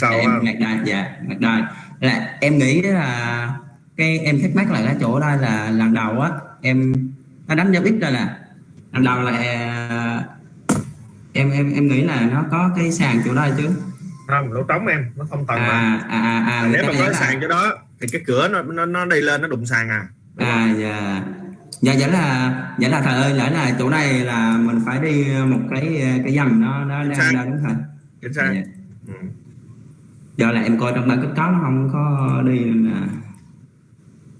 sau em không ngạc đài dạ ngạc đài. Là em nghĩ là cái em thắc mắc là cái chỗ đây là lần đầu á em nó đánh dấu ít ra là lần đầu là à, em em em nghĩ là nó có cái sàn chỗ đây chứ không lỗ trống em nó không tầng mà à à à, à người nếu mà có là- sàn chỗ đó thì cái cửa nó nó, nó đi lên nó đụng sàn à. À dạ. Dạ vậy là vậy là thầy ơi lại là chỗ này là mình phải đi một cái cái dầm nó nó đang đúng thầy chính xác. Dạ. ừ. Giờ là em coi trong bản kết cấu nó không có đi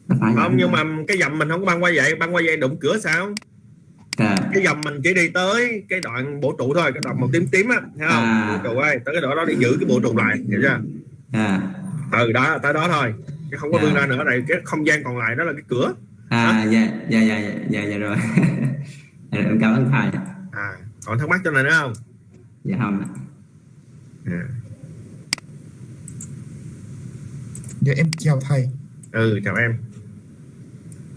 là phải không nhưng mà cái dầm mình không có băng qua vậy băng qua vậy đụng cửa sao dạ. cái dầm mình chỉ đi tới cái đoạn bộ trụ thôi cái đoạn màu tím tím á thấy không À. trụ ơi tới cái đoạn đó để giữ cái bộ trụ lại hiểu chưa dạ từ đó tới đó thôi chứ không có Dạ. vươn ra nữa này cái không gian còn lại đó là cái cửa à dạ dạ dạ dạ dạ, dạ rồi em cảm ơn thầy à còn thắc mắc chỗ này nữa không dạ không ạ. à. Dạ em chào thầy. ừ chào em.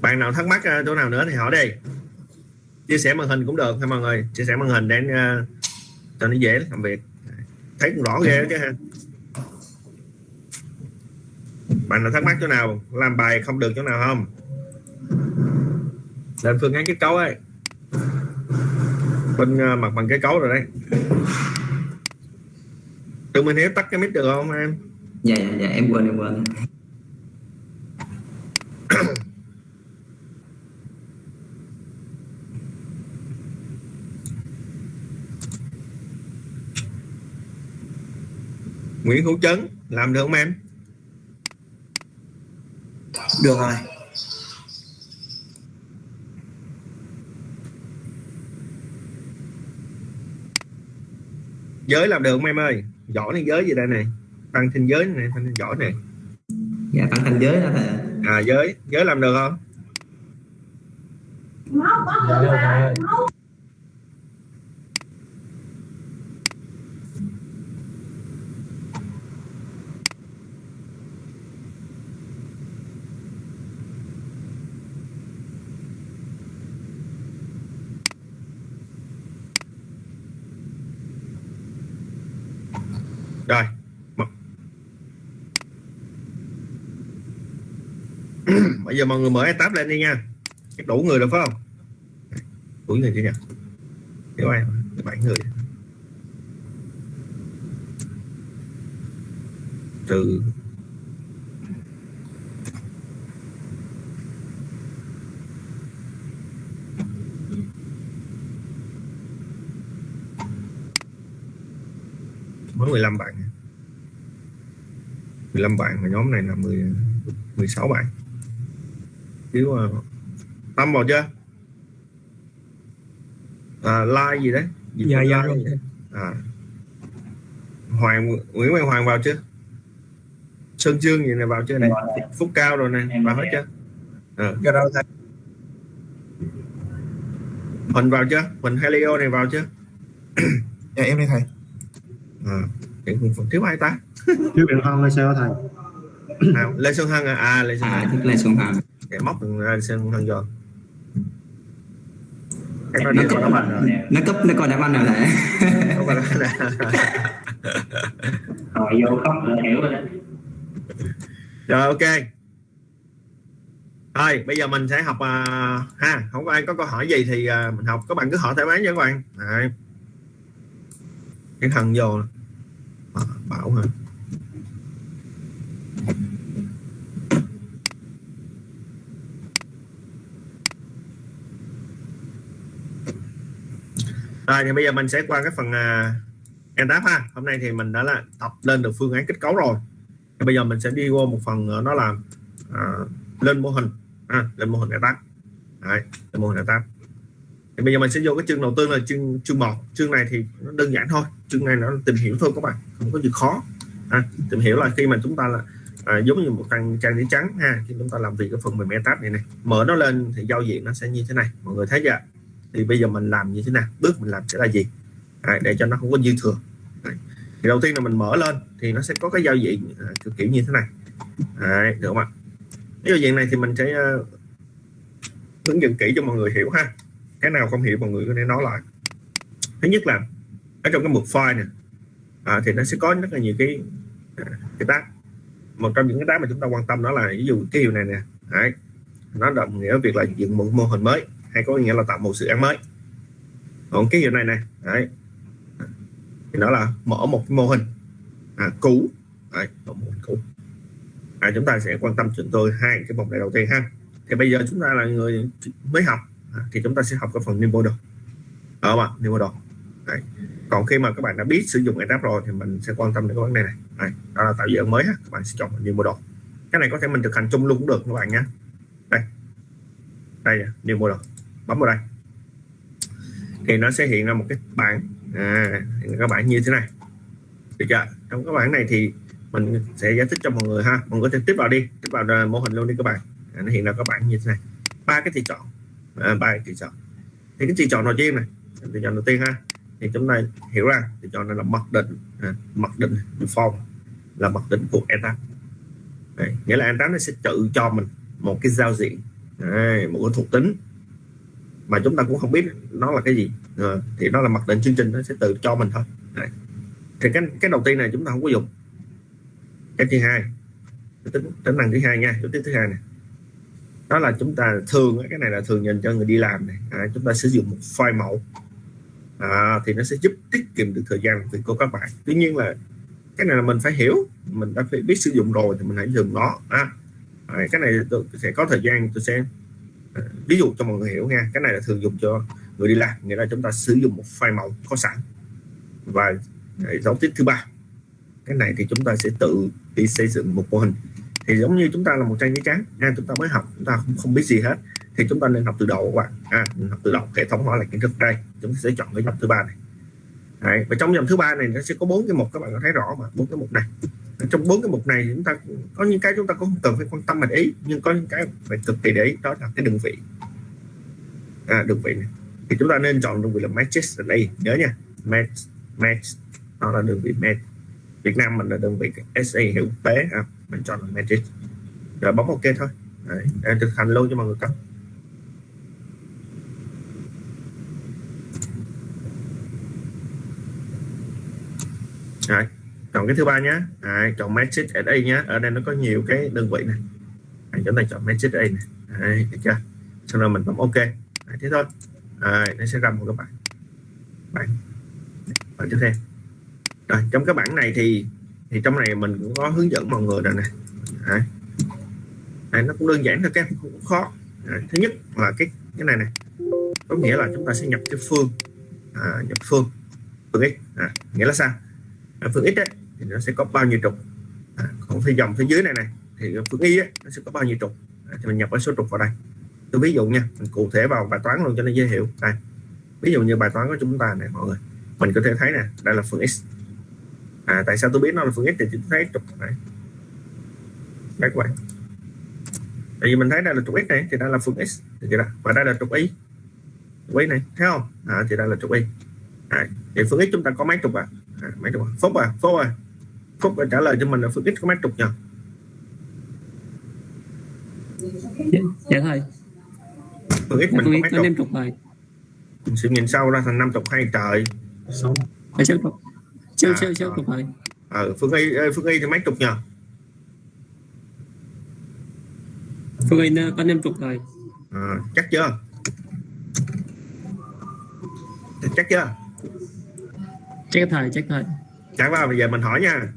Bạn nào thắc mắc ờ, chỗ nào nữa thì hỏi đi. Chia sẻ màn hình cũng được ha mọi người chia sẻ màn hình để uh, cho nó dễ làm việc. Thấy cũng rõ ghê chứ ha. Bạn nào thắc mắc chỗ nào làm bài không được chỗ nào không? Lên phương án kết cấu ấy. Bên uh, mặt bằng kết cấu rồi đấy. Tụi mình hiểu tắt cái mic được không em? Dạ dạ dạ em quên em quên. Nguyễn Hữu Trấn làm được không em? Được rồi. giới làm được không em ơi? Giỏi này giới gì đây này tăng thêm giới này tăng thêm giỏi này. Dạ tăng thành giới đó thầy? À giới giới làm được không? Dạ được thầy ơi. rồi Mở. bây giờ mọi người mở tab lên đi nha. Đủ người rồi phải không? Đủ người chưa nhỉ? Hiểu ai bảy người. Từ mới 15 bạn. 15 bạn mà nhóm này là 10 16 bạn thiếu uh, tâm vào chưa à, like gì đấy gì Dạ, dạ like rồi. gì đấy? à. Hoàng Nguyễn Quang Hoàng vào chưa Sơn Dương gì này vào chưa này Phúc Cao rồi này vào hết chưa à. Dạ thầy. Huỳnh vào chưa Huỳnh Helio này vào chưa Dạ em đây thầy. à. Thiếu ai ta Thiếu biện không hay sao thầy? nào Lê Xuân Hân à, à Lê Xuân à Hân tức là xuân hằng để móc thằng Lê Xuân Hân vô em nói nó cấp nó cấp nó coi đáp anh nào là Rồi. Vô khóc là hiểu rồi rồi ok. Thôi bây giờ mình sẽ học à, ha không có ai có câu hỏi gì thì à, mình học. Các bạn cứ hỏi thoải mái nha các bạn. Đấy. cái thằng vô bảo hả rồi thì bây giờ mình sẽ qua cái phần à, uh, đáp ha. Hôm nay thì mình đã là tập lên được phương án kết cấu rồi. Thì bây giờ mình sẽ đi qua một phần uh, đó là uh, lên mô hình. À, lên mô hình đại Đấy, lên mô hình đại thì bây giờ mình sẽ vô cái chương đầu tiên là chương chương một. Chương này thì nó đơn giản thôi. Chương này nó tìm hiểu thôi các bạn. Không có gì khó. À, tìm hiểu là khi mà chúng ta là à, giống như một trang trang giấy trắng ha. Khi chúng ta làm việc cái phần mềm tab này này mở nó lên thì giao diện nó sẽ như thế này. Mọi người thấy chưa? Thì bây giờ mình làm như thế nào? Bước mình làm sẽ là gì? À, để cho nó không có dư thừa. Thì đầu tiên là mình mở lên thì nó sẽ có cái giao diện à, kiểu, kiểu như thế này. À, được không ạ? Cái giao diện này thì mình sẽ uh, hướng dẫn kỹ cho mọi người hiểu ha. Cái nào không hiểu mọi người có thể nói lại. Thứ nhất là ở trong cái mục file này à, thì nó sẽ có rất là nhiều cái à, cái task một trong những cái task mà chúng ta quan tâm đó là ví dụ cái điều này nè. Đấy. nó đồng nghĩa việc là dựng một mô hình mới hay có nghĩa là tạo một dự án mới. Còn cái điều này này Đấy. thì đó là mở một cái mô hình. À, cũ. Đấy, một mô hình cũ. À, chúng ta sẽ quan tâm chúng tôi hai cái vòng này đầu tiên ha. Thì bây giờ chúng ta là người mới học. À, thì chúng ta sẽ học cái phần new model. Ở bạn new model. Đấy. còn khi mà các bạn đã biết sử dụng Adapt rồi thì mình sẽ quan tâm đến cái vấn đề này. Đấy. đó là tạo dự án mới ha. Các bạn sẽ chọn new model. Cái này có thể mình thực hành chung luôn cũng được các bạn nhé. Đây. Đây new model bấm vào đây. Thì nó sẽ hiện ra một cái bảng. À, các bạn như thế này. Được chưa? Trong cái bảng này thì mình sẽ giải thích cho mọi người ha. Mọi người có thể tiếp vào đi. Tiếp vào à, mô hình luôn đi các bạn. À, nó hiện ra các bạn như thế này. Ba cái tùy chọn. À, ba cái tùy chọn. Thì cái tùy chọn đầu tiên này tùy chọn đầu tiên ha. Thì chúng ta hiểu rằng tùy chọn này là mặc định. À, mặc định form là mặc định của ETAP Đấy, nghĩa là ETAP nó sẽ tự cho mình một cái giao diện. Đấy, một cái thuộc tính mà chúng ta cũng không biết nó là cái gì. À, thì nó là mặc định chương trình nó sẽ tự cho mình thôi. Đấy. thì cái cái đầu tiên này chúng ta không có dùng. Cái thứ hai. Cái tính tính năng thứ hai nha cái thứ hai này. Đó là chúng ta thường cái này là thường dành cho người đi làm này. À, chúng ta sử dụng một file mẫu. À, thì nó sẽ giúp tiết kiệm được thời gian làm việc của các bạn. Tuy nhiên là cái này là mình phải hiểu. Mình đã phải biết sử dụng rồi thì mình hãy dùng nó. À, à, cái này tôi sẽ có thời gian tôi sẽ ví dụ cho mọi người hiểu nha cái này là thường dùng cho người đi làm. Nghĩa là chúng ta sử dụng một file mẫu có sẵn. Và dấu tích thứ ba. Cái này thì chúng ta sẽ tự đi xây dựng một mô hình. Thì giống như chúng ta là một trang giấy trắng nha chúng ta mới học chúng ta không, không biết gì hết. Thì chúng ta nên học từ đầu các bạn. À, học từ đầu hệ thống hóa là kiến thức đây. Chúng ta sẽ chọn cái dòng thứ ba này. Đấy. và trong dòng thứ ba này nó sẽ có bốn cái mục các bạn có thấy rõ mà bốn cái mục này trong bốn cái mục này chúng ta có những cái chúng ta cũng không cần phải quan tâm và để ý nhưng có những cái phải cực kỳ để ý đó là cái đơn vị. À, đơn vị này. Thì chúng ta nên chọn đơn vị là matches ở đây nhớ nha. Match match đó là đơn vị match Việt Nam mình là đơn vị SA hiệu tế à, mình chọn là Magic rồi bấm ok thôi. Đấy, để thực hành luôn cho mọi người các rồi chọn cái thứ ba nhé à, chọn Magic SA nhé ở đây nó có nhiều cái đơn vị này à, chúng ta chọn Magic A này à, được chưa? Sau đó mình bấm ok. À, thế thôi. À, nó sẽ ra một cái bảng. Bảng. Bảng tiếp theo. Rồi trong cái bảng này thì thì trong này mình cũng có hướng dẫn mọi người rồi này à, à, nó cũng đơn giản thôi các cũng khó. À, thứ nhất là cái cái này này có nghĩa là chúng ta sẽ nhập cái phương. À, nhập phương. Phương x. À, nghĩa là sao? À, phương x ấy, thì nó sẽ có bao nhiêu trục. À, còn phía dòng phía dưới này này thì phương y ấy, nó sẽ có bao nhiêu trục. À, thì mình nhập cái số trục vào đây. Tôi ví dụ nha mình cụ thể vào bài toán luôn cho nó dễ hiểu. Đây ví dụ như bài toán của chúng ta này mọi người. Mình có thể thấy nè đây là phương x. À, tại sao tôi biết nó là phương x thì tôi thấy trục này. Đấy các bạn. Tại vì mình thấy đây là trục x này thì đây là phương x. Thì đó. và đây là trục y. Trục y này thấy không? À, thì đây là trục y. À, thì phương x chúng ta có mấy trục à, à mấy trục à? phúc à phúc à phúc trả lời cho mình là phương x có mấy trục nhỉ dạ, dạ thầy. Phương x mình có mấy chục rồi mình sẽ nhìn sau ra thành năm trục hay trời. Sáu. Phải sáu chục sáu sáu sáu rồi. chục rồi ờ phương y phương y thì mấy trục nhỉ phương anh có năm chục rồi à, chắc chưa? Chắc chưa? Chắc thầy chắc thầy. Chắc vào bây giờ mình hỏi nha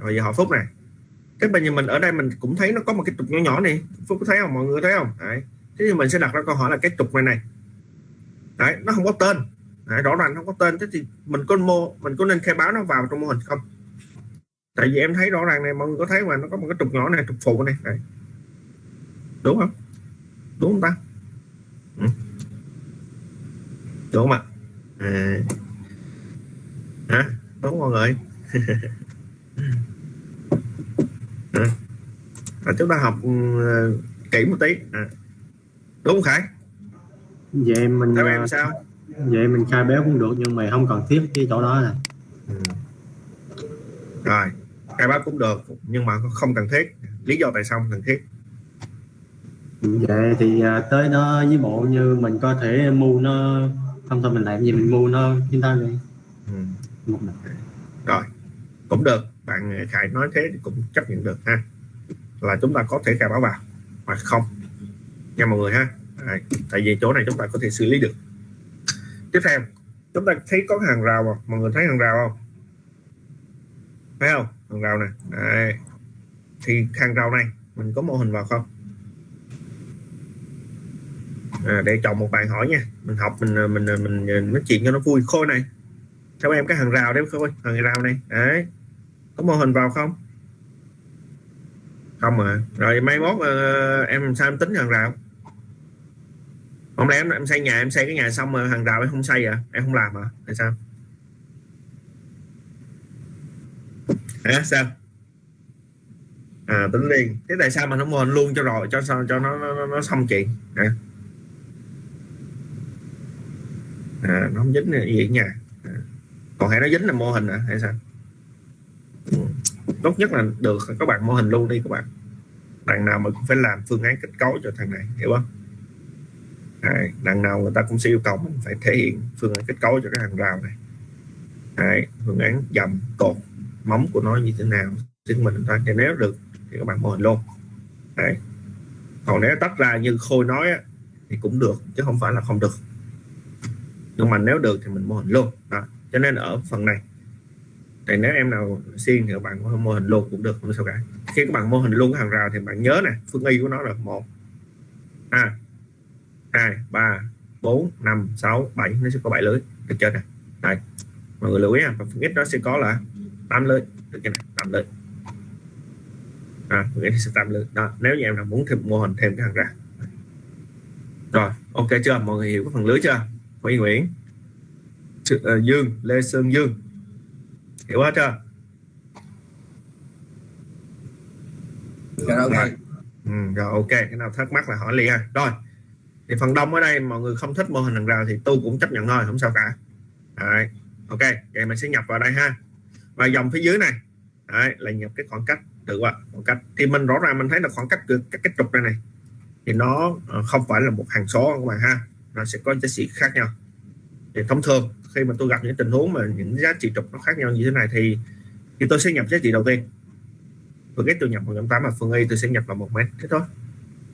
hồi giờ họ phúc này cái bây giờ mình ở đây mình cũng thấy nó có một cái trục nhỏ nhỏ này. Phúc có thấy không? Mọi người thấy không? Đấy. thế thì mình sẽ đặt ra câu hỏi là cái trục này này. Đấy nó không có tên. Đấy, rõ ràng không có tên. Thế thì mình có mô mình có nên khai báo nó vào trong mô hình không? Tại vì em thấy rõ ràng này mọi người có thấy mà nó có một cái trục nhỏ này trục phụ này. Đấy. đúng không? Đúng không ta? Ừ. đúng không ạ? À. hả? Đúng mọi người? à. Chúng ta học ừ, kỹ một tí à. đúng không khải vậy mình theo em ờ, sao vậy mình khai báo cũng được nhưng mà không cần thiết cái chỗ đó nè ừ. rồi khai báo cũng được nhưng mà không cần thiết lý do tại sao không cần thiết vậy thì ờ, tới đó với bộ như mình có thể mua nó không thôi mình làm gì mình mua nó chúng ta đi ừ. một lần. rồi cũng được bạn Khải nói thế thì cũng chấp nhận được ha. Là chúng ta có thể khai báo vào hoặc không. Nha mọi người ha. Đấy, tại vì chỗ này chúng ta có thể xử lý được. Tiếp theo chúng ta thấy có hàng rào không? Mọi người thấy hàng rào không? Thấy không? Hàng rào này Đấy. thì hàng rào này mình có mô hình vào không? À, để chọn một bạn hỏi nha. Mình học mình mình mình, mình nói chuyện cho nó vui. Khôi này theo em cái hàng rào đấy khôi. Hàng rào này. Đấy có mô hình vào không? Không à rồi mai mốt uh, em sao em tính hàng rào? Không lẽ em, em xây nhà em xây cái nhà xong mà hàng rào em không xây à? Em không làm à? Tại sao? À, sao? À tính liền thế tại sao mà nó mô hình luôn cho rồi cho sao cho nó nó, nó xong chuyện? À. à, nó không dính gì nhà. À. còn hãy nó dính là mô hình à? Hay sao tốt nhất là được các bạn mô hình luôn đi các bạn. Đằng nào mà cũng phải làm phương án kết cấu cho thằng này hiểu không? Đấy, đằng nào người ta cũng sẽ yêu cầu mình phải thể hiện phương án kết cấu cho cái hàng rào này. Đấy, phương án dầm cột móng của nó như thế nào chứng mình ta thì nếu được thì các bạn mô hình luôn. Đấy. còn nếu tách ra như khôi nói á, thì cũng được chứ không phải là không được. Nhưng mà nếu được thì mình mô hình luôn. Đó. cho nên ở phần này thì nếu em nào xiên thì các bạn mô hình luôn cũng được không sao cả. Khi các bạn mô hình luôn cái hàng rào thì bạn nhớ nè phương y của nó là một à, hai ba bốn năm sáu bảy. Nó sẽ có bảy lưới. Được chưa nè? Đây. Mọi người lưu ý và phương ít nó sẽ có là tám lưới. Được chưa nè? Tám lưới. À, phương x sẽ tám lưới. Đó nếu như em nào muốn thêm mô hình thêm cái hàng rào. Rồi ok chưa? Mọi người hiểu cái phần lưới chưa? Huy Nguyễn ờ, Dương Lê Sơn Dương hiểu hết chưa? Dạ, ok. rồi. Ừ, rồi ok. Cái nào thắc mắc là hỏi liền ha. Rồi thì phần đông ở đây mọi người không thích mô hình hàng rào thì tôi cũng chấp nhận thôi không sao cả. Đấy. ok. Vậy mình sẽ nhập vào đây ha. Và dòng phía dưới này. Đấy, là nhập cái khoảng cách được ạ khoảng cách. Thì mình rõ ràng mình thấy là khoảng cách của các cái trục này này thì nó ờ, không phải là một hàng số các bạn ha. Nó sẽ có giá trị khác nhau. Thì thông thường khi mà tôi gặp những tình huống mà những giá trị trục nó khác nhau như thế này thì thì tôi sẽ nhập giá trị đầu tiên. Và cái tôi nhập 1.8 mà phương y tôi sẽ nhập vào một mét. Thế thôi.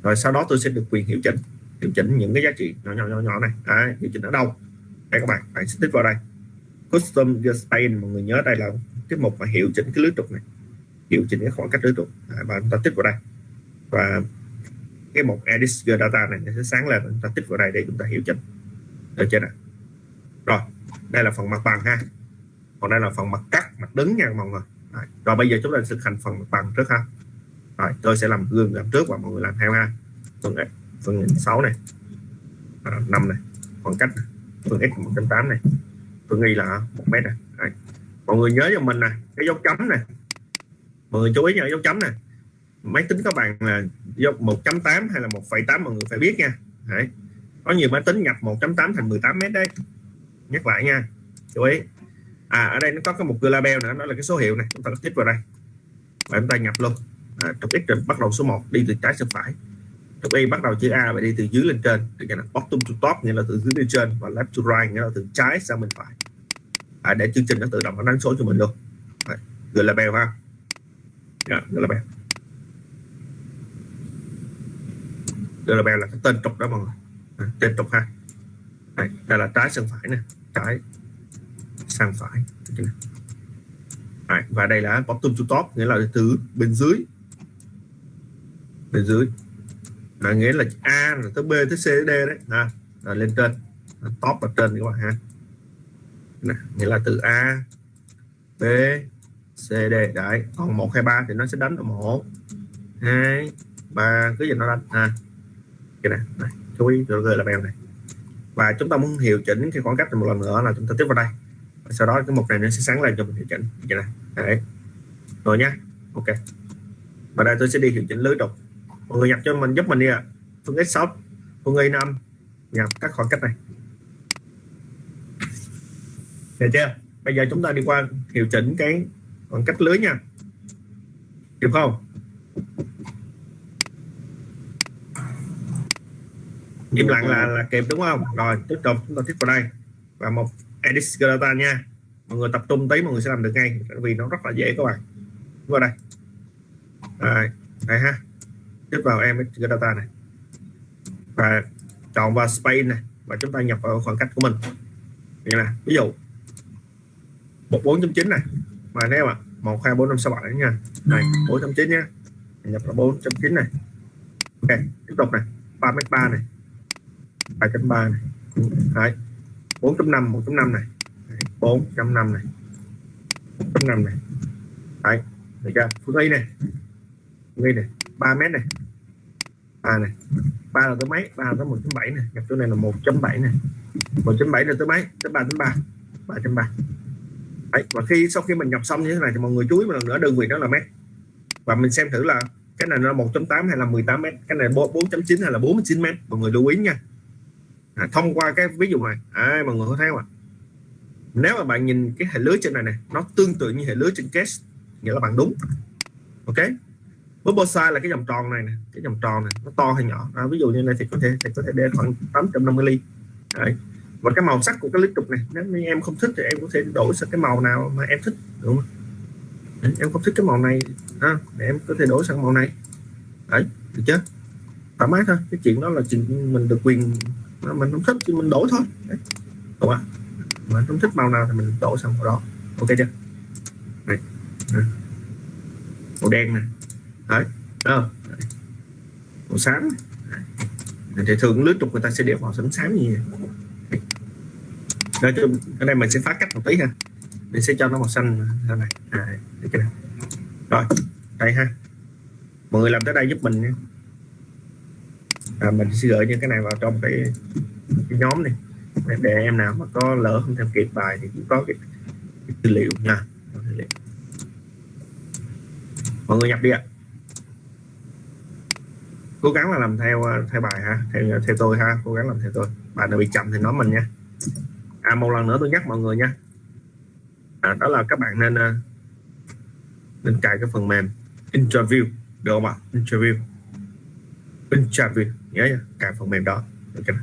Rồi sau đó tôi sẽ được quyền hiệu chỉnh hiệu chỉnh những cái giá trị nhỏ nhỏ nhỏ nhỏ này. À, hiệu chỉnh ở đâu? Đây các bạn bạn sẽ tích vào đây. Custom spain mọi người nhớ đây là cái mục mà hiệu chỉnh cái lưới trục này. Hiệu chỉnh cái khoảng cách lưới trục. À, và chúng ta tích vào đây. Và cái mục edit data này sẽ sáng lên chúng ta tích vào đây để chúng ta hiệu chỉnh. Được chưa nào? Rồi đây là phần mặt bằng ha. Còn đây là phần mặt cắt mặt đứng nha mọi người. Rồi, rồi bây giờ chúng ta thực hành phần mặt bằng trước ha. Rồi tôi sẽ làm gương làm trước và mọi người làm theo ha. Phần x phần 6 này. À, 5 này. Khoảng cách này. phần x 180 này. Phần y là một mét này. Đấy. mọi người nhớ cho mình nè cái dấu chấm này mọi người chú ý nha dấu chấm này máy tính các bạn là dấu 1.8 hay là 1,8 mọi người phải biết nha. Đấy. có nhiều máy tính nhập 1.8 thành 18 mét đấy nhắc lại nha chú ý. À ở đây nó có cái một label nữa đó là cái số hiệu này chúng ta tích vào đây. Và chúng ta nhập luôn. À, trục x bắt đầu số 1 đi từ trái sang phải. Trục y bắt đầu chữ a và đi từ dưới lên trên thì cái là bottom to top nghĩa là từ dưới lên trên và left to right nghĩa là từ trái sang bên phải. À, để chương trình nó tự động nó đánh số cho mình luôn. À, gửi label ha. Yeah, gửi label. Gửi label là cái tên trục đó mọi người. À, tên trục ha đây, đây là trái sang phải nè. Trái sang phải. Đấy, và đây là bottom to top nghĩa là từ bên dưới. Bên dưới. Là nghĩa là A rồi tới B tới C tới D đấy. À, rồi lên trên. Top ở trên các bạn ha. Nè, nghĩa là từ A B C D. Đấy còn một hai ba thì nó sẽ đánh ở một. Hai ba cứ gì nó đánh. Ha cái này, này chú ý rồi là bèo này và chúng ta muốn hiệu chỉnh cái khoảng cách này một lần nữa là chúng ta tiếp vào đây. Và sau đó cái mục này nó sẽ sáng lên cho mình hiệu chỉnh. Như này đấy. Rồi nhá. Ok. Và đây tôi sẽ đi hiệu chỉnh lưới trục mọi người nhập cho mình, giúp mình đi ạ. À. phương x6 phương y 5 nhập các khoảng cách này. Được chưa? Bây giờ chúng ta đi qua hiệu chỉnh cái khoảng cách lưới nha. Được không? Im lặng là là kịp đúng không? Rồi tiếp tục chúng ta tiếp vào đây. Và một edit data nha. Mọi người tập trung tí mọi người sẽ làm được ngay. Vì nó rất là dễ các bạn. Vào đây. Đây, đây ha. Tiếp vào em data này. Và chọn vào space này. Và chúng ta nhập vào khoảng cách của mình. Như là ví dụ 14.9 này. Mà nếu ạ một hai bốn năm sáu bảy nha. Này 4.9 nhé nhập vào 4.9 này. Ok tiếp tục này. 3 mét 3 này 2.3 này. Đấy. 4.5 1.5 này. 4.5 này. 1.5 này. Đấy. Được chưa? Phương y này. Phương y này. 3 mét này. 3 này. 3 là tới mấy? 3 là tới 1.7 này. Gặp chỗ này là 1.7 này. 1.7 là tới mấy? Tới 3.3 3.3 Đấy, và khi sau khi mình nhập xong như thế này thì mọi người chú ý một lần nữa đơn vị đó là mét. Và mình xem thử là cái này nó 1.8 hay là 18 mét? Cái này 4.9 hay là 49 mét? Mọi người lưu ý nha à, thông qua cái ví dụ này. À, mọi người có thấy không ạ? Nếu mà bạn nhìn cái hệ lưới trên này này nó tương tự như hệ lưới trên case nghĩa là bạn đúng. Ok? Bubble size là cái vòng tròn này, nè cái vòng tròn này nó to hay nhỏ? À, ví dụ như này thì có thể thì có thể để khoảng 850 ly. Đấy. và cái màu sắc của cái lít trục này nếu như em không thích thì em có thể đổi sang cái màu nào mà em thích đúng không Đấy, em không thích cái màu này à, để em có thể đổi sang màu này. Đấy được chưa? Thoải mái thôi cái chuyện đó là chuyện mình được quyền mình không thích thì mình đổi thôi. Đấy. đúng không mình không thích màu nào thì mình đổi sang màu đó. Ok chưa? Này. màu đen này đấy. Đó. màu xám. Thì thường lướt trục người ta sẽ để màu xám xám như vậy. Nói chung, ở đây mình sẽ phá cách một tí ha. Mình sẽ cho nó màu xanh ra này. À, cái này. Rồi. Đây ha. Mọi người làm tới đây giúp mình nha à, mình sẽ gửi những cái này vào trong cái, cái nhóm này. Để, để em nào mà có lỡ không theo kịp bài thì cũng có cái, cái tư liệu nha. Mọi người nhập đi ạ. Cố gắng là làm theo à, theo bài ha theo theo tôi ha cố gắng làm theo tôi. Bài nào bị chậm thì nói mình nha. À một lần nữa tôi nhắc mọi người nha. À, đó là các bạn nên à, nên cài cái phần mềm interview được không ạ? Interview. Interview nhớ nha cài phần mềm đó. Okay.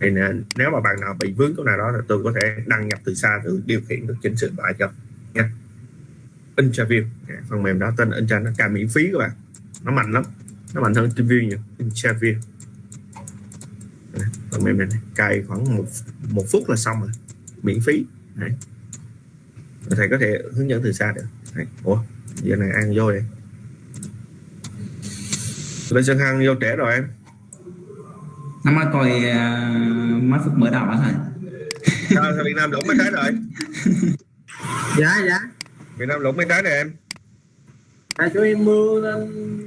thì à, nếu mà bạn nào bị vướng chỗ nào đó thì tôi có thể đăng nhập từ xa từ điều khiển được chỉnh sửa lại cho nha interview. Dạ, phần mềm đó tên interview nó cài miễn phí các bạn. Nó mạnh lắm. Nó mạnh hơn interview nhiều. Interview. Dạ, phần mềm này cài khoảng một một phút là xong rồi. Miễn phí. Đấy. thầy có thể hướng dẫn từ xa được. Đấy. ủa, giờ này ăn vô đây. Lên sân hăng vô trẻ rồi em năm mới coi uh, mấy phút mở đầu hả thầy. Sao, sao Việt Nam lũng mấy trái rồi dạ dạ. Việt Nam lũng mấy trái này em. À cho em mưa nên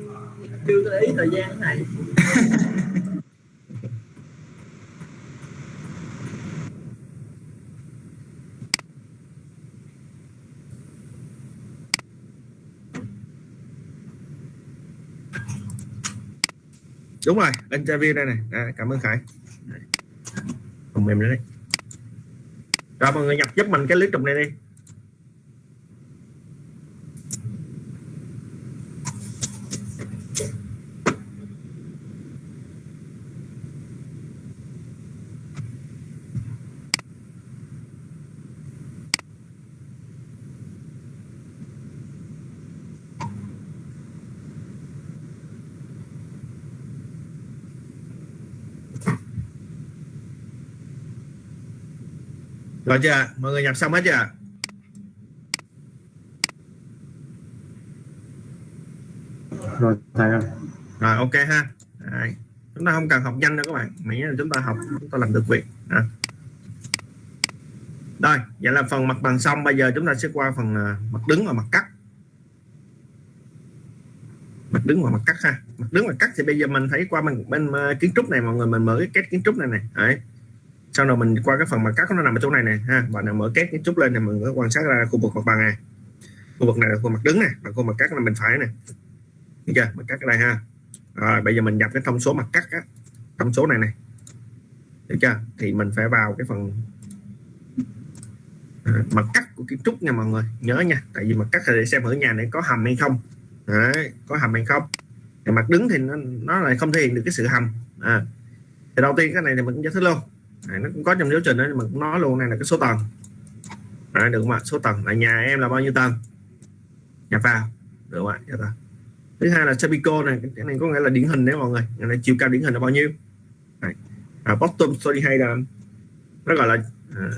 chưa có ý thời gian này đúng rồi interview đây này. À, cảm ơn khải. Phần mềm đấy rồi mọi người nhập giúp mình cái lưới trùng này đi. Rồi chưa? Mọi người nhập xong hết chưa? Rồi thầy ơi. Rồi ok ha. Đấy. chúng ta không cần học nhanh đâu các bạn. Miễn là chúng ta học chúng ta làm được việc. À. rồi vậy là phần mặt bằng xong. Bây giờ chúng ta sẽ qua phần uh, mặt đứng và mặt cắt. Mặt đứng và mặt cắt ha. Mặt đứng và cắt thì bây giờ mình thấy qua bên, bên uh, kiến trúc này mọi người mình mở cái kết kiến trúc này này Đấy sau rồi mình qua cái phần mặt cắt nó nằm ở chỗ này này ha. Bạn nào mở két cái chút lên thì mình có quan sát ra khu vực mặt bằng này. Khu vực này là khu mặt đứng này và khu mặt cắt là bên phải này được chưa? Mặt cắt ở đây ha. Rồi bây giờ mình nhập cái thông số mặt cắt á. Thông số này này được chưa? Thì mình phải vào cái phần à, mặt cắt của kiến trúc nha mọi người. Nhớ nha tại vì mặt cắt là để xem ở nhà này có hầm hay không. Đấy, có hầm hay không. Thì mặt đứng thì nó nó lại không thể hiện được cái sự hầm. À. thì đầu tiên cái này thì mình cũng giải thích luôn à, nó cũng có trong giáo trình đó nhưng mà cũng nói luôn này là cái số tầng à, được không ạ số tầng là nhà em là bao nhiêu tầng nhập vào được không ạ Dạ ta. thứ hai là Sabico này cái này có nghĩa là điển hình đấy mọi người cái này chiều cao điển hình là bao nhiêu này. À, bottom story hay là nó gọi là à,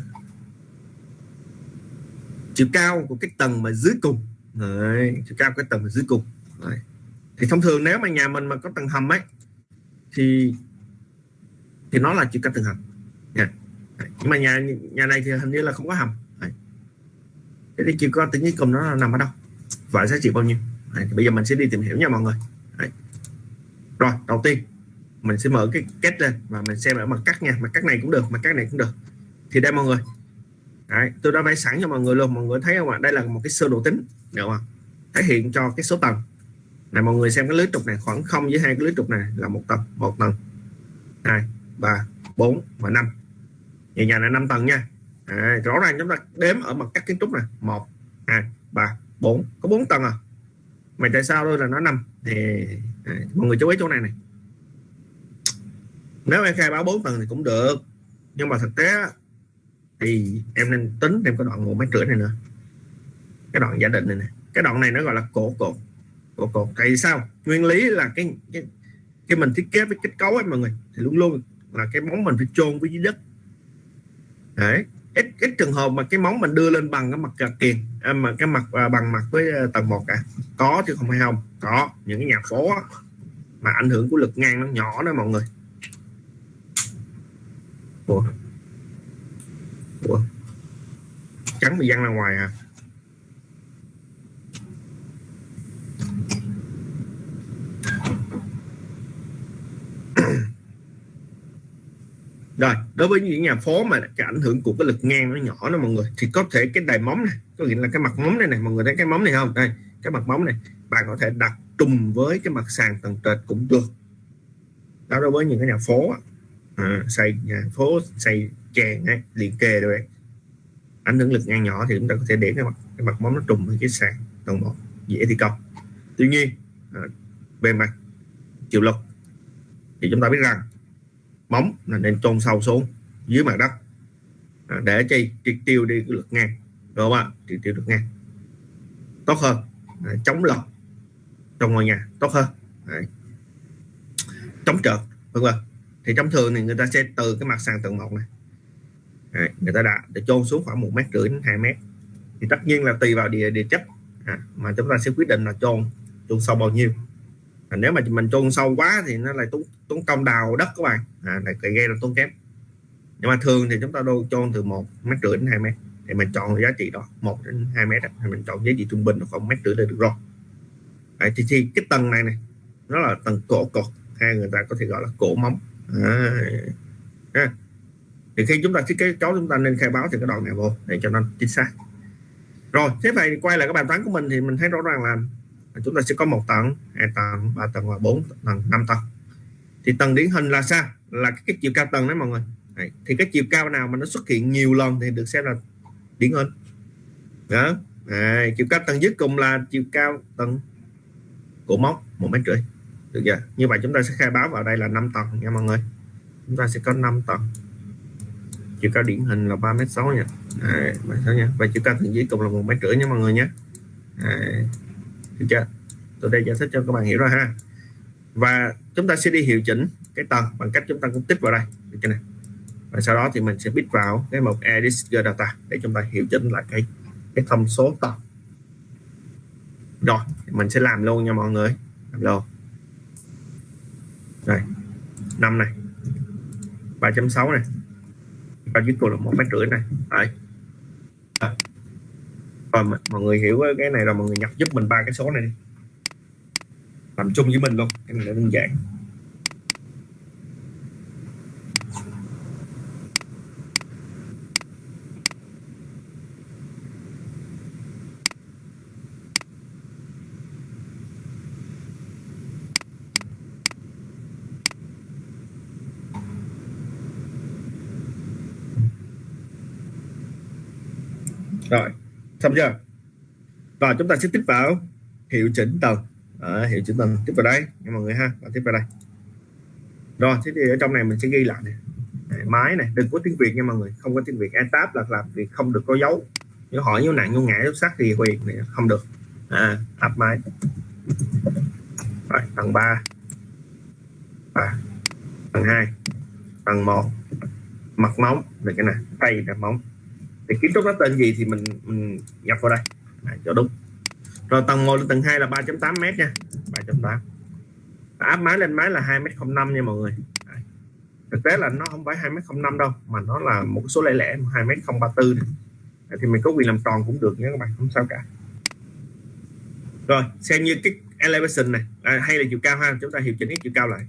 chiều cao của cái tầng mà dưới cùng Đấy, chiều cao của cái tầng mà dưới cùng Đấy. thì thông thường nếu mà nhà mình mà có tầng hầm ấy thì thì nó là chiều cao tầng hầm nhưng mà nhà nhà này thì hình như là không có hầm. Đấy. thế thì chỉ có tính dưới cùng nó nằm ở đâu? Và giá trị bao nhiêu? Đấy. thì bây giờ mình sẽ đi tìm hiểu nha mọi người. Đấy. rồi đầu tiên mình sẽ mở cái kết lên và mình xem ở mặt cắt nha. Mặt cắt này cũng được mặt cắt này cũng được. Thì đây mọi người. Đấy, tôi đã vẽ sẵn cho mọi người luôn. Mọi người thấy không ạ? Đây là một cái sơ đồ tính. Được không thể hiện cho cái số tầng. Này mọi người xem cái lưới trục này khoảng không với hai cái lưới trục này là một tầng một tầng. Hai ba bốn và năm nhà nhà này năm tầng nha. À, rõ ràng chúng ta đếm ở mặt các kiến trúc này. Một hai ba bốn. Có bốn tầng à? Mày tại sao đôi là nó năm? Thì à, mọi người chú ý chỗ này này. Nếu em khai báo 4 tầng thì cũng được. Nhưng mà thực tế thì em nên tính thêm cái đoạn một mét rưỡi này nữa. Cái đoạn giả định này nè. Cái đoạn này nó gọi là cổ cột. Cổ cột. Tại sao? Nguyên lý là cái cái khi mình thiết kế với kết cấu ấy mọi người. Thì luôn luôn là cái móng mình phải chôn với dưới đất đấy. Ít ít trường hợp mà cái móng mình đưa lên bằng cái mặt à, kiền à, mà cái mặt à, bằng mặt với tầng một cả. Có chứ không phải không? Có. Những cái nhà phố á, mà ảnh hưởng của lực ngang nó nhỏ đó mọi người. Ủa? Ủa? trắng bị văng ra ngoài à rồi đối với những nhà phố mà cái ảnh hưởng của cái lực ngang nó nhỏ đó mọi người thì có thể cái đài móng này có nghĩa là cái mặt móng này này mọi người thấy cái móng này không? Đây cái mặt móng này bạn có thể đặt trùng với cái mặt sàn tầng trệt cũng được. Đó đối với những cái nhà phố à, xây nhà phố xây chèn ấy, liền kề rồi ảnh hưởng lực ngang nhỏ thì chúng ta có thể để cái mặt cái mặt móng nó trùng với cái sàn tầng một dễ thi công. Tuy nhiên à, bề mặt chịu lực thì chúng ta biết rằng móng là nên chôn sâu xuống dưới mặt đất. À, để chi triệt tiêu đi cái lực ngang đúng không ạ? Triệt tiêu lực ngang. Tốt hơn à, chống lật trong ngôi nhà tốt hơn. Đấy. chống trượt vân vân. Thì trong thường thì người ta sẽ từ cái mặt sàn tầng một này. Đấy, người ta đã để chôn xuống khoảng một mét rưỡi đến hai mét. Thì tất nhiên là tùy vào địa địa chất à, mà chúng ta sẽ quyết định là chôn chôn sâu bao nhiêu à, nếu mà mình chôn sâu quá thì nó lại tốn tốn công đào đất các bạn. À, lại gây ra tốn kém. Nhưng mà thường thì chúng ta đô chôn từ một mét rưỡi đến hai mét thì mình chọn giá trị đó một đến hai mét thì mình chọn giá trị trung bình nó khoảng mét rưỡi là được rồi. Đấy, thì, thì cái tầng này này nó là tầng cổ cột hay người ta có thể gọi là cổ móng. À, thì khi chúng ta thiết kế chó chúng ta nên khai báo thì cái đoạn này vô để cho nó chính xác. Rồi thế vậy quay lại các bài toán của mình thì mình thấy rõ ràng là chúng ta sẽ có một tầng hai tầng ba tầng và bốn tầng năm tầng. Thì tầng điển hình là sao? Là cái, cái chiều cao tầng đấy mọi người. Đấy. thì cái chiều cao nào mà nó xuất hiện nhiều lần thì được xem là điển hình. Đó. Đấy. chiều cao tầng dưới cùng là chiều cao tầng của móc một mét rưỡi. Được chưa? Như vậy chúng ta sẽ khai báo vào đây là 5 tầng nha mọi người. Chúng ta sẽ có 5 tầng. Chiều cao điển hình là 3 mét 6 nha. Đấy, 6 nha. Và chiều cao tầng dưới cùng là một mét rưỡi nha mọi người nhé. Đấy được chưa? Tôi đây giải thích cho các bạn hiểu rồi ha. Và chúng ta sẽ đi hiệu chỉnh cái tầng bằng cách chúng ta cũng tích vào đây. Được chưa này và sau đó thì mình sẽ biết vào cái mục edit data để chúng ta hiệu chỉnh lại cái cái thông số tầng. Rồi, mình sẽ làm luôn nha mọi người. Làm luôn. Rồi năm này. 3.6 này. Và dưới cùng là một mét rưỡi này. Đấy Vâng và mọi người hiểu cái này là mọi người nhập giúp mình ba cái số này đi. Làm chung với mình luôn, cái này đơn giản rồi xong chưa? Và chúng ta sẽ tiếp vào hiệu chỉnh tầng. À, hiệu chỉnh tầng. Tiếp vào đây nha mọi người ha. Và tiếp vào đây. Rồi thế thì ở trong này mình sẽ ghi lại này. này máy này đừng có tiếng việt nha mọi người. Không có tiếng việt. Tab là làm việc không được có dấu. Nếu hỏi như nặng như ngã dấu sắc thì quyền này không được. À, áp máy. Rồi tầng 3 à, tầng 2 tầng 1 mặt móng. Được cái này tay là móng thì kiến trúc nó tên gì thì mình, mình nhập vào đây. À, cho đúng. Rồi tầng 1 đến tầng 2 là 3.8 mét nha. 3.8 áp máy lên máy là 2 mét 05 nha mọi người. Đấy. thực tế là nó không phải 2 mét 05 đâu mà nó là một số lẻ lẻ 2 mét 034 này. Đấy, thì mình có quyền làm tròn cũng được nha các bạn không sao cả. Rồi xem như cái elevation này. À, hay là chiều cao ha chúng ta hiệu chỉnh cái chiều cao lại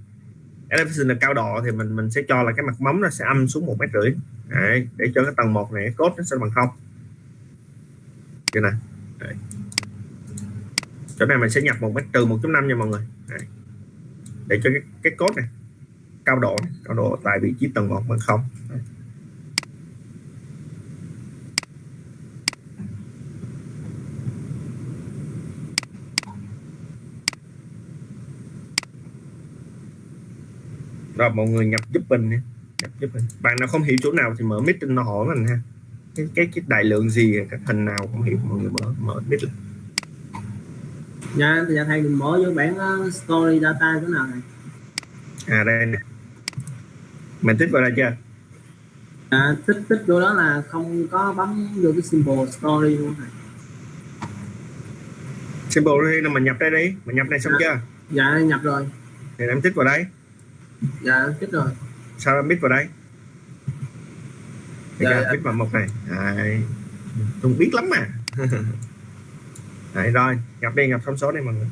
elevation là cao độ thì mình mình sẽ cho là cái mặt móng nó sẽ âm xuống một mét rưỡi Đấy, để cho cái tầng 1 này cốt nó sẽ bằng không cái này Đấy. chỗ này mình sẽ nhập một mét trừ 1.5 nha mọi người Đấy. để cho cái, cái cốt này cao độ này, cao độ tại vị trí tầng 1 bằng không Đấy. Rồi mọi người nhập giúp mình nha. Nhập giúp mình. Bạn nào không hiểu chỗ nào thì mở trên nó hỏi mình ha. Cái cái cái đại lượng gì các hình nào không hiểu mọi người mở mở mic lên. dạ thì dạ thầy mình mở vô bản uh, story data chỗ nào này? À đây nè. Mình tích vào đây chưa? À, tích tích vô đó là không có bấm vô cái symbol story luôn này symbol đây là mình nhập đây đi. Mình nhập đây xong chưa? Dạ nhập rồi. Thì em tích vào đây dạ tích rồi. Sao em biết vào đây? Dạ, dạ. biết vào một này. Đấy. tôi biết lắm mà. Đấy, rồi nhập đi nhập thông số đây mọi người.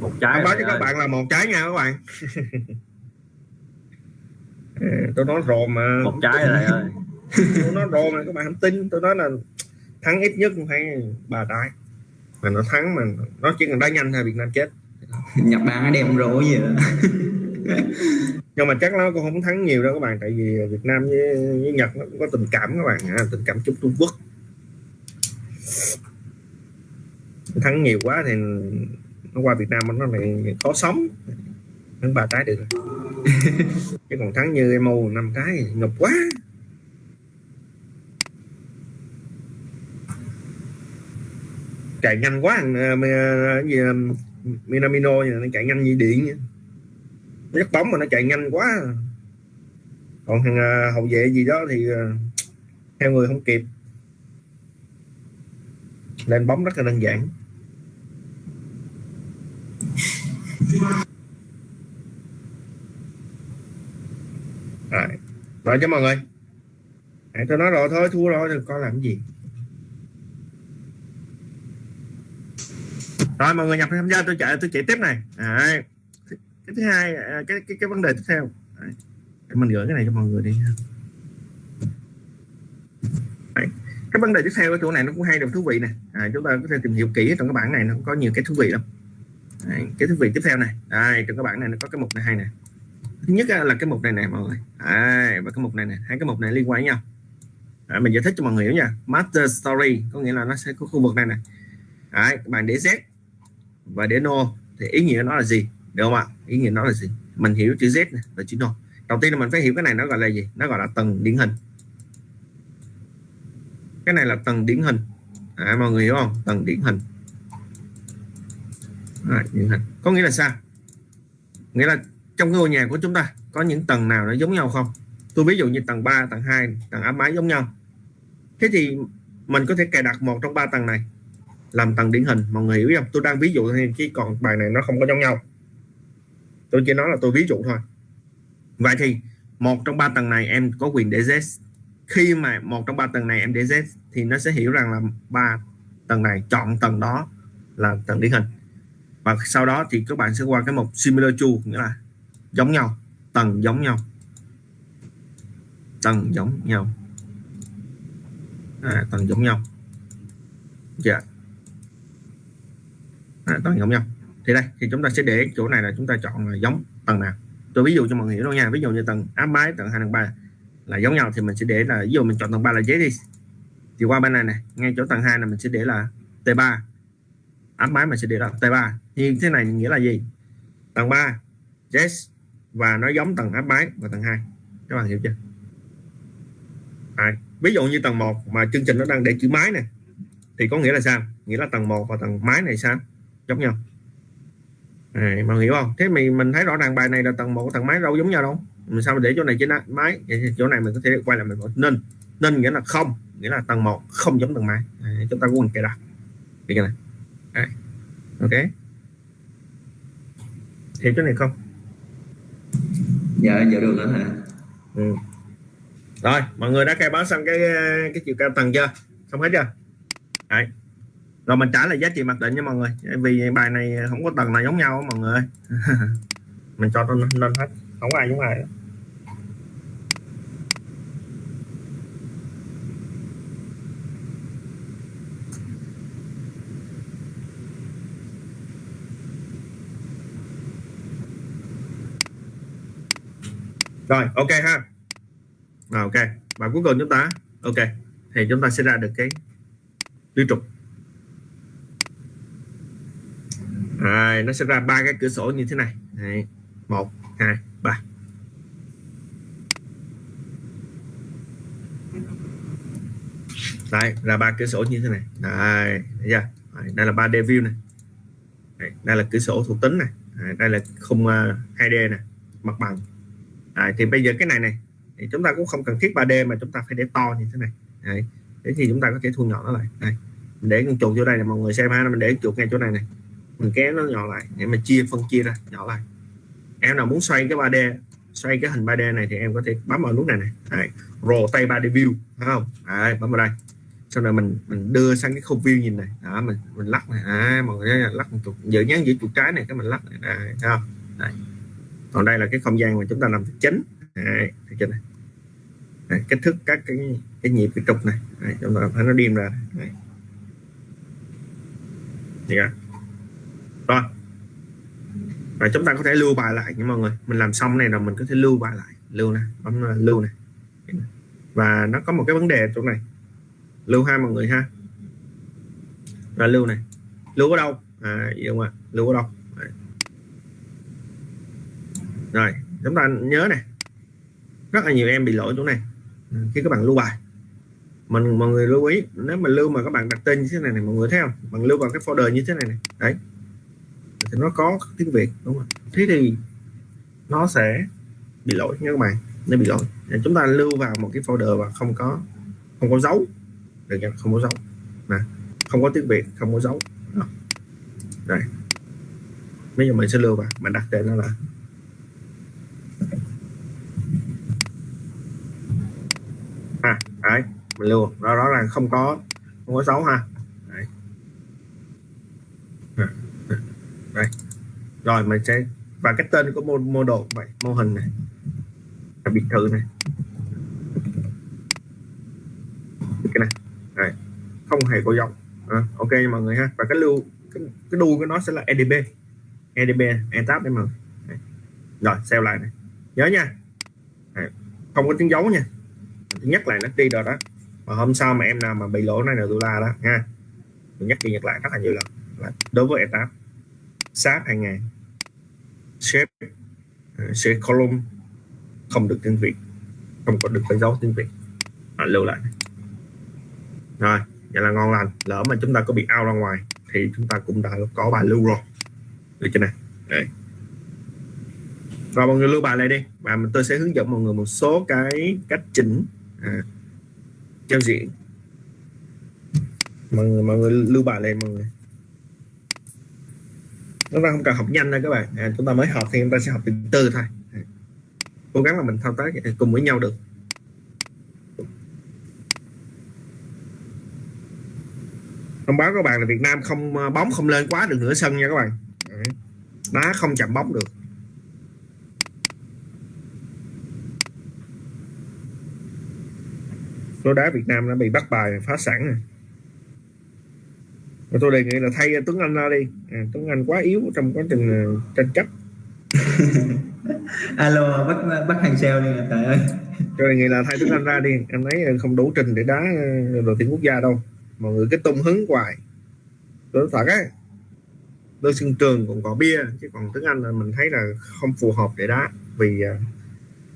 Một trái báo cho các bạn là một trái nha các bạn. Tôi nói rồi mà. Một trái rồi ơi. Tôi nói rồi mà các bạn không tin. Tôi nói là thắng ít nhất cũng phải ba trái mà nó thắng mà nó chỉ cần đá nhanh thôi Việt Nam chết. Nhật Bản nó đem rổ gì đó. nhưng mà chắc nó cũng không thắng nhiều đâu các bạn tại vì Việt Nam với, với Nhật nó cũng có tình cảm các bạn à, tình cảm chung Trung Quốc. Thắng nhiều quá thì nó qua Việt Nam nó lại khó sống thắng ba trái được. Chứ còn thắng như Emo năm thì ngập quá chạy nhanh quá ờ, ờ, cái gì ờ, Minamino như nó chạy nhanh như điện vậy. nó dắt bóng mà nó chạy nhanh quá. Còn thằng hậu vệ gì đó thì theo người không kịp. Lên bóng rất là đơn giản. Rồi rồi cho mọi người. Hãy tôi nói rồi, thôi, thua rồi, đừng coi làm cái gì. Rồi mọi người nhập tham gia tôi chạy tôi chạy tiếp này. À, cái thứ hai à, cái cái cái vấn đề tiếp theo. À, mình gửi cái này cho mọi người đi ha. Đấy. cái vấn đề tiếp theo ở chỗ này nó cũng hay được thú vị nè. À, chúng ta có thể tìm hiểu kỹ trong cái bảng này nó có nhiều cái thú vị lắm. Đấy. cái thú vị tiếp theo này. Đây trong cái bảng này nó có cái mục này hay nè. Thứ nhất là cái mục này nè mọi người. Đấy, và cái mục này nè. Hai cái mục này liên quan với nhau. Đấy, mình giải thích cho mọi người hiểu nha master story có nghĩa là nó sẽ có khu vực này nè. Đấy, bạn để xét và đến no thì ý nghĩa nó là gì? Được không ạ? Ý nghĩa nó là gì? Mình hiểu chữ z này và chữ no. Đầu tiên là mình phải hiểu cái này nó gọi là gì? Nó gọi là tầng điển hình. Cái này là tầng điển hình. À, mọi người hiểu không? Tầng điển hình. À, điển hình. Có nghĩa là sao? Nghĩa là trong cái ngôi nhà của chúng ta có những tầng nào nó giống nhau không? Tôi ví dụ như tầng 3, tầng 2 tầng áp mái giống nhau. Thế thì mình có thể cài đặt một trong ba tầng này làm tầng điển hình mọi người hiểu không? Tôi đang ví dụ thôi chứ còn bài này nó không có giống nhau. Tôi chỉ nói là tôi ví dụ thôi. Vậy thì một trong ba tầng này em có quyền để z. Khi mà một trong ba tầng này em để z thì nó sẽ hiểu rằng là ba tầng này chọn tầng đó là tầng điển hình. Và sau đó thì các bạn sẽ qua cái mục similar to nghĩa là giống nhau tầng giống nhau. Tầng giống nhau. À, tầng giống nhau. Dạ à, tầng giống nhau thì đây thì chúng ta sẽ để chỗ này là chúng ta chọn là giống tầng nào. Tôi ví dụ cho mọi người hiểu đâu nha. Ví dụ như tầng áp mái tầng hai tầng ba là giống nhau thì mình sẽ để là ví dụ mình chọn tầng 3 là giấy đi. Thì qua bên này này ngay chỗ tầng 2 là mình sẽ để là T3 áp mái mình sẽ để là T3 thì thế này nghĩa là gì? Tầng 3 yes và nó giống tầng áp mái và tầng 2 các bạn hiểu chưa? À, ví dụ như tầng 1 mà chương trình nó đang để chữ máy này thì có nghĩa là sao? Nghĩa là tầng 1 và tầng máy này sao? Giống nhau. À, mà hiểu không? Thế mình mình thấy rõ ràng bài này là tầng 1 tầng máy đâu giống nhau đâu. Mình sao mà để chỗ này trên máy? Vậy chỗ này mình có thể quay lại mình gọi nên nên nghĩa là không nghĩa là tầng 1 không giống tầng máy. À, chúng ta có cài đặt cái này. Đấy. ok. Hiểu chỗ này không? Dạ dạ được rồi hả? Ừ. rồi mọi người đã khai báo xong cái cái chiều cao tầng chưa? Xong hết chưa? Đấy rồi mình trả lại giá trị mặc định nha mọi người. Vì bài này không có tầng nào giống nhau mọi người. Mình cho nó lên hết. Không có ai giống ai đó. rồi ok ha. Rồi, ok. Và cuối cùng chúng ta. Ok. Thì chúng ta sẽ ra được cái tiêu trục. Rồi, nó sẽ ra ba cái cửa sổ như thế này. Đấy. một hai ba. Đấy, ra ba cửa sổ như thế này. Đấy, thấy chưa? Đấy, đây là 3D view này. Đây, đây là cửa sổ thuộc tính này. Đấy, đây là khung ờ, uh, 2D này mặt bằng. Đấy, thì bây giờ cái này này thì chúng ta cũng không cần thiết 3D mà chúng ta phải để to như thế này. Đấy. thế thì chúng ta có thể thu nhỏ nó lại. Đây mình để con chuột chỗ đây là mọi người xem ha mình để chuột ngay chỗ này này mình kéo nó nhỏ lại để mà chia phân chia ra nhỏ lại. Em nào muốn xoay cái 3D xoay cái hình 3D này thì em có thể bấm vào nút này này. Đấy. rotate 3D view thấy không? Đấy, bấm vào đây. Sau này mình mình đưa sang cái khung view nhìn này. Đó mình mình lắc này. À, mọi người nhớ lắc một chuột giữ nhấn giữ chuột trái này cái mình lắc này. Đấy, thấy không? Đấy. còn đây là cái không gian mà chúng ta làm chính. Đấy, trên này. Đấy, kích thước các cái cái nhịp cái trục này. Đấy, chúng ta phải nó điềm ra. Đấy. Đấy. Vâng. rồi và chúng ta có thể lưu bài lại nha mọi người. Mình làm xong này là mình có thể lưu bài lại. Lưu này bấm ờ, lưu này và nó có một cái vấn đề chỗ này. Lưu ha mọi người ha. Rồi lưu này lưu ở đâu? À gì không ạ, lưu ở đâu? Đấy. rồi, chúng ta nhớ này rất là nhiều em bị lỗi chỗ này. Ừ, khi các bạn lưu bài. Mình, mọi người lưu ý, nếu mà lưu mà các bạn đặt tên như thế này này mọi người thấy không? Bạn lưu vào cái folder như thế này này đấy thì nó có tiếng việt, đúng không? Thế thì nó sẽ bị lỗi nha các bạn, nó bị lỗi. Để chúng ta lưu vào một cái folder và không có không có dấu. Được chưa? Không có dấu. Nè, không có tiếng việt, không có dấu. Rồi đây. Bây giờ mình sẽ lưu vào, mình đặt tên nó là à đấy, mình lưu. Nó rõ ràng không có không có dấu ha đấy đây. Rồi mình sẽ và cái tên của mô, mô đồ vậy mô hình này. Là biệt thự này. Cái này. Đây. không hề có dấu à, ok mọi người ha. Và cái lưu cái, cái đuôi của nó sẽ là edb edb etab đấy mà đây. rồi xem lại này. Nhớ nha. Đây. không có tiếng dấu nha. Nhắc lại nó đi rồi đó. Mà hôm sau mà em nào mà bị lỗ này là tôi la đó nha mình nhắc đi nhắc lại rất là nhiều lần. Đối với etab sát 2000 shape ờ, shape column. Không được tiếng việt. Không có được cái dấu tiếng việt. À, lưu lại rồi vậy là ngon lành. Lỡ mà chúng ta có bị out ra ngoài thì chúng ta cũng đã có bài lưu rồi. Được chưa này Đấy. rồi mọi người lưu bài lại đi. Và tôi sẽ hướng dẫn mọi người một số cái cách chỉnh à, giao diện. Mọi người mọi người lưu bài này mọi người chúng ta không cần học nhanh đâu các bạn. À, chúng ta mới học thì chúng ta sẽ học từ từ thôi. À, cố gắng là mình thao tác à, cùng với nhau được. Thông báo các bạn là Việt Nam không à, bóng không lên quá được nửa sân nha các bạn. Đá không chạm bóng được. Số đá Việt Nam đã bị bắt bài phá sản rồi và tôi đề nghị là thay Tuấn Anh ra đi. À, Tuấn Anh quá yếu trong quá trình uh, tranh chấp. Alo bắt bắt hàng sale đi trời ơi. Tôi đề nghị là thay Tuấn Anh ra đi. Anh ấy không đủ trình để đá đội tuyển quốc gia đâu. Mọi người cái tung hứng hoài. Tôi thật á đôi sân trường cũng có bia chứ còn Tuấn Anh là mình thấy là không phù hợp để đá. Vì uh,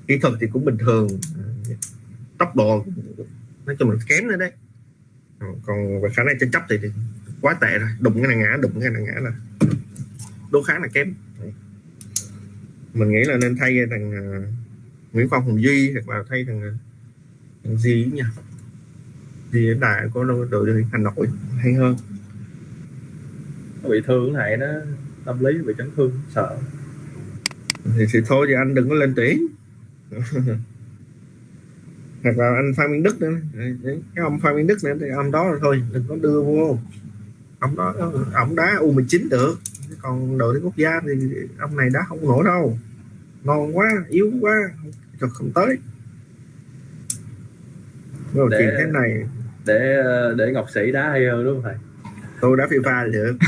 kỹ thuật thì cũng bình thường uh, tốc độ nói chung là kém nữa đấy. Còn về khả năng tranh chấp thì quá tệ rồi. Đụng cái này ngã đụng cái này ngã là đố khá là kém. Mình nghĩ là nên thay thằng uh, Nguyễn Quang Hùng Duy hoặc là thay thằng, uh, thằng gì nha gì ở đại có đội đội Hà Nội hay hơn. Nó bị thương này nó tâm lý bị chấn thương sợ. Thì, thì thôi thì anh đừng có lên tuyển hoặc là anh Phan Minh Đức nữa. Đấy, cái ông Phan Minh Đức nữa thì ông đó là thôi đừng có đưa vô ông đó ông đá U19 được. Còn đội tuyển quốc gia thì ông này đá không nổi đâu. Ngon quá yếu quá không, không tới. Rồi Để- chuyện thế này. để để ngọc sĩ đá hay hơn đúng không thầy? Tôi đã FIFA thì được.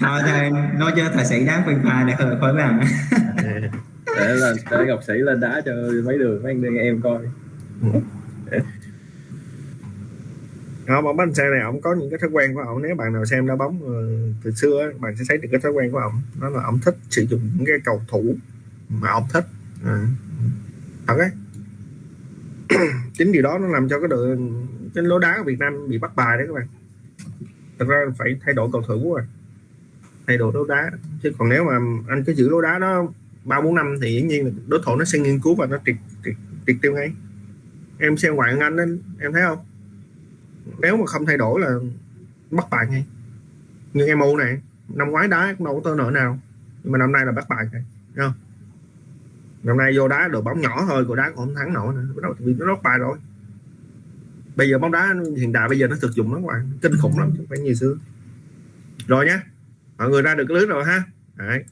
Thôi thôi nói cho thầy sĩ đá phim pha để khỏi khỏi làm. Để là để ngọc sĩ lên đá cho mấy đường mấy anh em coi không ông bánh xe này ông có những cái thói quen của ông. Nếu bạn nào xem đá bóng ờ, từ xưa bạn sẽ thấy được cái thói quen của ông. Đó là ông thích sử dụng những cái cầu thủ mà ông thích. À. thật ấy chính điều đó nó làm cho cái đội cái lối đá của Việt Nam bị bắt bài đấy các bạn. Thật ra phải thay đổi cầu thủ rồi thay đổi lối đá. Chứ còn nếu mà anh cứ giữ lối đá đó ba bốn năm thì dĩ nhiên là đối thủ nó sẽ nghiên cứu và nó triệt triệt, triệt tiêu ngay. Em xem ngoại Anh ấy, em thấy không? Nếu mà không thay đổi là bắt bại ngay. Như em MU này năm ngoái đá cũng đâu có tơ nợ nào. Nhưng mà năm nay là bắt bại rồi không? Năm nay vô đá đội bóng nhỏ thôi của đá cũng không thắng nổi nữa. Vì nó bắt bài rồi. Bây giờ bóng đá hiện đại bây giờ nó thực dụng lắm các bạn. Kinh khủng lắm chứ không phải như xưa. Rồi nhá mọi người ra được cái lưới rồi ha. Đấy.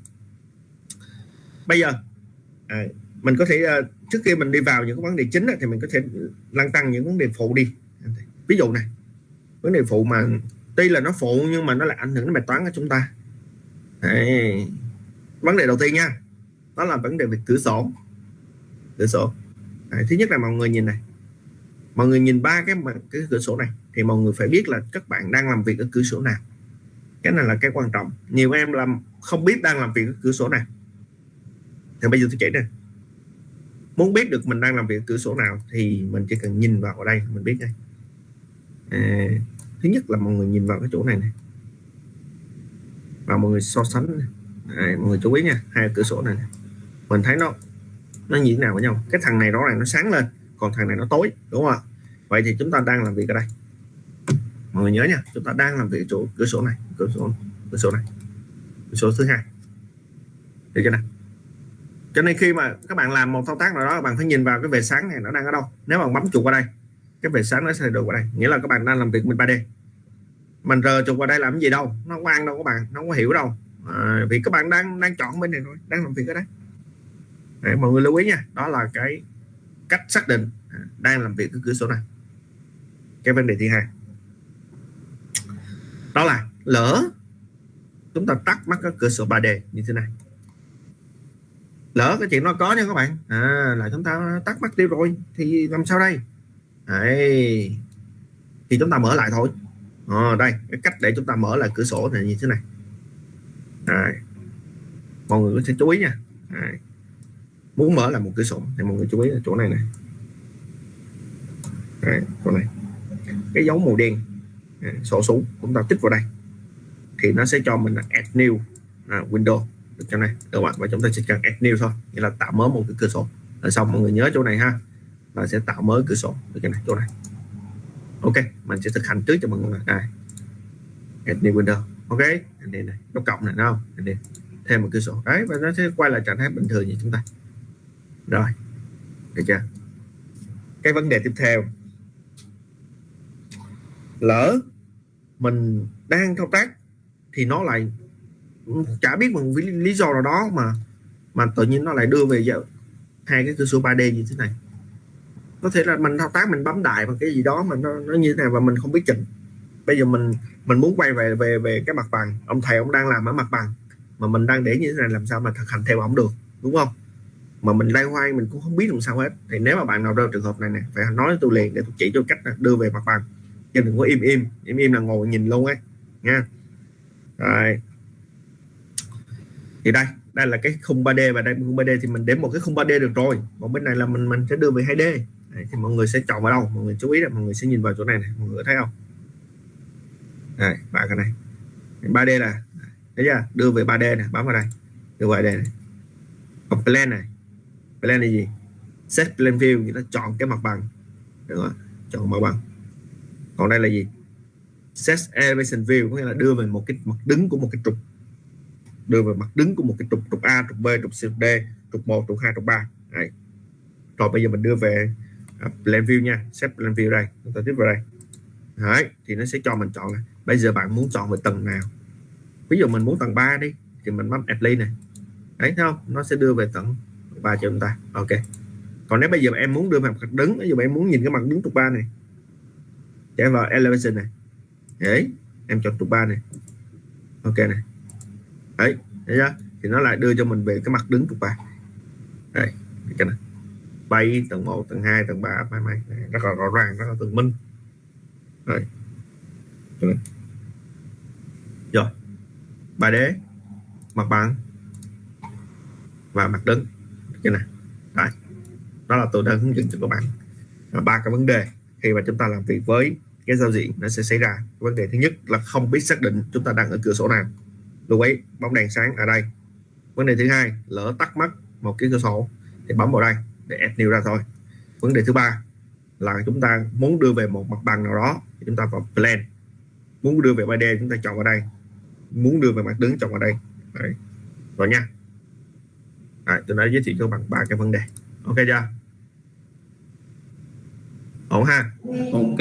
bây giờ à, mình có thể ờ, trước khi mình đi vào những cái vấn đề chính thì mình có thể lăn tăng những vấn đề phụ đi ví dụ này vấn đề phụ mà tuy là nó phụ nhưng mà nó lại ảnh hưởng đến bài toán của chúng ta. Đấy. vấn đề đầu tiên nha đó là vấn đề về cửa sổ. Cửa sổ. Đấy. thứ nhất là mọi người nhìn này. Mọi người nhìn ba cái cái cửa sổ này thì mọi người phải biết là các bạn đang làm việc ở cửa sổ nào. Cái này là cái quan trọng. Nhiều em làm không biết đang làm việc ở cửa sổ nào. Thì bây giờ tôi chỉ nè. Muốn biết được mình đang làm việc ở cửa sổ nào thì mình chỉ cần nhìn vào ở đây mình biết ngay à, thứ nhất là mọi người nhìn vào cái chỗ này này. Và mọi người so sánh này. Đấy, mọi người chú ý nha hai cửa sổ này, này. Mình thấy nó nó như thế nào với nhau. Cái thằng này rõ ràng nó sáng lên còn thằng này nó tối đúng không ạ? Vậy thì chúng ta đang làm việc ở đây. Mọi người nhớ nha chúng ta đang làm việc ở chỗ cửa sổ này cửa sổ cửa sổ này. Cửa sổ thứ hai. Được chưa nào cho nên khi mà các bạn làm một thao tác nào đó các bạn phải nhìn vào cái vệt sáng này nó đang ở đâu. Nếu bạn bấm chuột qua đây cái vệt sáng nó sẽ được qua đây. Nghĩa là các bạn đang làm việc bên 3D mình rờ chụp qua đây làm cái gì đâu. Nó không ăn đâu các bạn. Nó không có hiểu đâu. À, vì các bạn đang đang chọn bên này thôi. Đang làm việc ở đây. Đấy, mọi người lưu ý nha. Đó là cái cách xác định à, đang làm việc cái cửa sổ này. Cái vấn đề thứ hai. Đó là lỡ chúng ta tắt mất cái cửa sổ 3D như thế này. Lỡ cái chuyện nó có nha các bạn. À, là chúng ta tắt mất tiêu rồi thì làm sao đây? Đấy. thì chúng ta mở lại thôi. À, đây cái cách để chúng ta mở lại cửa sổ này như thế này. Đấy. mọi người sẽ chú ý nha. Đấy. muốn mở lại một cửa sổ thì mọi người chú ý chỗ này này Đấy, chỗ này. Cái dấu màu đen. Đấy, sổ xuống chúng ta tích vào đây. Thì nó sẽ cho mình là add new à, window. Được cho này. Các bạn và chúng ta chỉ cần add new thôi. Nghĩa là tạo mới một cái cửa sổ. Rồi xong mọi người nhớ chỗ này ha và sẽ tạo mới cửa sổ được cái này chỗ này. Ok mình sẽ thực hành trước cho mọi người đây. Add new window. Ok anh đây. Này nó cộng này đúng không? Anh đây thêm một cửa sổ. Đấy và nó sẽ quay lại trạng thái bình thường như chúng ta. Rồi. Được chưa? Cái vấn đề tiếp theo. Lỡ mình đang thao tác thì nó lại chả biết bằng lý, lý do nào đó mà mà tự nhiên nó lại đưa về giờ hai cái cửa sổ 3D như thế này có thể là mình thao tác mình bấm đại bằng cái gì đó mà nó, nó như thế này và mình không biết chỉnh. Bây giờ mình mình muốn quay về về về cái mặt bằng. Ông thầy ông đang làm ở mặt bằng. Mà mình đang để như thế này làm sao mà thực hành theo ông được đúng không? Mà mình lay hoay mình cũng không biết làm sao hết. Thì nếu mà bạn nào rơi trường hợp này nè phải nói với tôi liền để tôi chỉ cho cách đưa về mặt bằng. Chứ đừng có im im. Im im là ngồi nhìn luôn ấy nha. Rồi. Thì đây đây là cái khung 3D và đây khung 3D thì mình đếm một cái khung 3D được rồi. Còn bên này là mình mình sẽ đưa về 2D Đấy, thì mọi người sẽ chọn vào đâu? Mọi người chú ý là mọi người sẽ nhìn vào chỗ này này mọi người thấy không? Đây ba cái này. 3D là thấy chưa? Đưa về 3D này bấm vào đây. Đưa vào đây này. Còn plan này. Plan là gì? Set plan view nghĩa là chọn cái mặt bằng. Được không? chọn mặt bằng. Còn đây là gì? Set elevation view có nghĩa là đưa về một cái mặt đứng của một cái trục. Đưa về mặt đứng của một cái trục trục A trục B trục C trục D trục 1 trục 2 trục 3 này rồi bây giờ mình đưa về plan view nha. Xếp plan view đây. Chúng ta tiếp vào đây. Đấy. thì nó sẽ cho mình chọn này. bây giờ bạn muốn chọn về tầng nào? Ví dụ mình muốn tầng 3 đi, thì mình bấm apply này đấy, thấy không? Nó sẽ đưa về tầng 3 cho chúng ta. Ok. Còn nếu bây giờ em muốn đưa mặt đứng, ví dụ em muốn nhìn cái mặt đứng trục 3 này. Thì em vào elevation này. Đấy em chọn trục 3 này. Ok này đấy, thấy chưa? Thì nó lại đưa cho mình về cái mặt đứng trục 3 đây, cái này bay tầng 1 tầng 2 tầng 3 mai mai rất là rõ ràng rất là tường minh. Rồi rồi. Bài đế, mặt bằng và mặt đứng. Cái này. Đấy đó là tôi đang hướng dẫn cho các bạn. Ba cái vấn đề khi mà chúng ta làm việc với cái giao diện nó sẽ xảy ra. Vấn đề thứ nhất là không biết xác định chúng ta đang ở cửa sổ nào. Lưu ý, bóng đèn sáng ở đây. Vấn đề thứ hai, lỡ tắt mất một cái cửa sổ thì bấm vào đây để new ra thôi. Vấn đề thứ ba là chúng ta muốn đưa về một mặt bằng nào đó thì chúng ta vào plan. Muốn đưa về 3D chúng ta chọn vào đây. Muốn đưa về mặt đứng chọn vào đây. Đấy. rồi nha. Đấy, tôi đã giới thiệu cho bạn ba cái vấn đề. Ok chưa? Ổn ha? Ok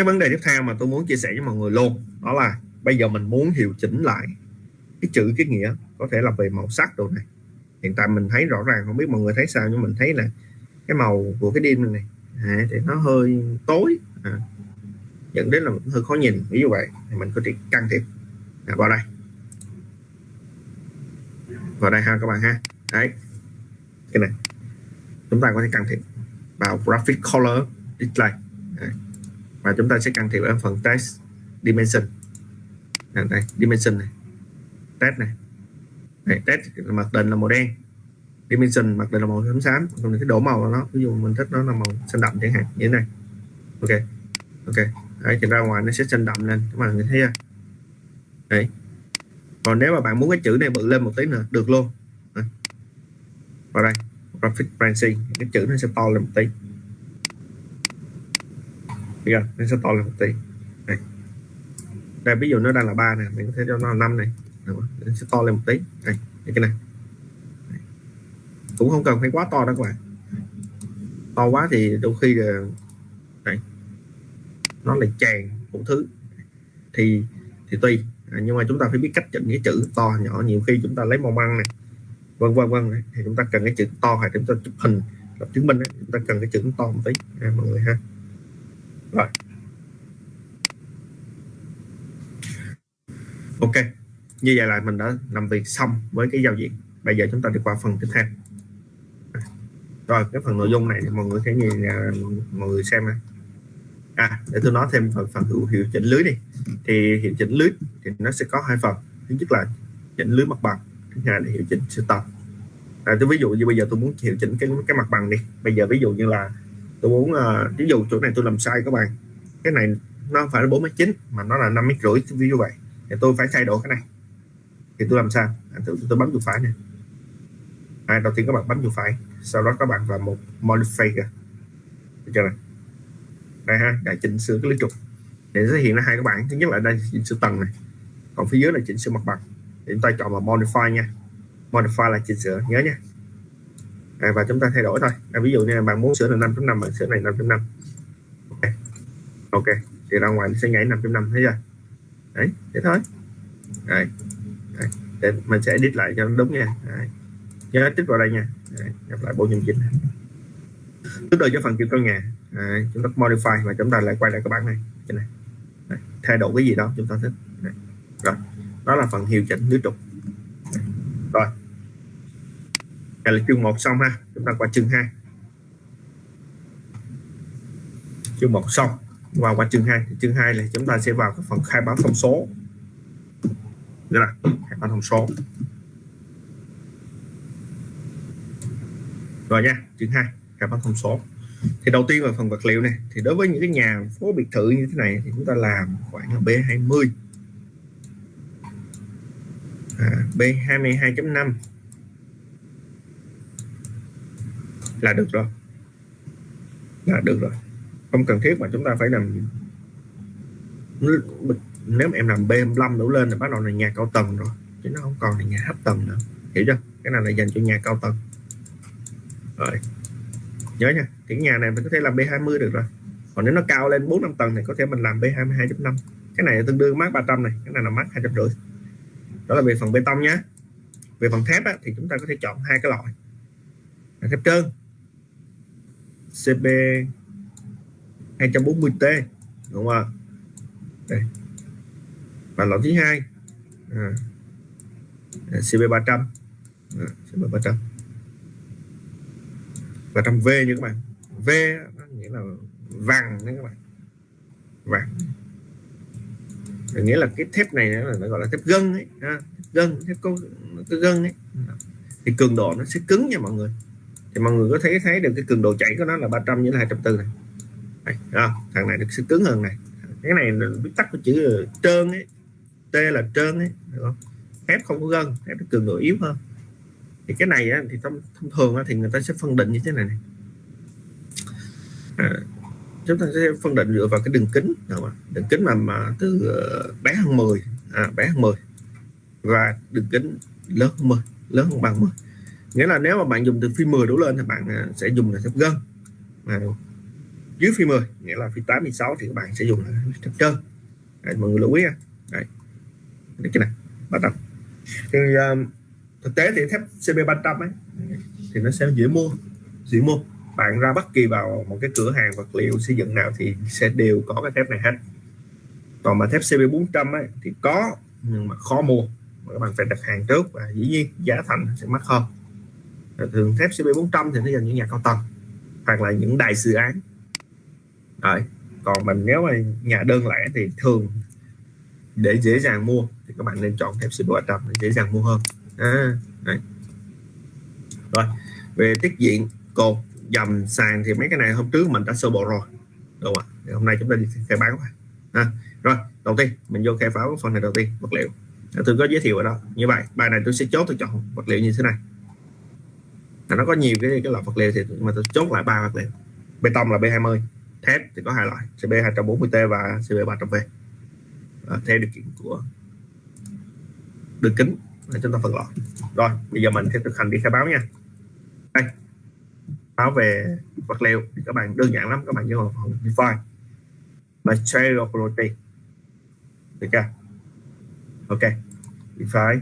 cái vấn đề tiếp theo mà tôi muốn chia sẻ với mọi người luôn đó là bây giờ mình muốn điều chỉnh lại cái chữ cái nghĩa có thể là về màu sắc đồ này hiện tại mình thấy rõ ràng không biết mọi người thấy sao nhưng mình thấy là cái màu của cái đêm này à, thì nó hơi tối à, dẫn đến là hơi khó nhìn ví dụ vậy thì mình có thể can thiệp à, vào đây. Vào đây ha các bạn ha. Đấy. Cái này. Chúng ta có thể can thiệp vào graphic color display. Đấy. và chúng ta sẽ can thiệp ở phần text dimension. À, đây dimension này. Text này hệ test mặt định là màu đen. Dimension mặt định là màu xám xám. Còn cái đổ màu của nó, ví dụ mình thích nó là màu xanh đậm chẳng hạn, như thế này. Ok ok. Đấy, thì ra ngoài nó sẽ xanh đậm lên. Các bạn thấy chưa? Đấy. Còn nếu mà bạn muốn cái chữ này bự lên một tí nữa, được luôn. Đấy. vào đây, graphic branding. Cái chữ nó sẽ to lên một tí. Bây giờ, nó sẽ to lên một tí. Đây. đây, ví dụ nó đang là ba này mình có thể cho nó là năm này. Được nó sẽ to lên một tí. Đây cái này. Cũng không cần phải quá to đâu các bạn. To quá thì đôi khi là đây nó lại tràn một thứ. Thì thì tùy. À, nhưng mà chúng ta phải biết cách chỉnh cái chữ to nhỏ. Nhiều khi chúng ta lấy màu măng này vân vân vân thì chúng ta cần cái chữ to hay chúng ta chụp hình lập chứng minh ấy, chúng ta cần cái chữ to một tí. À, mọi người ha. Rồi. Ok như vậy là mình đã làm việc xong với cái giao diện. Bây giờ chúng ta đi qua phần tiếp theo. Rồi cái phần nội dung này thì mọi người thấy nhìn à, mọi người xem này à để tôi nói thêm phần phần hiệu, hiệu chỉnh lưới đi. Thì hiệu chỉnh lưới thì nó sẽ có hai phần. Thứ nhất là chỉnh lưới mặt bằng thứ hai là hiệu chỉnh sự tập à, tôi ví dụ như bây giờ tôi muốn hiệu chỉnh cái cái mặt bằng đi. Bây giờ ví dụ như là tôi muốn uh, ví dụ chỗ này tôi làm sai các bạn. Cái này nó không phải là bốn mét chín mà nó là năm mét rưỡi ví dụ vậy. Thì tôi phải thay đổi cái này thì tôi làm sao? À, tôi, tôi bấm chuột phải này. À, đầu tiên các bạn bấm chuột phải sau đó các bạn vào một modify kìa. Được chưa này đây ha để chỉnh sửa cái lưới trục. Để sẽ hiện ra hai các bạn thứ nhất là đây chỉnh sửa tầng này. Còn phía dưới là chỉnh sửa mặt bằng. Thì chúng ta chọn vào modify nha. Modify là chỉnh sửa nhớ nha. À, và chúng ta thay đổi thôi. À, ví dụ như là bạn muốn sửa là 5.5 bạn sửa này 5.5 ok. Ok. Thì ra ngoài nó sẽ nhảy 5.5 thấy chưa? Đấy thế thôi. Đấy đây. để mình sẽ edit lại cho nó đúng nha đây. nhớ tích vào đây nha đây. nhập lại 4.9 tiếp tục cho phần kiểm con nhà đây. chúng ta modify và chúng ta lại quay lại cái bảng này cái này đây. thay đổi cái gì đó chúng ta thích đây. rồi, đó là phần hiệu chỉnh lưới trục rồi đây là chương 1 xong ha chúng ta qua chương 2 chương 1 xong vào qua chương 2 chương 2 là chúng ta sẽ vào cái phần khai báo thông số nghĩa là hệ toán thông số rồi nha chương 2 hệ toán thông số thì đầu tiên là phần vật liệu này. Thì đối với những cái nhà phố biệt thự như thế này thì chúng ta làm khoảng là B20 à, B22.5 là được rồi. Là được rồi. Không cần thiết mà chúng ta phải làm nếu mà em làm B25 đủ lên là bắt đầu là nhà cao tầng rồi chứ nó không còn là nhà thấp tầng nữa. Hiểu chưa? Cái này là dành cho nhà cao tầng. Rồi. Nhớ nha cái nhà này mình có thể làm B20 được rồi. Còn nếu nó cao lên 4 5 tầng thì có thể mình làm B22.5 cái này tương đương mát 300 này cái này là mát 250 đó là về phần bê tông nhé về phần thép á, thì chúng ta có thể chọn hai cái loại. Là thép trơn CB 240T đúng không ạ? Đây bản loại thứ hai. À, CB 300 à, CB 300 300 V như các bạn. V nó nghĩa là vàng đấy các bạn. Vàng. Nghĩa là cái thép này là nó gọi là thép gân ấy ha. gân thép có cái gân ấy. Thì cường độ nó sẽ cứng nha mọi người. Thì mọi người có thấy thấy được cái cường độ chảy của nó là 300 với 240 này. Đấy, à, thằng này nó sẽ cứng hơn này. Cái này là viết tắt của chữ trơn ấy. T là trơn ấy được không? Thép không có gân thép nó cường độ yếu hơn. Thì cái này á, thì thông, thông thường á, thì người ta sẽ phân định như thế này, này. À, chúng ta sẽ phân định dựa vào cái đường kính không? đường kính mà mà từ ờ, bé hơn 10 à, bé hơn 10 và đường kính lớn hơn 10 lớn hơn bằng 10 nghĩa là nếu mà bạn dùng từ phi 10 đổ lên thì bạn à, sẽ dùng là thép gân. À, dưới phi 10 nghĩa là phi 8 phi 6 thì các bạn sẽ dùng là thép trơn. Đấy, mọi người lưu ý Đấy. Đấy, cái này bắt đầu. Thì um, thực tế thì thép CB 300 ấy thì nó sẽ dễ mua dễ mua. Bạn ra bất kỳ vào một cái cửa hàng vật liệu xây dựng nào thì sẽ đều có cái thép này hết. Còn mà thép CB 400 ấy, thì có nhưng mà khó mua. Mà các bạn phải đặt hàng trước và dĩ nhiên giá thành sẽ mắc hơn. Thường thép CB 400 thì nó dành những nhà cao tầng hoặc là những đại dự án. Đấy. còn mình nếu mà nhà đơn lẻ thì thường để dễ dàng mua thì các bạn nên chọn thép CB 300 để dễ dàng mua hơn. À, đấy. rồi về tiết diện cột dầm sàn thì mấy cái này hôm trước mình đã sơ bộ rồi. Đúng không ạ? Hôm nay chúng ta đi khai báo à, rồi đầu tiên mình vô khai báo phần này đầu tiên vật liệu. À, tôi có giới thiệu ở đó. Như vậy bài này tôi sẽ chốt tôi chọn vật liệu như thế này. À, nó có nhiều cái cái loại vật liệu thì mà tôi chốt lại ba vật liệu. Bê tông là B20 thép thì có hai loại CB 240T và CB 300V à, theo điều kiện của đường kính để chúng ta phân loại. Rồi bây giờ mình sẽ thực hành đi khai báo nha. Đây. Báo về vật liệu. Thì các bạn đơn giản lắm các bạn chỉ vào phần define material property được chưa? Ok. Define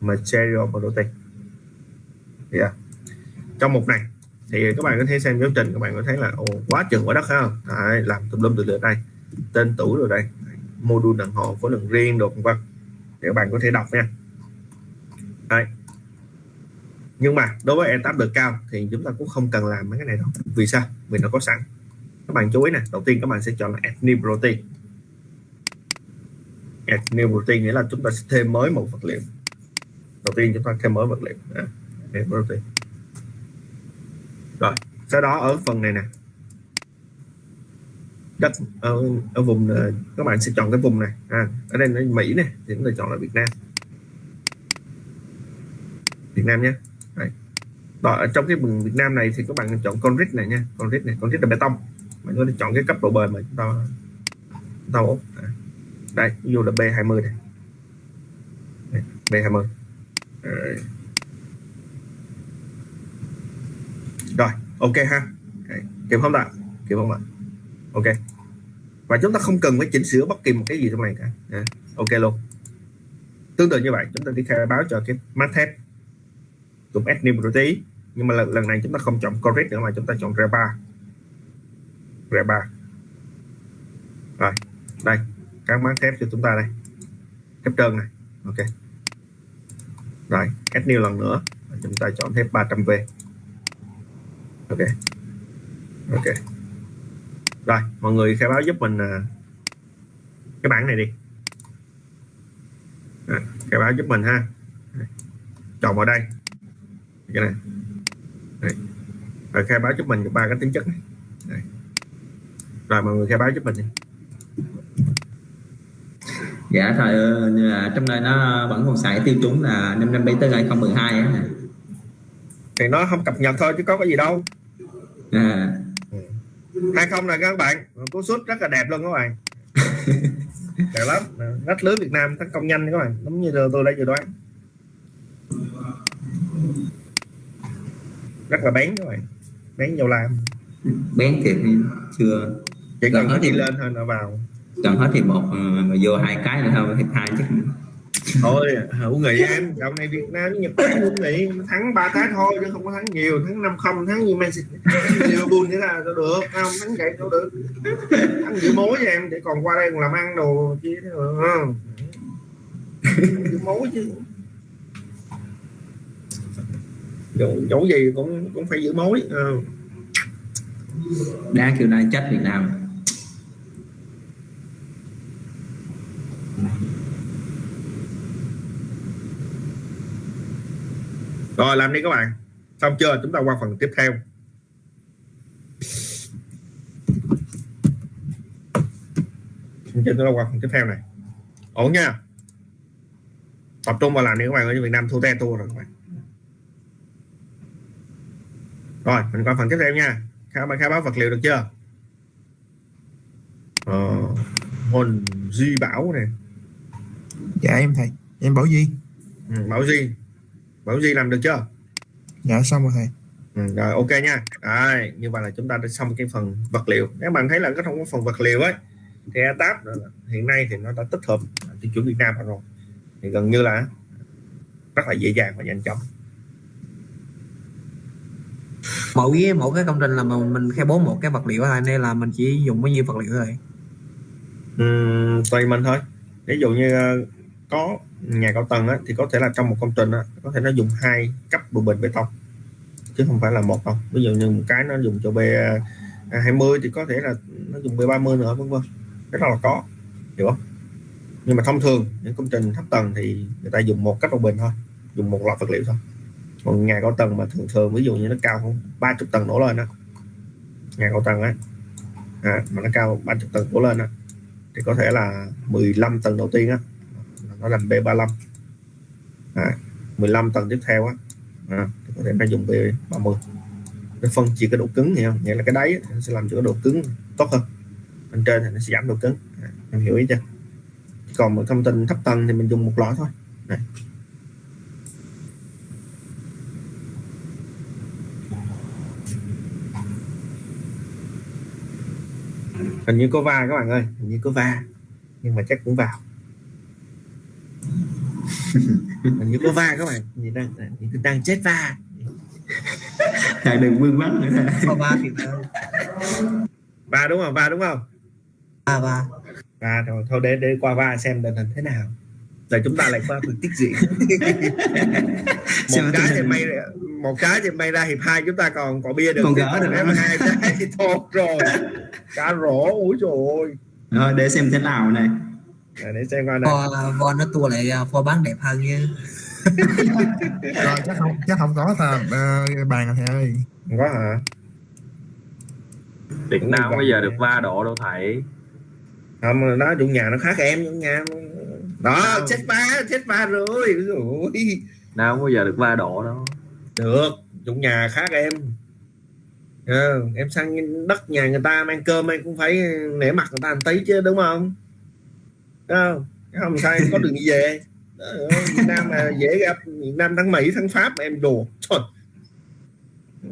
material property yeah. trong mục này thì các bạn có thể xem giáo trình các bạn có thấy là ồ, quá chừng quá đất không? Đấy, làm tùm lum từ lượt đây. Tên tủ rồi đây. Module đồng hồ có lượng riêng đồ vân để các bạn có thể đọc nha. Đấy. nhưng mà đối với etap được cao thì chúng ta cũng không cần làm mấy cái này đâu. Vì sao? Vì nó có sẵn. Các bạn chú ý này đầu tiên các bạn sẽ chọn là add new protein. Add new protein nghĩa là chúng ta sẽ thêm mới một vật liệu. Đầu tiên chúng ta thêm mới vật liệu. À, add protein. Rồi sau đó ở phần này nè đất ở, ở vùng ờ, các bạn sẽ chọn cái vùng này. À, ở đây là Mỹ này thì chúng ta chọn là Việt Nam. Việt Nam nhé. Đó, ở trong cái vùng Việt Nam này thì các bạn chọn con rít này nha. Con rít này con rít là bê tông. Bạn có thể chọn cái cấp độ bền mà chúng ta chúng ta ốp à, đây dù là B20 này. Đây, B20 à. rồi. Ok ha. Đấy. kịp không ạ kịp không ạ ok. Và chúng ta không cần phải chỉnh sửa bất kỳ một cái gì trong này cả. Đấy. ok luôn. Tương tự như vậy chúng ta đi khai báo cho cái mắt thép. Cũng add new property nhưng mà lần, lần này chúng ta không chọn correct nữa mà chúng ta chọn R3 R3 rồi đây. Các máng thép cho chúng ta đây. Thép trơn này. Ok. Rồi add new lần nữa. Chúng ta chọn thép 300V ok. Ok rồi mọi người khai báo giúp mình uh, cái bảng này đi. À, khai báo giúp mình ha. Chọn vào đây. Cái này. Rồi khai báo giúp mình ba cái tính chất này. Đây. rồi mọi người khai báo giúp mình đi. Dạ thời trong đây nó vẫn còn xài tiêu chuẩn là năm năm bảy tới 2012 á. Thì nó không cập nhật thôi chứ có cái gì đâu. À, hai không này các bạn? Cú sút rất là đẹp luôn các bạn. Đẹp lắm. Rách lưới Việt Nam tấn công nhanh các bạn. Giống như tôi đã dự đoán. Rất là bén các bạn. Bén dầu lam bén thiệt chưa. Chỉ cần hết thì- lên thôi nó vào. Gần hết thì một ờ, mà vô hai cái nữa thôi hiệp hai chắc thôi hữu nghị em. Dạo này Việt Nam với Nhật Bản hữu nghị thắng ba cái thôi chứ không có thắng nhiều. Thắng năm không thắng như Man City thắng Liverpool thế là đâu được. Không thắng vậy đâu được. Thắng giữ mối cho em để còn qua đây còn làm ăn đồ chi không ừ. giữ mối chứ. Chỗ, chỗ gì cũng cũng phải giữ mối. Ờ. đá kiểu này chết Việt Nam. Rồi làm đi các bạn. Xong chưa? Chúng ta qua phần tiếp theo. Chúng ta qua phần tiếp theo này. Ổn nha. Tập trung vào làm đi các bạn ở Việt Nam thua te tua rồi các bạn. Rồi mình qua phần tiếp theo nha. Khai báo khai báo vật liệu được chưa? Ờ, hồn di bảo này dạ em thầy. Em bảo gì ừ, bảo di bảo di làm được chưa? Dạ xong rồi thầy. Ừ, rồi ok nha. Đấy, như vậy là chúng ta đã xong cái phần vật liệu. Nếu bạn thấy là cái trong cái phần vật liệu ấy thì ATAP hiện nay thì nó đã tích hợp tiêu chuẩn Việt Nam rồi. Thì gần như là rất là dễ dàng và nhanh chóng. Mỗi cái mỗi cái công trình là mình, mình khai bố một cái vật liệu thôi nên là mình chỉ dùng bao nhiêu vật liệu thôi. Ừm, tùy mình thôi. Ví dụ như ờ, có nhà cao tầng á, thì có thể là trong một công trình á, có thể nó dùng hai cấp độ bền bê tông chứ không phải là một đâu. Ví dụ như một cái nó dùng cho B 20 thì có thể là nó dùng B 30 nữa vân vân. Cái đó là có hiểu không? Nhưng mà thông thường những công trình thấp tầng thì người ta dùng một cấp độ bền thôi dùng một loại vật liệu thôi. Còn nhà cao tầng mà thường thường ví dụ như nó cao không 30 tầng đổ lên đó nhà cao tầng á à, mà nó cao 30 tầng đổ lên á thì có thể là 15 tầng đầu tiên á nó làm B35. À, 15 tầng tiếp theo á. À, thì có thể nó dùng B30 nó phân chia cái độ cứng hiểu không? Nghĩa là cái đáy nó sẽ làm cho cái độ cứng tốt hơn. Bên trên thì nó sẽ giảm độ cứng. À, em hiểu ý chưa? Còn một thông tin thấp tầng thì mình dùng một loại thôi. Này. hình như có va các bạn ơi hình như có va nhưng mà chắc cũng vào hình như có va các bạn. Như đang đang chết va. Thầy đừng vương vấn nữa có ba thì va đúng không? Va đúng không? Ba ba va thôi. Thôi để để qua va xem tình hình thế nào. Rồi chúng ta lại qua phân tích gì? Một Xem cái thì may một cái thì may ra hiệp hai chúng ta còn có bia được. Còn gỡ được đó. hai cái thì thôi rồi. Cá rổ ui trời ơi rồi để xem thế nào này Rồi để xem coi này Vo, vo nó tua lại à, Vo bán đẹp hơn như rồi chắc không chắc không có ta ờ, bàn thầy ơi. Không có hả? Việt Nam bây giờ được va độ đâu thầy. Không nó chủ nhà nó khác em chủ nhà đó chết ba chết ba rồi ôi. nào không bao giờ được va độ đâu. Được chủ nhà khác em. Ờ, em sang đất nhà người ta mang cơm em cũng phải nể mặt người ta một tí chứ đúng không không không em có đường đi về. Đó, Việt Nam mà dễ gặp Việt Nam thắng Mỹ thắng Pháp em đùa. Trời.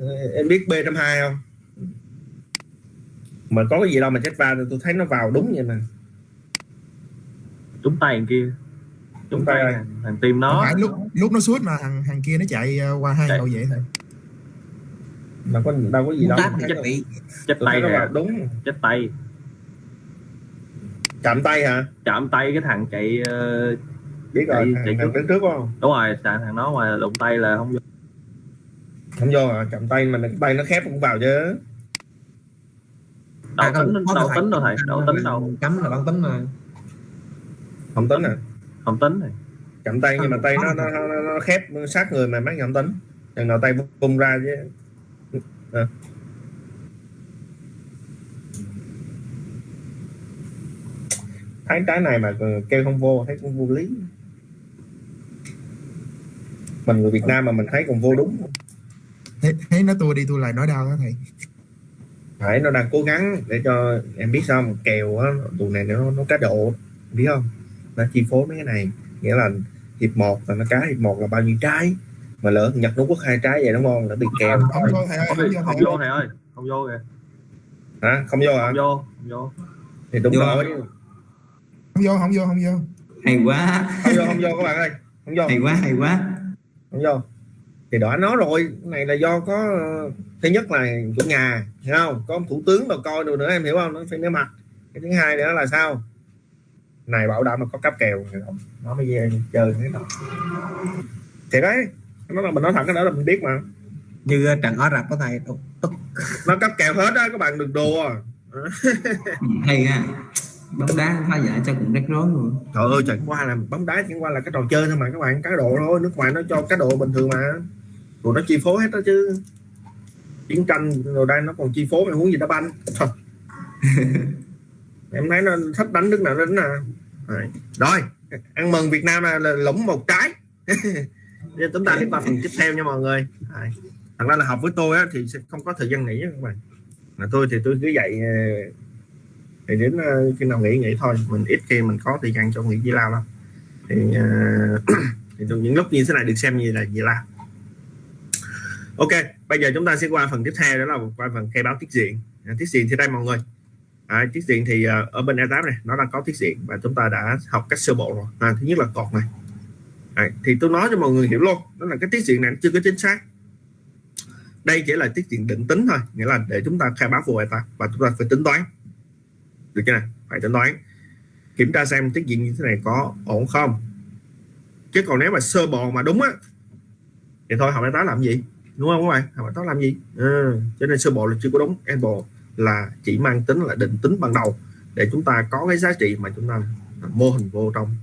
Ờ, em biết B trăm hai không? Mà có cái gì đâu mà chết va tôi thấy nó vào đúng vậy nè trúng tay thằng kia. Trúng tay thằng, thằng tim nó. Phải lúc lúc nó suốt mà thằng thằng kia nó chạy ờ, qua hai đầu vậy thôi. Đâu có đâu có gì đâu. chết thấy tay nó vào đúng. Chết tay chạm tay hả? Chạm tay cái thằng chạy ờ, biết rồi Chạy- thằng, chạy thằng trước. trước không? Đúng rồi thằng thằng nó mà đụng tay là không vô. Không vô à chạm tay mà cái tay nó khép cũng vào chứ. Đâu có- tính đâu tính đâu thầy đâu tính đâu. cấm là băng tính mà. Không tính à? Không tính này chạm tay nhưng mà tay nó nó, nó, nó khép sát người mà mấy không tính. Chừng nào tay bung ra chứ. À. thấy trái này mà kêu không vô thấy cũng vô lý. Mình người Việt Nam mà mình thấy còn vô đúng. Thấy, thấy nó tua đi tua lại nói đau đó thầy. Phải nó đang cố gắng để cho em biết sao mà kèo á tuần này nó nó cá độ biết không? Nó chi phối mấy cái này. Nghĩa là hiệp một là nó cá hiệp một là bao nhiêu trái. Mà lỡ Nhật nó quất hai trái vậy đúng không? Nó bị kèo. Không vô thầy ơi không vô không vô thầy ơi không vô kìa. Hả? Không vô hả? Không vô không vô. Thì đúng rồi không vô không vô không vô. Hay quá. Không vô không vô các bạn ơi. Không vô. Hay quá hay quá. Không vô. Thì đó nói rồi. Cái này là do có thứ nhất là chủ nhà hiểu không? Có ông thủ tướng đâu coi được nữa em hiểu không? Nó phải ném mặt. Cái thứ hai nữa là sao? Này bảo đảm mà có cáp kèo. Nó mới về chơi thế nào. Thì đấy nó là mình nói thật cái đó là mình biết mà. Như ờ, trận Ả Rập có thầy nó cấp kèo hết á các bạn đừng đùa. Hay ha bóng đá phá giải cho cũng rắc rối luôn trời ơi trời qua là bóng đá chẳng qua là cái trò chơi thôi mà các bạn cá độ thôi nước ngoài nó cho cá độ bình thường mà tụi nó chi phối hết đó chứ chiến tranh rồi đây nó còn chi phối mày muốn gì đá banh Thôi. em thấy nó thích đánh nước nào đánh nào rồi. rồi ăn mừng Việt Nam là, là lũng một Bây giờ chúng ta đi qua phần tiếp theo nha mọi người rồi. thật ra là học với tôi á, thì sẽ không có thời gian nghỉ các bạn là tôi thì tôi cứ dạy ờ, thì đến ờ, khi nào nghỉ nghỉ thôi. Mình ít khi mình có thời gian cho nghỉ giải lao lắm. Thì, ờ, thì những lúc như thế này được xem như là giải lao ok bây giờ chúng ta sẽ qua phần tiếp theo đó là qua phần khai báo tiết diện. À, tiết diện thì đây mọi người. À, tiết diện thì ở bên E8 này nó đang có tiết diện và chúng ta đã học cách sơ bộ rồi. À, thứ nhất là cột này. À, thì tôi nói cho mọi người hiểu luôn đó là cái tiết diện này chưa có chính xác. Đây chỉ là tiết diện định tính thôi nghĩa là để chúng ta khai báo vụ E8 và chúng ta phải tính toán được chưa? Này phải tính toán. Kiểm tra xem tiết diện như thế này có ổn không. Chứ còn nếu mà sơ bộ mà đúng á thì thôi học tá làm gì? Đúng không các bạn? Học tá làm gì? Ừ. cho nên sơ bộ là chưa có đúng. Apple là chỉ mang tính là định tính ban đầu để chúng ta có cái giá trị mà chúng ta mô hình vô trong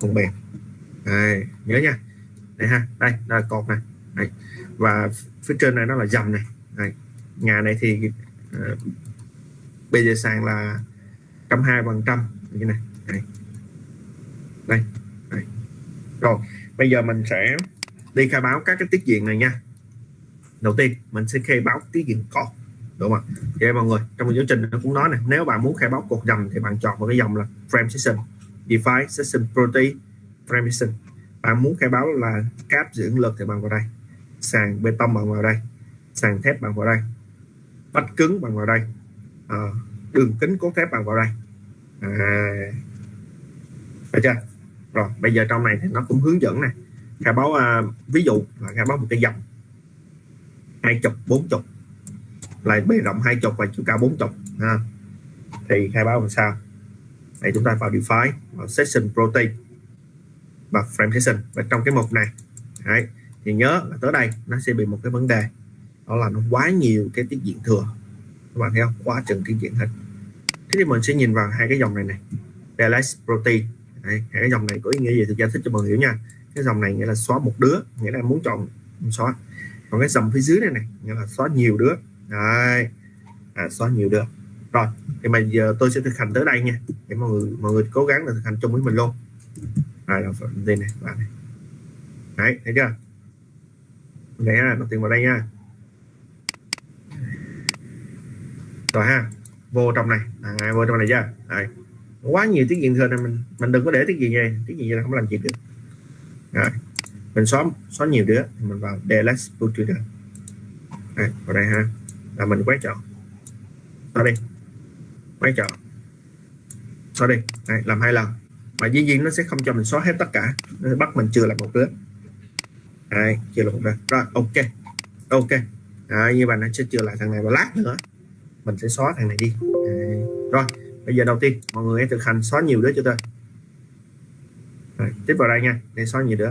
phần mềm đây, nhớ nha. Đây ha đây, đây là cột này đây. và phía trên này nó là dầm này đây. nhà này thì uh, bây giờ sàn là trăm hai phần trăm. Như này đây. đây đây rồi bây giờ mình sẽ đi khai báo các cái tiết diện này nha. Đầu tiên mình sẽ khai báo tiết diện cột đúng không ạ? Vậy mọi người trong giáo trình nó cũng nói này nếu bạn muốn khai báo cột dòng thì bạn chọn một cái dòng là frame session define session protein frame session. Bạn muốn khai báo là cáp dưỡng lực thì bạn vào đây. Sàn bê tông bạn vào đây. Sàn thép bạn vào đây. Vách cứng bạn vào đây. À, đường kính cốt thép bạn vào đây à, được chưa? Rồi bây giờ trong này thì nó cũng hướng dẫn này khai báo à, ví dụ là khai báo một cái dòng. Hai chục bốn chục. Là bề rộng hai chục và chiều cao bốn chục ha. thì khai báo làm sao? Đây chúng ta vào define vào session protein. Và frame session. Và trong cái mục này đấy, thì nhớ là tới đây nó sẽ bị một cái vấn đề. Đó là nó quá nhiều cái tiết diện thừa. Các bạn thấy không? Quá chừng tiết diện hình thế thì mình sẽ nhìn vào hai cái dòng này này. Delete protein. Đấy, hai cái dòng này có ý nghĩa gì thì giải thích cho mọi người hiểu nha. Cái dòng này nghĩa là xóa một đứa nghĩa là muốn chọn xóa. Còn cái dòng phía dưới này này nghĩa là xóa nhiều đứa. Đấy. À, xóa nhiều đứa. Rồi thì bây giờ tôi sẽ thực hành tới đây nha. Để mọi người mọi người cố gắng là thực hành chung với mình luôn. Rồi là đây này bạn này. Đấy thấy chưa? Đây ha nó tiền vào đây nha. Rồi ha vô trong này. À, vô trong này chưa đấy. quá nhiều tiếng diện thừa này mình mình đừng có để tiếng gì vậy tiếng gì vậy là không làm gì được. Đấy. mình xóa xóa nhiều đứa thì mình vào delete put đây vào đây ha. Là mình quét chọn. Xóa đi quét chọn. Xóa đi Đấy, làm hai lần. Mà dĩ nhiên nó sẽ không cho mình xóa hết tất cả. Nó bắt mình chưa là một đứa. Đấy, chưa là một đứa. Rồi ok. Ok. Đấy, như vậy nó sẽ chưa lại thằng này và lát nữa mình sẽ xóa thằng này đi. Đấy. rồi bây giờ đầu tiên mọi người hãy thực hành xóa nhiều đứa cho tôi. Rồi, tiếp vào đây nha để xóa nhiều đứa.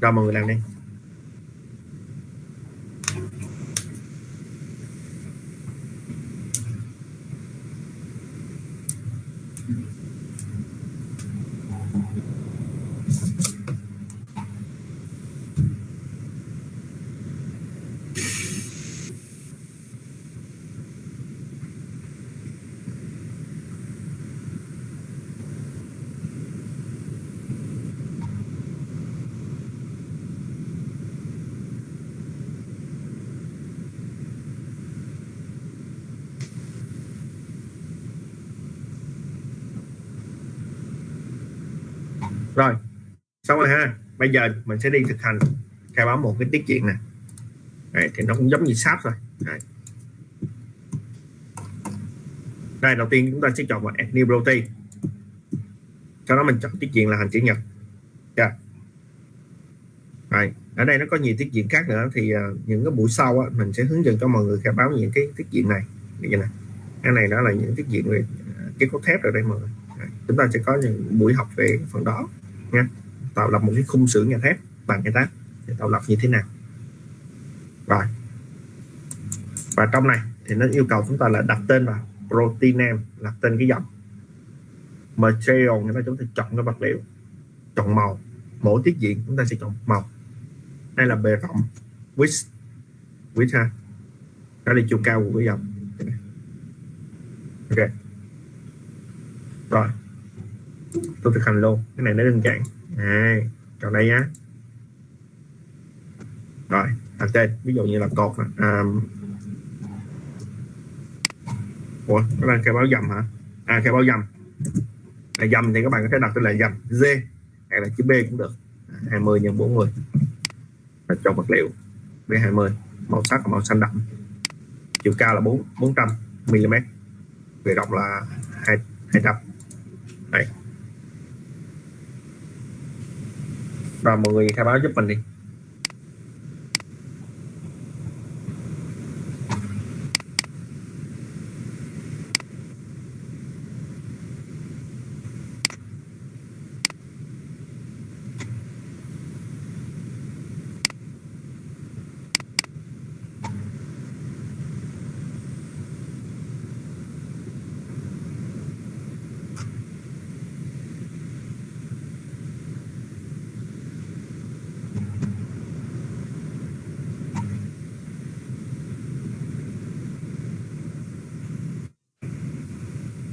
Rồi mọi người làm đi rồi xong rồi ha bây giờ mình sẽ đi thực hành khai báo một cái tiết diện nè. Đấy, thì nó cũng giống như sáp rồi Đấy. đây đầu tiên chúng ta sẽ chọn vào add new protein sau đó mình chọn tiết diện là hành chữ nhật. Dạ. Yeah. Rồi, ở đây nó có nhiều tiết diện khác nữa thì uh, những cái buổi sau á, mình sẽ hướng dẫn cho mọi người khai báo những cái tiết diện này. Như này cái này đó là những tiết diện về uh, cái cốt thép ở đây mọi người. Đấy, chúng ta sẽ có những buổi học về phần đó nha tạo lập một cái khung xưởng nhà thép bằng cái tác để tạo lập như thế nào. Rồi. Và trong này thì nó yêu cầu chúng ta là đặt tên vào protein name đặt tên cái dòng material chúng ta chúng ta chọn cái vật liệu, chọn màu. Mỗi tiết diện chúng ta sẽ chọn màu. Đây là bề rộng. Width. Width ha. Đó là chiều cao của cái dòng ok. Rồi. Tôi thực hành luôn. Cái này nó đơn giản à, chọn đây nhá. Rồi đặt tên ví dụ như là cột à, ủa cái là khai báo dầm hả? À khai báo dầm. Là dầm thì các bạn có thể đặt tên là dầm D hay là chữ B cũng được. 20 nhân 40 là cho vật liệu B20 màu sắc là màu xanh đậm. Chiều cao là 4 400 mm bề rộng là 2 200 đây rồi mọi người khai báo giúp mình đi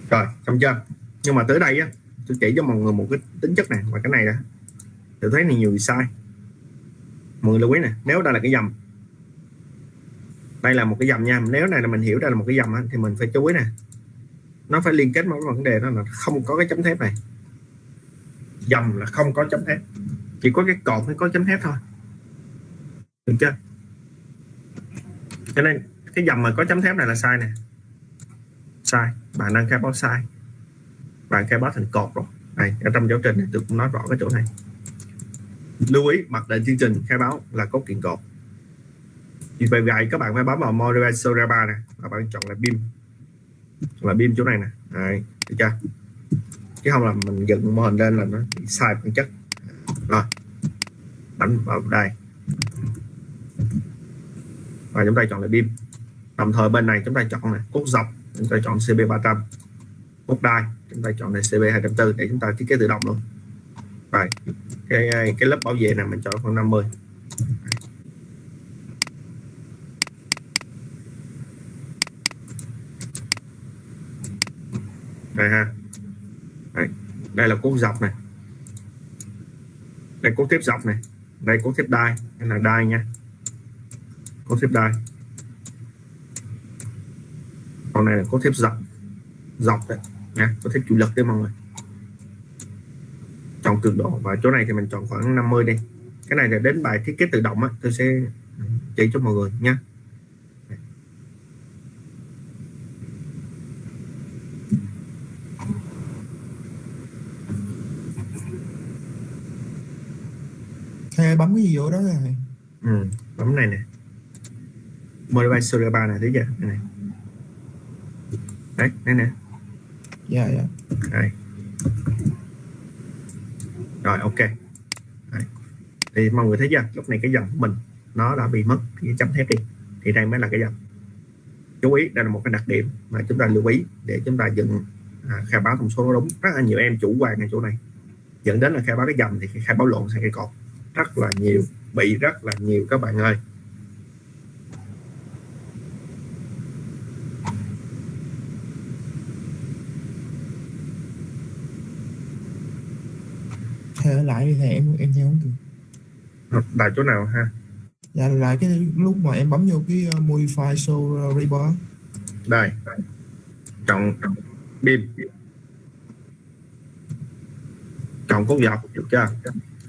rồi xong chưa nhưng mà tới đây á tôi chỉ cho mọi người một cái tính chất này và cái này đã, tôi thấy này nhiều người sai. Mọi người lưu ý nè nếu đây là cái dầm. Đây là một cái dầm nha nếu này là mình hiểu đây là một cái dầm á, thì mình phải chú ý nè. Nó phải liên kết một cái vấn đề đó là không có cái chấm thép này. Dầm là không có chấm thép. Chỉ có cái cột mới có chấm thép thôi. Được chưa? Cho nên cái dầm mà có chấm thép này là sai nè. Sai. Bạn đang khai báo sai bạn khai báo thành cột rồi. Này ở trong giáo trình này tôi cũng nói rõ cái chỗ này. Lưu ý, mặc định chương trình khai báo là cốt kiện cột vì vậy vậy các bạn phải bấm vào Model Soraba này và bạn chọn là BIM là BIM chỗ này nè. Này được chưa? Chứ không là mình dựng mô hình lên là nó bị sai bản chất. Rồi đánh vào đây. Và chúng ta chọn là BIM đồng thời bên này chúng ta chọn này cốt dọc, chúng ta chọn CB300 cốt đai chúng ta chọn này CB240 để chúng ta thiết kế tự động luôn. Rồi cái cái lớp bảo vệ này mình chọn khoảng 50 đây ha. Đây, đây là cốt dọc này. Đây cốt thép dọc này. Đây cốt thép đai. Đây là đai nha. Cốt thép đai. Con này là cốt thép dọc. Dọc đấy nha. Cốt thép chủ lực đấy mọi người. Chọn cường độ. Và chỗ này thì mình chọn khoảng 50 đi. Cái này là đến bài thiết kế tự động á tôi sẽ chỉ cho mọi người nha. Thế bấm cái gì vô đó rồi ừ, bấm này nè. Modify Studio 3 này thấy chưa? Này. Đấy đây nè dạ dạ đây. Rồi ok. Đây. thì mọi người thấy chưa? Lúc này cái dòng của mình nó đã bị mất cái chấm thép đi. Thì đây mới là cái dòng chú ý đây là một cái đặc điểm mà chúng ta lưu ý để chúng ta dựng à, khai báo thông số nó đúng. Rất là nhiều em chủ quan ở chỗ này. Dẫn đến là khai báo cái dòng thì khai báo lộn sang cái cột rất là nhiều bị rất là nhiều các bạn ơi. Thế ở lại đi thầy em em theo không được. Tại chỗ nào ha? Dạ lại cái lúc mà em bấm vô cái uh, modify show uh, rebar đây. Chọn pin chọn cốt dọc được chưa?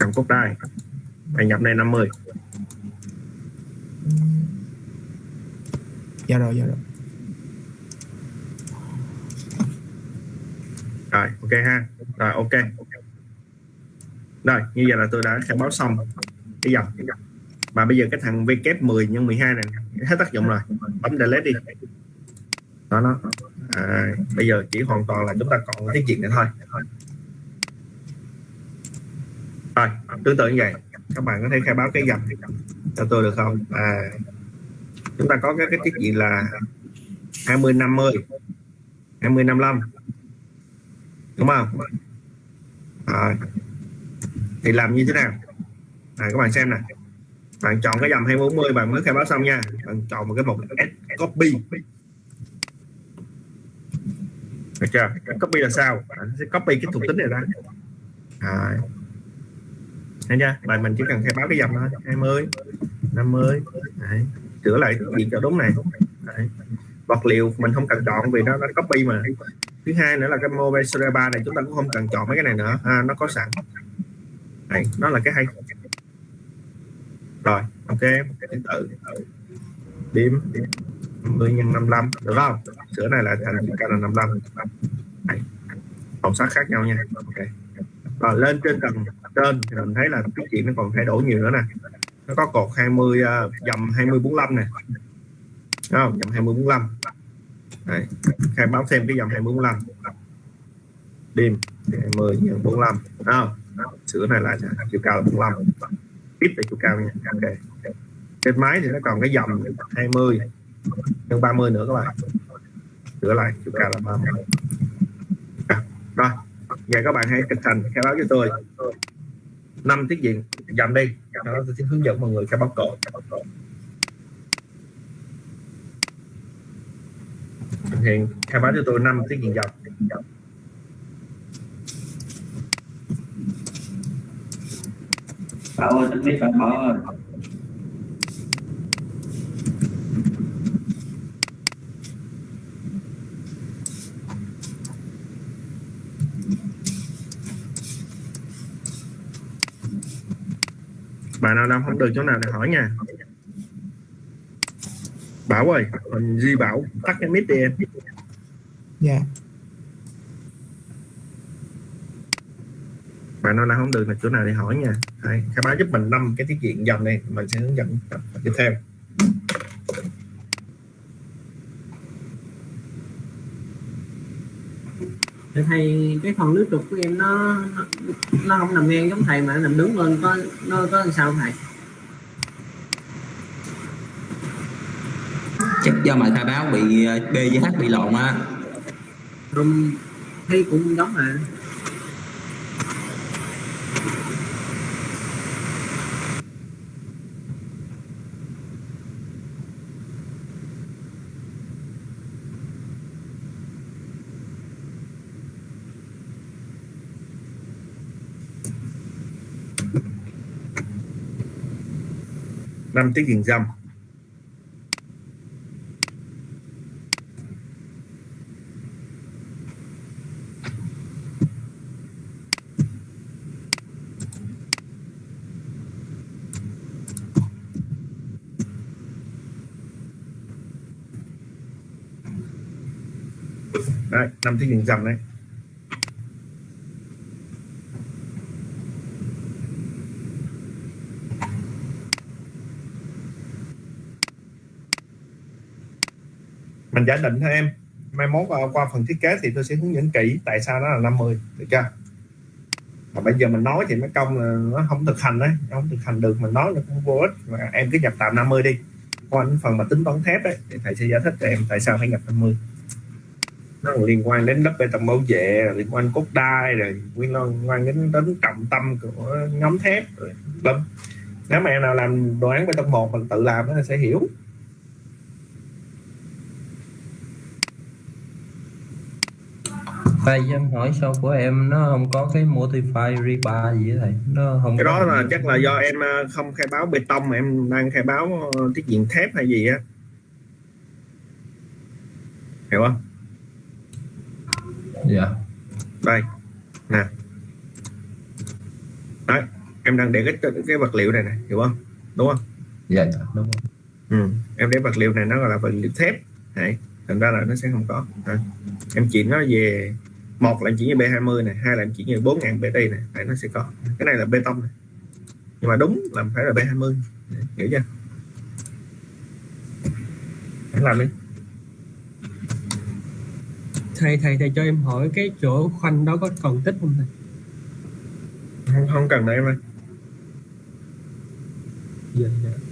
Chọn cốt đai. Bài nhập này 50 dạ rồi dạ rồi. Rồi ok ha. Rồi ok rồi như vậy là tôi đã khai báo xong. Cái dòng mà bây giờ cái thằng W10 nhân 12 này hết tác dụng rồi. Bấm delete đi. Đó nó à, bây giờ chỉ hoàn toàn là chúng ta còn cái chuyện này thôi. Rồi tương tự như vậy. Các bạn có thể khai báo cái dòng cho tôi được không? À, chúng ta có cái cái tiết diện là 20 50 20 55 đúng không? Rồi thì làm như thế nào? À, các bạn xem nè. Bạn chọn cái dòng 240 bạn mới khai báo xong nha. Bạn chọn một cái mục copy. Được chưa? Copy là sao? Bạn sẽ copy cái thuộc tính này ra. À, thấy chưa? Bạn mình chỉ cần khai báo cái dòng thôi. 20 50 Đấy. sửa lại điện cho đúng này. Đấy. vật liệu mình không cần chọn vì nó nó copy mà. Thứ hai nữa là cái Mobile 3 này chúng ta cũng không cần chọn mấy cái này nữa. À, nó có sẵn. Đấy, nó là cái hay. Rồi ok cái điện tự điểm 10 nhân 55 được không? Sửa này là thành cái là 55 Đấy. màu sắc khác nhau nha. Ok. Rồi lên trên tầng trên thì mình thấy là cái chuyện nó còn thay đổi nhiều nữa nè. Nó có cột 20 uh, à, dầm 20 45 nè. Đúng không? Dầm 20 45 Đấy. khai báo xem cái dòng 20 45 đêm 10 nhân 45 Đúng không? Sửa này lại chiều cao là 45 tiếp về chiều cao nha. Ok trên máy thì nó còn cái dòng 20 nhân 30 nữa các bạn. Sửa lại, chiều cao là 30 rồi vậy các bạn hãy thực hành khai báo cho tôi. Năm tiết diện dòng đi. Đó tôi sẽ hướng dẫn mọi người khai báo cổ. Hiện, khai báo cho tôi năm tiết diện dòng Bảo ơi, tính biết bạn Bảo ơi. bạn nào làm không được chỗ nào thì hỏi nha. Bảo ơi mình di bảo tắt cái mic đi em. Dạ bạn nào làm không được là chỗ nào thì hỏi nha. Đấy, khai báo giúp mình năm cái tiết diện dòng này mình sẽ hướng dẫn tập tiếp theo. Để thầy cái phần lưới trục của em nó nó, không nằm ngang giống thầy mà nó nằm đứng lên có nó có làm sao thầy? Chắc do mà khai báo bị B với H bị lộn á. Thi cũng giống mà năm tiết diện dâm đấy năm tiết diện dâm đấy. Giả định thôi em. Mai mốt ờ, qua phần thiết kế thì tôi sẽ hướng dẫn kỹ tại sao nó là 50 được chưa? Mà bây giờ mình nói thì mấy công là nó không thực hành đấy, nó không thực hành được, mình nói nó cũng vô ích. Mà em cứ nhập tạm 50 đi. Qua những phần mà tính toán thép ấy, thì thầy sẽ giải thích cho em tại sao phải nhập 50 nó liên quan đến đất bê tông bảo vệ liên quan cốt đai, rồi liên quan đến đến trọng tâm của nhóm thép, rồi vân. Nếu mà em nào làm đồ án bê tông một mình tự làm nó sẽ hiểu. Thầy cho em hỏi sao của em nó không có cái modify rebar gì hết thầy. Nó không cái đó là chắc là do em ờ, không khai báo bê tông mà em đang khai báo ờ, tiết diện thép hay gì á. Hiểu không? Dạ. Đây nè. Đấy em đang để cái cái vật liệu này này hiểu không? Đúng không? Dạ dạ, đúng rồi. Ừ. em để vật liệu này nó gọi là vật liệu thép. Đấy thành ra là nó sẽ không có. Đấy. em chuyển nó về một là em chuyển về B20 này hai là em chuyển về 4000 BT này đấy, nó sẽ có cái này là bê tông này nhưng mà đúng là phải là B20 Đấy, hiểu chưa Hãy làm đi. Thầy thầy thầy cho em hỏi cái chỗ khoanh đó có còn tích không thầy? Không, không cần đâu em ơi. Dạ dạ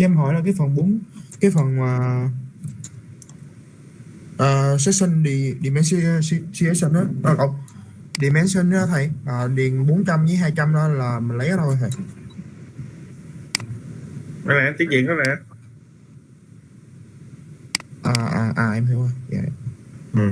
cho em hỏi là cái phần 4 cái phần mà uh, session đi dimension đó à, không dimension đó thầy. À, điền 400 với 200 đó là mình lấy ở đâu thầy. Đây nè tiếng diện đó nè à, à, à em hiểu rồi. Dạ. ừ.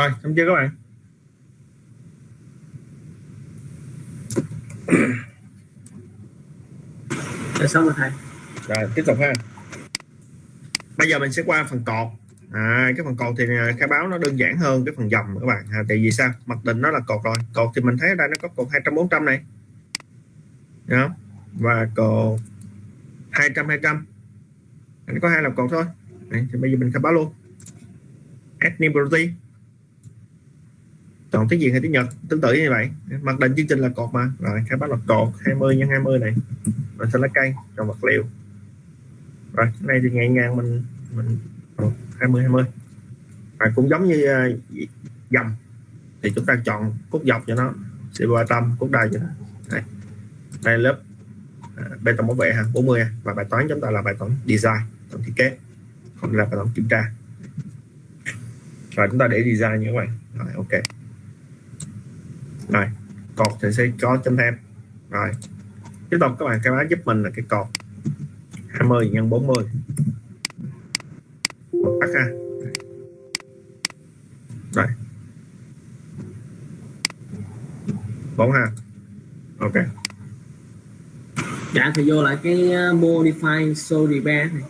rồi xong chưa các bạn? Rồi xong rồi thầy. rồi tiếp tục ha. Bây giờ mình sẽ qua phần cột à, cái phần cột thì à, khai báo nó đơn giản hơn cái phần dòng các bạn. À, tại vì sao? Mặc định nó là cột rồi. Cột thì mình thấy ở đây nó có cột 200 400 này. Không? và cột 200 200 nó có hai là cột thôi. Đấy, thì bây giờ mình khai báo luôn. Add new property chọn tiếng Việt hay tiếng Nhật tương tự như vậy. Mặc định chương trình là cột mà. Rồi khai báo là cột. 20 nhân 20 này. Rồi sẽ lá cây chọn vật liệu. Rồi cái này thì nhẹ nhàng mình mình 20 20 rồi cũng giống như uh, thì chúng ta chọn cốt dọc cho nó. Sẽ ba tâm cốt đai cho nó. Đây, đây lớp ờ, bê tông bảo vệ ha 40 và bài toán chúng ta là bài toán design tổng thiết kế. Không là bài toán kiểm tra. Rồi chúng ta để design như các bạn rồi ok rồi, cột thì sẽ có chấm thêm. Rồi, tiếp tục các bạn, cái báo giúp mình là cái cột 20 nhân 40 một tắt ha. Rồi. Bốn ha. Ok. Dạ thì vô lại cái ờ, modify so repair này.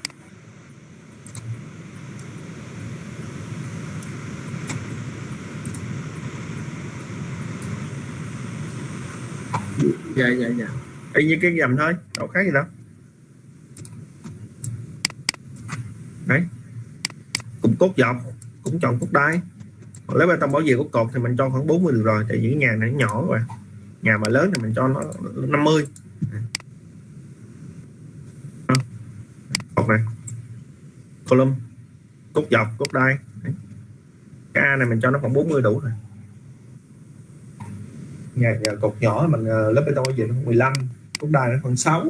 Dạ dạ dạ. y như cái dầm thôi, đâu khác gì đâu. Đấy. Cùng cốt dọc, cũng chọn cốt đai. Còn lấy bê tông bảo vệ của cột thì mình cho khoảng 40 được rồi, tại vì nhà này nó nhỏ rồi nhà mà lớn thì mình cho nó 50 cột này. Column. Cốt dọc, cốt đai. Cái A này mình cho nó khoảng 40 đủ rồi nhà, nhà cột nhỏ mình ờ, lớp bê tông ở vệ 15 cốt đai nó khoảng 6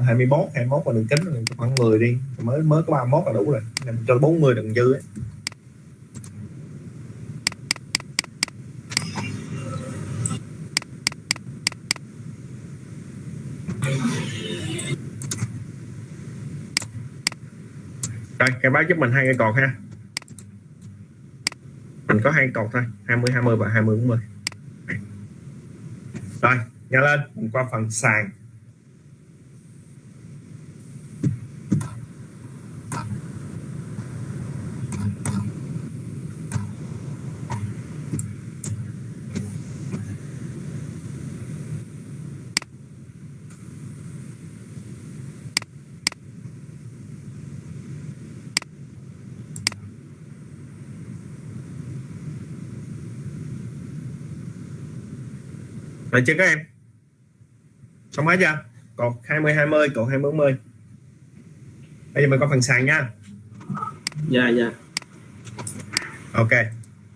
21 21 và đường kính là khoảng 10 đi mới mới có 31 là đủ rồi mình cho 40 đừng dư ấy. rồi cái báo giúp mình hai cây cột ha mình có hai cột thôi 20 20 và 20 40 rồi nhanh lên mình qua phần sàn. Rồi chưa các em? Xong hết chưa? Cột 20 20, cột 20 40. Bây giờ mình có phần sàn nha. Dạ dạ. Ok.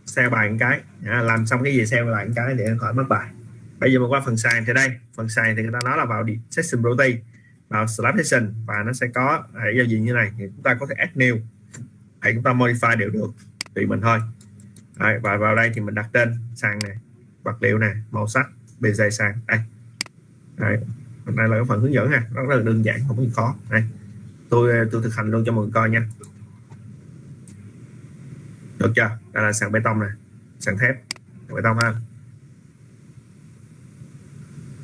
Save bài một cái. À, làm xong cái gì save lại một cái để khỏi mất bài. Bây giờ mình qua phần sàn thì đây. Phần sàn thì người ta nói là vào session protein vào slab session và nó sẽ có hãy giao diện như này thì chúng ta có thể add new hãy chúng ta modify đều được tùy mình thôi Đấy, và vào đây thì mình đặt tên sàn này vật liệu nè màu sắc bề dày sàn. Đây. Đây. Này là cái phần hướng dẫn ha. Rất là đơn giản không có gì khó. Đây. Tôi tôi thực hành luôn cho mọi người coi nha. Được chưa? Đây là sàn bê tông này sàn thép. Bê tông ha.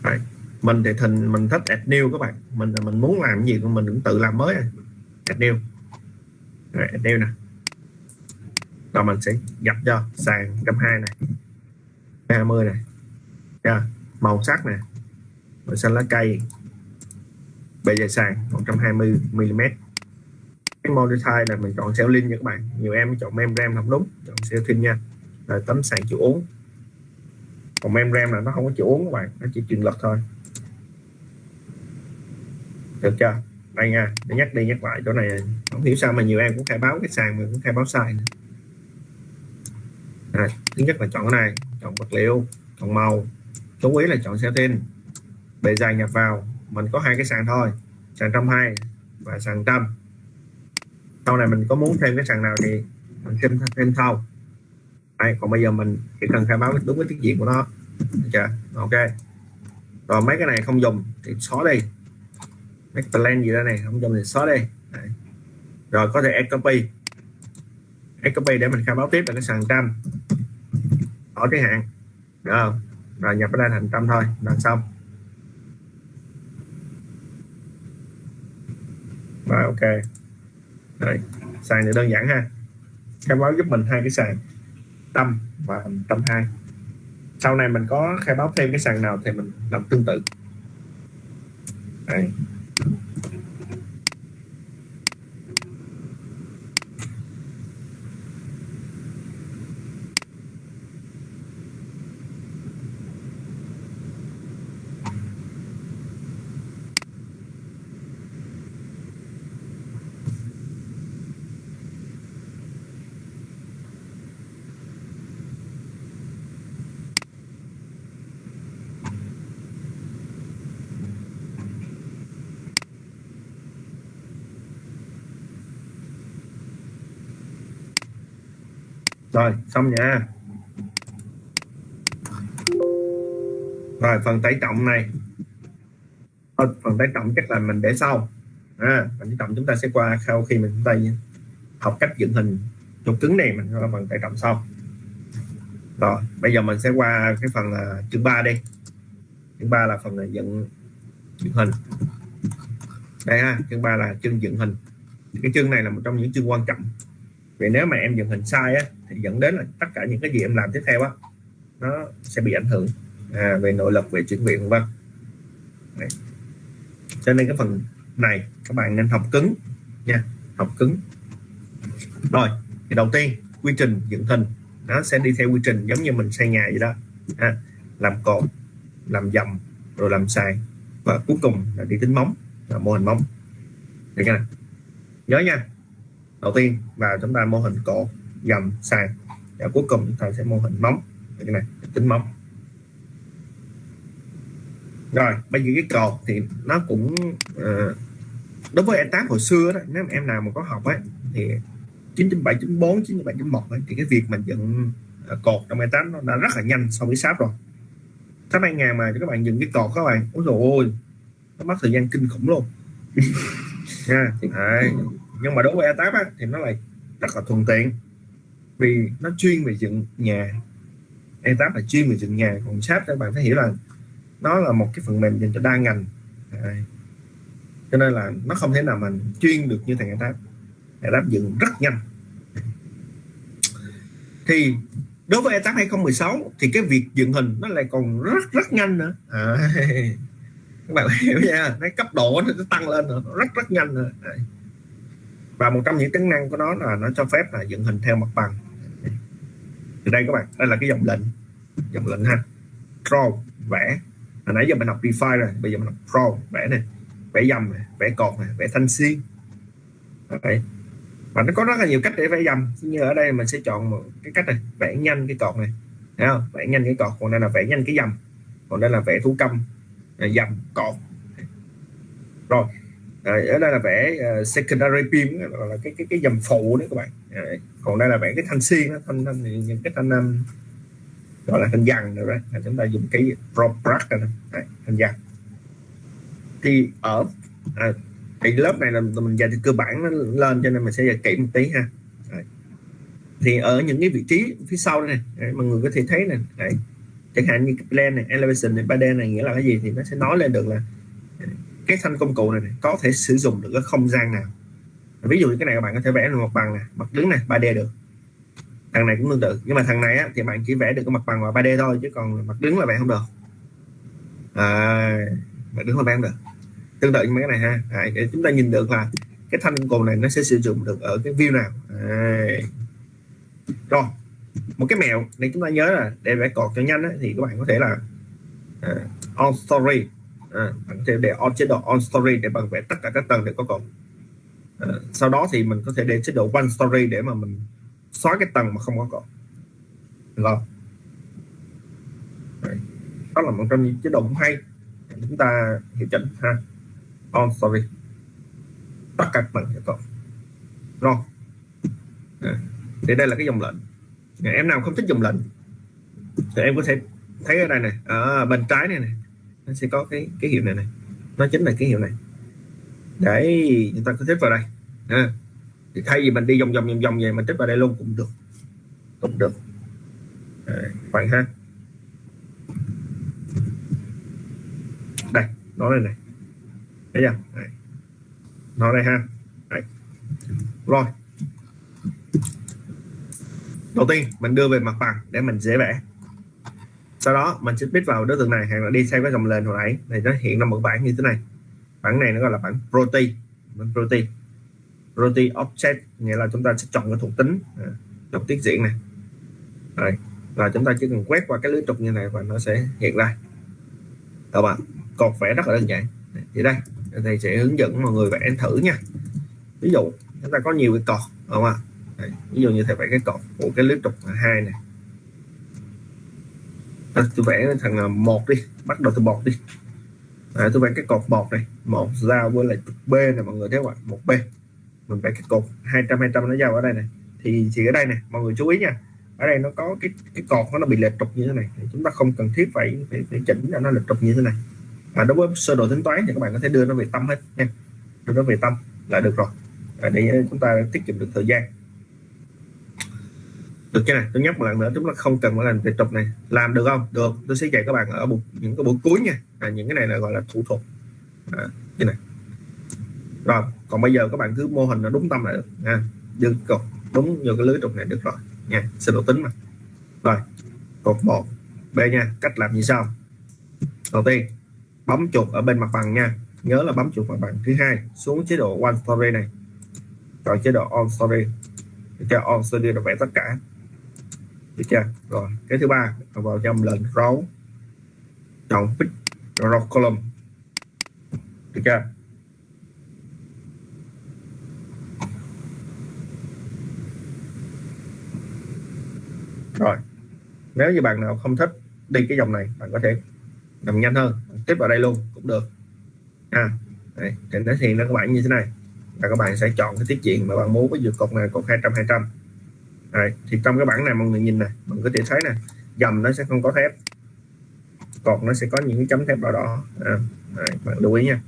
Đây. mình thì thình mình thích add new các bạn. Mình mình muốn làm cái gì cũng mình cũng tự làm mới à. add new. Rồi, add new nè. Rồi mình sẽ gặp cho sàn 120 này. 20 này yeah. màu sắc nè. Màu xanh lá cây. Bề dày sàn 120 mm. Cái modify là mình chọn xeo linh nha các bạn. Nhiều em chọn mem ram không đúng chọn xeo thin nha. Rồi tấm sàn chịu uống. Còn mem ram là nó không có chịu uống các bạn nó chỉ truyền lực thôi. Được chưa? Đây nha để nhắc đi nhắc lại chỗ này. Không hiểu sao mà nhiều em cũng khai báo cái sàn mà cũng khai báo sai nữa. À, thứ nhất là chọn cái này chọn vật liệu chọn màu chú ý là chọn setting bề dày nhập vào mình có hai cái sàn thôi sàn trăm hai và sàn trăm sau này mình có muốn thêm cái sàn nào thì mình thêm thêm sau. Đấy, còn bây giờ mình chỉ cần khai báo đúng cái tiết diện của nó. Được chưa? Ok. Rồi mấy cái này không dùng thì xóa đi. Mấy plan gì đó này không dùng thì xóa đi. Đấy. rồi có thể add copy. Add copy để mình khai báo tiếp là cái sàn trăm ở cái hạn được không? Rồi, nhập lên thành trăm thôi. Là xong. Rồi, ok. Rồi, sàn thì đơn giản ha. Khai báo giúp mình hai cái sàn, tâm và trăm hai. Sau này mình có khai báo thêm cái sàn nào thì mình làm tương tự. Đây. Rồi xong nha. Rồi phần tải trọng này. Thôi, phần tải trọng chắc là mình để sau. À, phần tải trọng chúng ta sẽ qua sau khi mình chúng ta học cách dựng hình trục cứng này mình qua phần tải trọng sau. Rồi bây giờ mình sẽ qua cái phần là chương 3 đi. Chương 3 là phần là dựng dựng hình. Đây ha chương 3 là chương dựng hình. Cái chương này là một trong những chương quan trọng vì nếu mà em dựng hình sai á thì dẫn đến là tất cả những cái gì em làm tiếp theo á nó sẽ bị ảnh hưởng. À, về nội lực về chuyển viện vân cho nên cái phần này các bạn nên học cứng nha học cứng. Rồi thì đầu tiên quy trình dựng hình. Nó sẽ đi theo quy trình giống như mình xây nhà vậy đó. À, làm cột làm dầm rồi làm sàn và cuối cùng là đi tính móng là mô hình móng. Được chưa nhớ nha đầu tiên là chúng ta mô hình cột dầm sàn. Và cuối cùng chúng ta sẽ mô hình móng. Cái này tính móng. Rồi bây giờ cái cột thì nó cũng uh, đối với em8 hồi xưa đó nếu em nào mà có học ấy thì 9.7 9.4 9.7 ấy, thì cái việc mình dựng uh, cột trong em8 nó đã rất là nhanh so với sáp rồi. Sáp 2000 mà các bạn dựng cái cột các bạn ôi rồi nó mất thời gian kinh khủng luôn. Nha yeah nhưng mà đối với E8 á, thì nó lại rất là thuận tiện. Vì nó chuyên về dựng nhà. E8 là chuyên về dựng nhà. Còn SAP các bạn phải hiểu là nó là một cái phần mềm dành cho đa ngành. Đấy. cho nên là nó không thể nào mà chuyên được như thằng E8 E8 dựng rất nhanh. Thì đối với E8 2016 thì cái việc dựng hình nó lại còn rất rất nhanh nữa. À, các bạn hiểu nha. Cái cấp độ nó tăng lên nó rất rất nhanh nữa và một trong những tính năng của nó là nó cho phép là dựng hình theo mặt bằng. Thì đây các bạn, đây là cái dòng lệnh. Dòng lệnh ha. Draw, vẽ. Hồi nãy giờ mình học define rồi, bây giờ mình học draw, vẽ này vẽ dầm này vẽ cột này vẽ thanh xiên Đấy. và nó có rất là nhiều cách để vẽ dầm như ở đây mình sẽ chọn một cái cách này, vẽ nhanh cái cột này. Thấy không? Vẽ nhanh cái cột, còn đây là vẽ nhanh cái dầm còn đây là vẽ thủ công. Dầm cột. Rồi ở đây là vẽ uh, secondary beam là cái cái cái dầm phụ đấy các bạn. Còn đây là vẽ cái thanh xiên đó, thanh, thanh những cái thanh um, gọi là thanh dằn nữa đấy là chúng ta dùng cái propract này, đấy, hình dằn thì ở à, thì lớp này là mình dạy từ cơ bản nó lên cho nên mình sẽ dạy kỹ một tí ha. Đấy. thì ở những cái vị trí phía sau đây này đấy, mọi người có thể thấy này đấy. chẳng hạn như cái plan này elevation này 3D này nghĩa là cái gì thì nó sẽ nói lên được là cái thanh công cụ này, này có thể sử dụng được cái không gian nào. Ví dụ như cái này các bạn có thể vẽ được mặt bằng này mặt đứng này 3D được. Thằng này cũng tương tự. Nhưng mà thằng này á, thì bạn chỉ vẽ được cái mặt bằng và 3D thôi chứ còn mặt đứng là vẽ không được. À, mặt đứng là vẽ không được. Tương tự như mấy cái này ha. À, để chúng ta nhìn được là cái thanh công cụ này nó sẽ sử dụng được ở cái view nào. À. rồi một cái mẹo để chúng ta nhớ là để vẽ cột cho nhanh á, thì các bạn có thể là uh, on story à, bạn có thể để on chế độ on story để bạn vẽ tất cả các tầng để có cột à, sau đó thì mình có thể để chế độ one story để mà mình xóa cái tầng mà không có cột được không đó là một trong những chế độ cũng hay. Chúng ta hiệu chỉnh ha. On story. Tất cả tầng để cột rồi. À, thì đây là cái dòng lệnh. Em nào không thích dùng lệnh thì em có thể thấy ở đây này. Ở bên trái này này nó sẽ có cái cái hiệu này này. Nó chính là cái hiệu này. Để chúng ta có thích vào đây. À. thì thay vì mình đi vòng vòng vòng vòng về mình thích vào đây luôn cũng được. Cũng được. À, bạn ha. Đây nó đây này. Thấy chưa? Đây. nó đây ha. Đây. rồi. Đầu tiên mình đưa về mặt bằng để mình dễ vẽ sau đó, mình sẽ bit vào đối tượng này hàng là đi theo cái dòng lên hồi nãy. Thì nó hiện ra một bảng như thế này. Bảng này nó gọi là bảng protein. Bảng protein. Protein Offset, nghĩa là chúng ta sẽ chọn cái thuộc tính à, đọc tiết diện này. Rồi, và chúng ta chỉ cần quét qua cái lưới trục như này và nó sẽ hiện ra. Các bạn, cột vẽ rất là đơn giản. Thì đây thầy sẽ hướng dẫn mọi người vẽ thử nha. Ví dụ, chúng ta có nhiều cái cột không ạ? Ví dụ như thầy vẽ cái cột của cái lưới trục hai này à, tôi vẽ thằng à, một đi bắt đầu từ một đi. À, tôi vẽ cái cột một này một giao với lại trục b này mọi người thấy không ạ? Một b. Mình vẽ cái cột 200 200 nó giao ở đây này. Thì thì ở đây này mọi người chú ý nha. Ở đây nó có cái cái cột nó bị lệch trục như thế này. Thì chúng ta không cần thiết phải phải, phải chỉnh cho nó lệch trục như thế này. Và đối với sơ đồ tính toán thì các bạn có thể đưa nó về tâm hết nha. Đưa nó về tâm là được rồi. À, để chúng ta tiết kiệm được thời gian được chưa này tôi nhắc một lần nữa chúng ta không cần phải làm về trục này. Làm được không? Được. Tôi sẽ dạy các bạn ở một những cái buổi cuối nha. À, những cái này là gọi là thủ thuật. À, như này. Rồi còn bây giờ các bạn cứ mô hình nó đúng tâm là được nha. Đưa cột đúng vô cái lưới trục này được rồi nha. Xin độ tính mà. Rồi cột một b nha. Cách làm như sau. Đầu tiên bấm chuột ở bên mặt bằng nha. Nhớ là bấm chuột mặt bằng. Thứ hai xuống chế độ one story này. Chọn chế độ on story cho on story là vẽ tất cả được chưa? Rồi cái thứ ba vào trong lệnh row chọn pick row column. Được chưa? Rồi nếu như bạn nào không thích đi cái dòng này bạn có thể làm nhanh hơn tiếp vào đây luôn cũng được. À đây, thì nó hiện ra các bạn như thế này. Và các bạn sẽ chọn cái tiết diện mà bạn muốn. Với dược cột này cột 200 200 Đấy, thì trong cái bảng này mọi người nhìn này mình có thể thấy nè dầm nó sẽ không có thép cột nó sẽ có những cái chấm thép đỏ đỏ. À, đấy, bạn lưu ý nha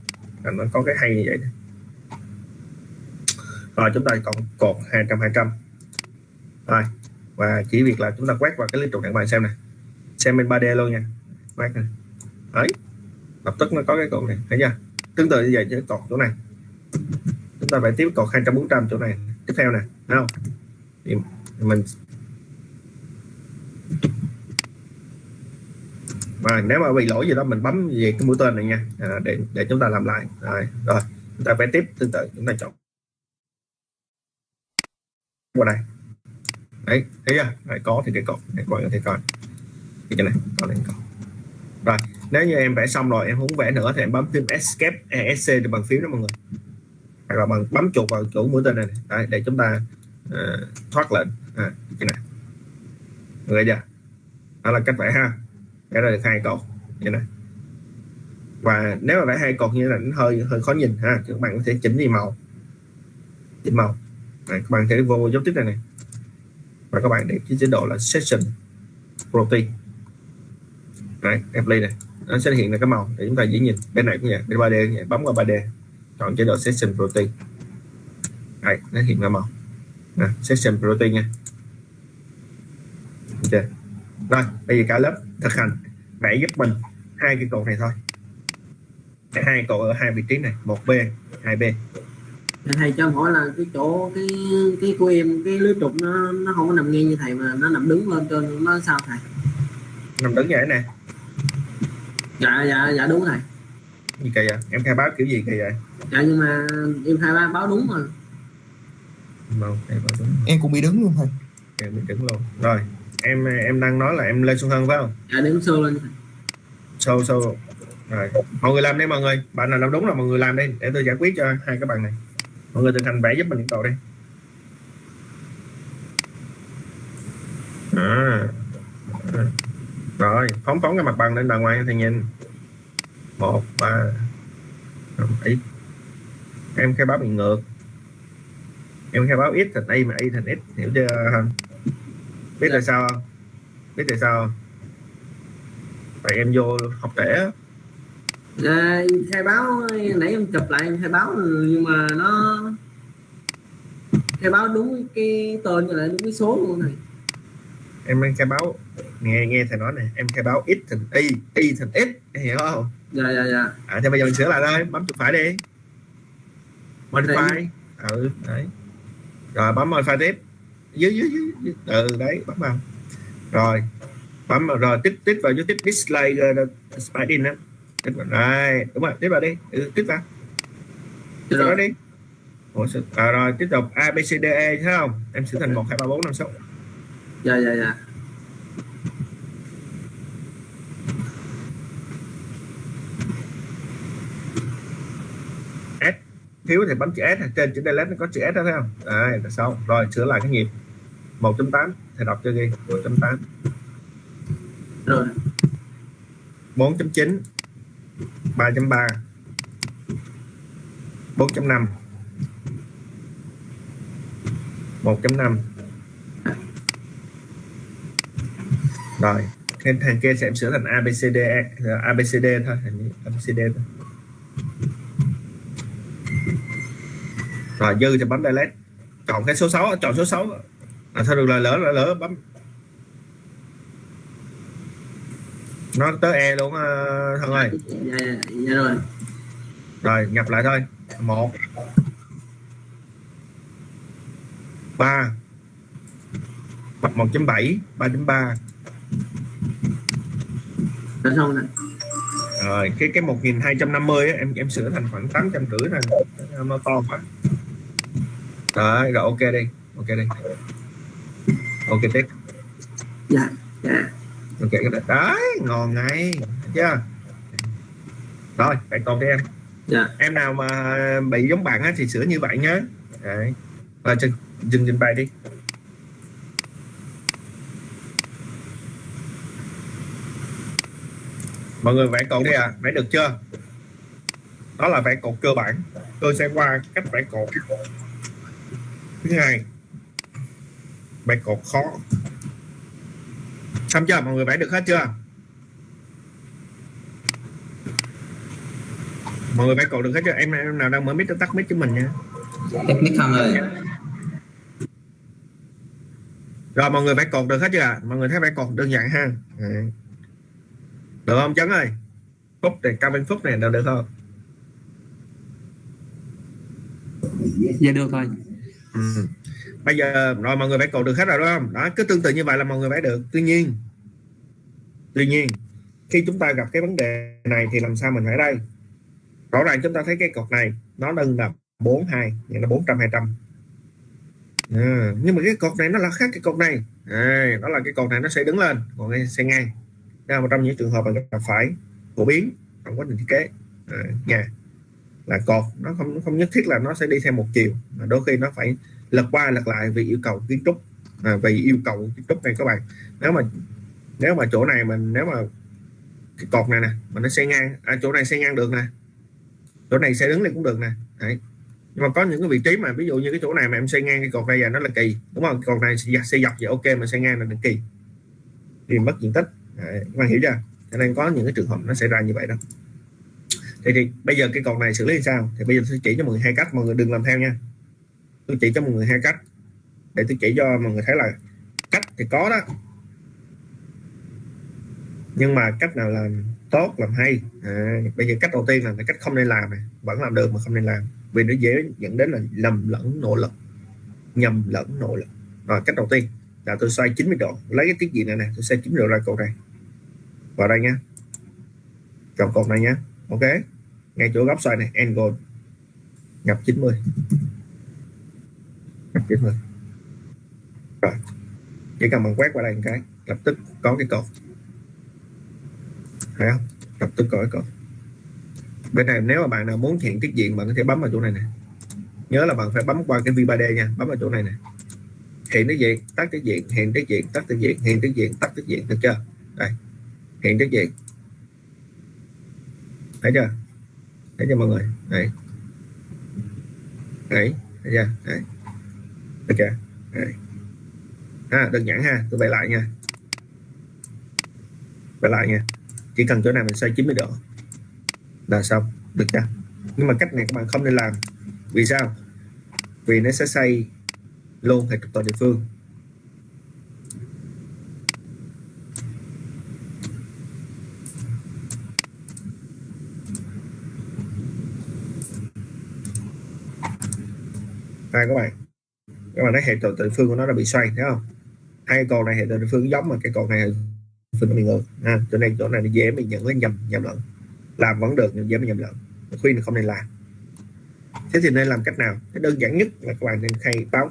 là nó có cái hay như vậy rồi chúng ta còn cột 200 200 rồi và chỉ việc là chúng ta quét vào cái lý trục này các bạn xem này xem bên 3D luôn nha quét này đấy lập tức nó có cái cột này thấy chưa? Tương tự như vậy chứ cột chỗ này. Chúng ta phải tiếp cột 200 400 chỗ này. Tiếp theo này thấy không? Mình và nếu mà bị lỗi gì đó mình bấm về cái mũi tên này nha. À, để để chúng ta làm lại. Rồi, rồi chúng ta vẽ tiếp tương tự chúng ta chọn. Qua đây. Đấy thấy chưa? Đấy, có thì cái cột để coi có thể coi. Cái này có lên cột rồi nếu như em vẽ xong rồi em không vẽ nữa thì em bấm phím escape esc để bằng phím đó mọi người. Hoặc là bằng bấm chuột vào chỗ mũi tên này, Đấy, để chúng ta uh, thoát lệnh. À, cái này. Người chưa? Đó là cách vẽ ha. Vẽ ra được hai cột. Như này và nếu mà vẽ hai cột như thế này nó hơi hơi khó nhìn ha. Thì các bạn có thể chỉnh đi màu. Chỉnh màu. Này, các bạn thể vô dấu tích này này và các bạn để cái chế độ là session protein. Đấy, apply này. Nó sẽ hiện ra cái màu để chúng ta dễ nhìn. Bên này cũng vậy bên 3D cũng vậy. Bấm qua 3D chọn chế độ session protein. Đấy, nó hiện ra màu nè, session protein nha. Ok. Rồi bây giờ cả lớp thực hành. Vẽ giúp mình hai cái cột này thôi. Hai cột ở hai vị trí này một b hai b. Thầy cho em hỏi là cái chỗ cái cái của em cái lưới trục nó nó không có nằm ngang như thầy mà nó nằm đứng lên trên nó sao thầy? Nằm đứng vậy nè. Dạ dạ dạ đúng thầy. Gì kỳ vậy? Em khai báo kiểu gì kỳ vậy? Dạ nhưng mà em khai báo báo đúng mà đúng. Em cũng bị đứng luôn thầy em bị đứng luôn. Rồi em em đang nói là em lên xuân hân phải không? Dạ đứng sơ lên. Sâu sâu. Rồi mọi người làm đi mọi người. Bạn nào làm đúng là mọi người làm đi để tôi giải quyết cho hai cái bằng này. Mọi người thực hành vẽ giúp mình những cậu đi. À. À. rồi phóng phóng cái mặt bằng lên đàng hoàng thì nhìn. Một ba năm ít em khai báo bị ngược em khai báo ít thành y mà y thành x hiểu chưa? Biết tại sao không? Biết tại sao không? Tại em vô học trễ dạ, em khai báo nãy em chụp lại em khai báo nhưng mà nó khai báo đúng cái tên với lại đúng cái số luôn này. Em đang khai báo nghe nghe thầy nói này em khai báo x thành y y thành x hiểu không? Dạ dạ dạ. À thì bây giờ mình sửa lại thôi bấm chuột phải đi. Modify. Ừ đấy rồi bấm modify tiếp. Dưới dưới dưới, từ đấy bấm vào. Rồi bấm vào rồi tích tích vào dưới tích display ờ, uh, spike in tích vào đây đúng rồi tích vào đi. Ừ, tích vào. Tích vào đó đi. Ủa, à, rồi tiếp tục a b c d e thấy không? Em sửa thành một hai ba bốn năm sáu. Dạ dạ dạ. Thiếu thì bấm chữ S trên chữ delete nó có chữ S đó thấy không? Đây là xong. Rồi sửa lại cái nhịp. 1.8 thầy đọc cho ghi 1.8 rồi. 4.9 3.3 4.5 1.5 rồi cái thằng kia sẽ em sửa thành ABCD ABCD thôi ABCD thôi rồi dư thì bấm delete. Chọn cái số 6 chọn số 6 à, thôi được là lỡ lỡ lỡ bấm. Nó tới e luôn thân ơi. Dạ dạ, dạ rồi. Rồi nhập lại thôi. Một. Ba. Một chấm bảy ba chấm ba. Đã xong rồi rồi cái cái 1250 á, em em sửa thành khoảng 800 rưỡi này nó to quá đấy rồi ok đi ok đi. Ok tiếp. Dạ dạ. Ok cái đấy. đấy ngon ngay chưa? Rồi bạn còn đi em. Dạ. Em nào mà bị giống bạn á, thì sửa như vậy nhé đấy. Và trình trình bày đi. Mọi người vẽ cột đi à? Vẽ được chưa? Đó là vẽ cột cơ bản. Tôi sẽ qua cách vẽ cột thứ hai vẽ cột khó. Xong chưa mọi người vẽ được hết chưa? Mọi người vẽ cột được hết chưa? Em, em nào đang mở mic tắt mic cho mình nha. Tắt mic không ơi rồi mọi người vẽ cột được hết chưa? Mọi người thấy vẽ cột đơn giản ha. Được không chấn ơi? Phúc này cao bên phúc này được được không? Dạ được thôi ừ. bây giờ rồi mọi người vẽ cột được hết rồi đúng không? Đó cứ tương tự như vậy là mọi người vẽ được. Tuy nhiên tuy nhiên khi chúng ta gặp cái vấn đề này thì làm sao mình vẽ đây? Rõ ràng chúng ta thấy cái cột này nó đơn là 42 nghĩa là 400 200 à, nhưng mà cái cột này nó là khác cái cột này. À, đó là cái cột này nó sẽ đứng lên còn cái sẽ ngang. Đó là một trong những trường hợp mà gặp phải phổ biến trong quá trình thiết kế. À, nha là cột nó không không nhất thiết là nó sẽ đi theo một chiều mà đôi khi nó phải lật qua lật lại vì yêu cầu kiến trúc à, vì yêu cầu kiến trúc này các bạn. Nếu mà nếu mà chỗ này mình nếu mà cái cột này nè mà nó sẽ ngang à, chỗ này sẽ ngang được nè chỗ này sẽ đứng lên cũng được nè Đấy. nhưng mà có những cái vị trí mà ví dụ như cái chỗ này mà em xây ngang cái cột này giờ nó là kỳ đúng không? Cột này xây dọc vậy ok mà xây ngang là kỳ. Thì mất diện tích Đấy, các bạn hiểu chưa? Cho nên có những cái trường hợp nó xảy ra như vậy đó thì, thì bây giờ cái cột này xử lý sao? Thì bây giờ tôi chỉ cho mọi người hai cách mọi người đừng làm theo nha. Tôi chỉ cho mọi người hai cách để tôi chỉ cho mọi người thấy là cách thì có đó. Nhưng mà cách nào làm tốt làm hay. À, bây giờ cách đầu tiên là cái cách không nên làm này. Vẫn làm được mà không nên làm. Vì nó dễ dẫn đến là lầm lẫn nội lực. Nhầm lẫn nội lực. Rồi cách đầu tiên là tôi xoay 90 độ. Lấy cái tiết diện này này tôi xoay 90 độ ra cột này. Vào đây nha. Chọn cột này nhé ok ngay chỗ góc xoay này angle nhập 90 nhập 90 rồi. Chỉ cần mình quét qua đây một cái, lập tức có cái cột. Thấy không? Lập tức có cái cột. Bên này nếu mà bạn nào muốn hiện tiết diện, bạn có thể bấm vào chỗ này nè. Nhớ là bạn phải bấm qua cái V3D nha, bấm vào chỗ này nè. Hiện tiết diện, tắt tiết diện, hiện tiết diện, tắt tiết diện, hiện tiết diện, tắt tiết diện, được chưa? Đây. Hiện tiết diện. Thấy chưa? Đấy cho mọi người. Đấy. Đấy. Thấy chưa đấy. Được chưa? Đấy. Ha, đơn giản ha. Tôi vẽ lại nha. Vẽ lại nha. Chỉ cần chỗ này mình xoay 90 độ là xong. Được chưa? Nhưng mà cách này các bạn không nên làm. Vì sao? Vì nó sẽ xây luôn hệ trục toàn địa phương. Đây các bạn. Các bạn thấy hệ tự tự phương của nó đã bị xoay, thấy không? Hai cầu này hệ tự địa phương giống mà, cái cầu này phương nó bị ngược, ha? Chỗ này chỗ này nó dễ bị nhận cái nhầm nhầm lẫn. Làm vẫn được, nhưng dễ bị nhầm lẫn. Khuyên là không nên làm. Thế thì nên làm cách nào? Cái đơn giản nhất là các bạn nên khai báo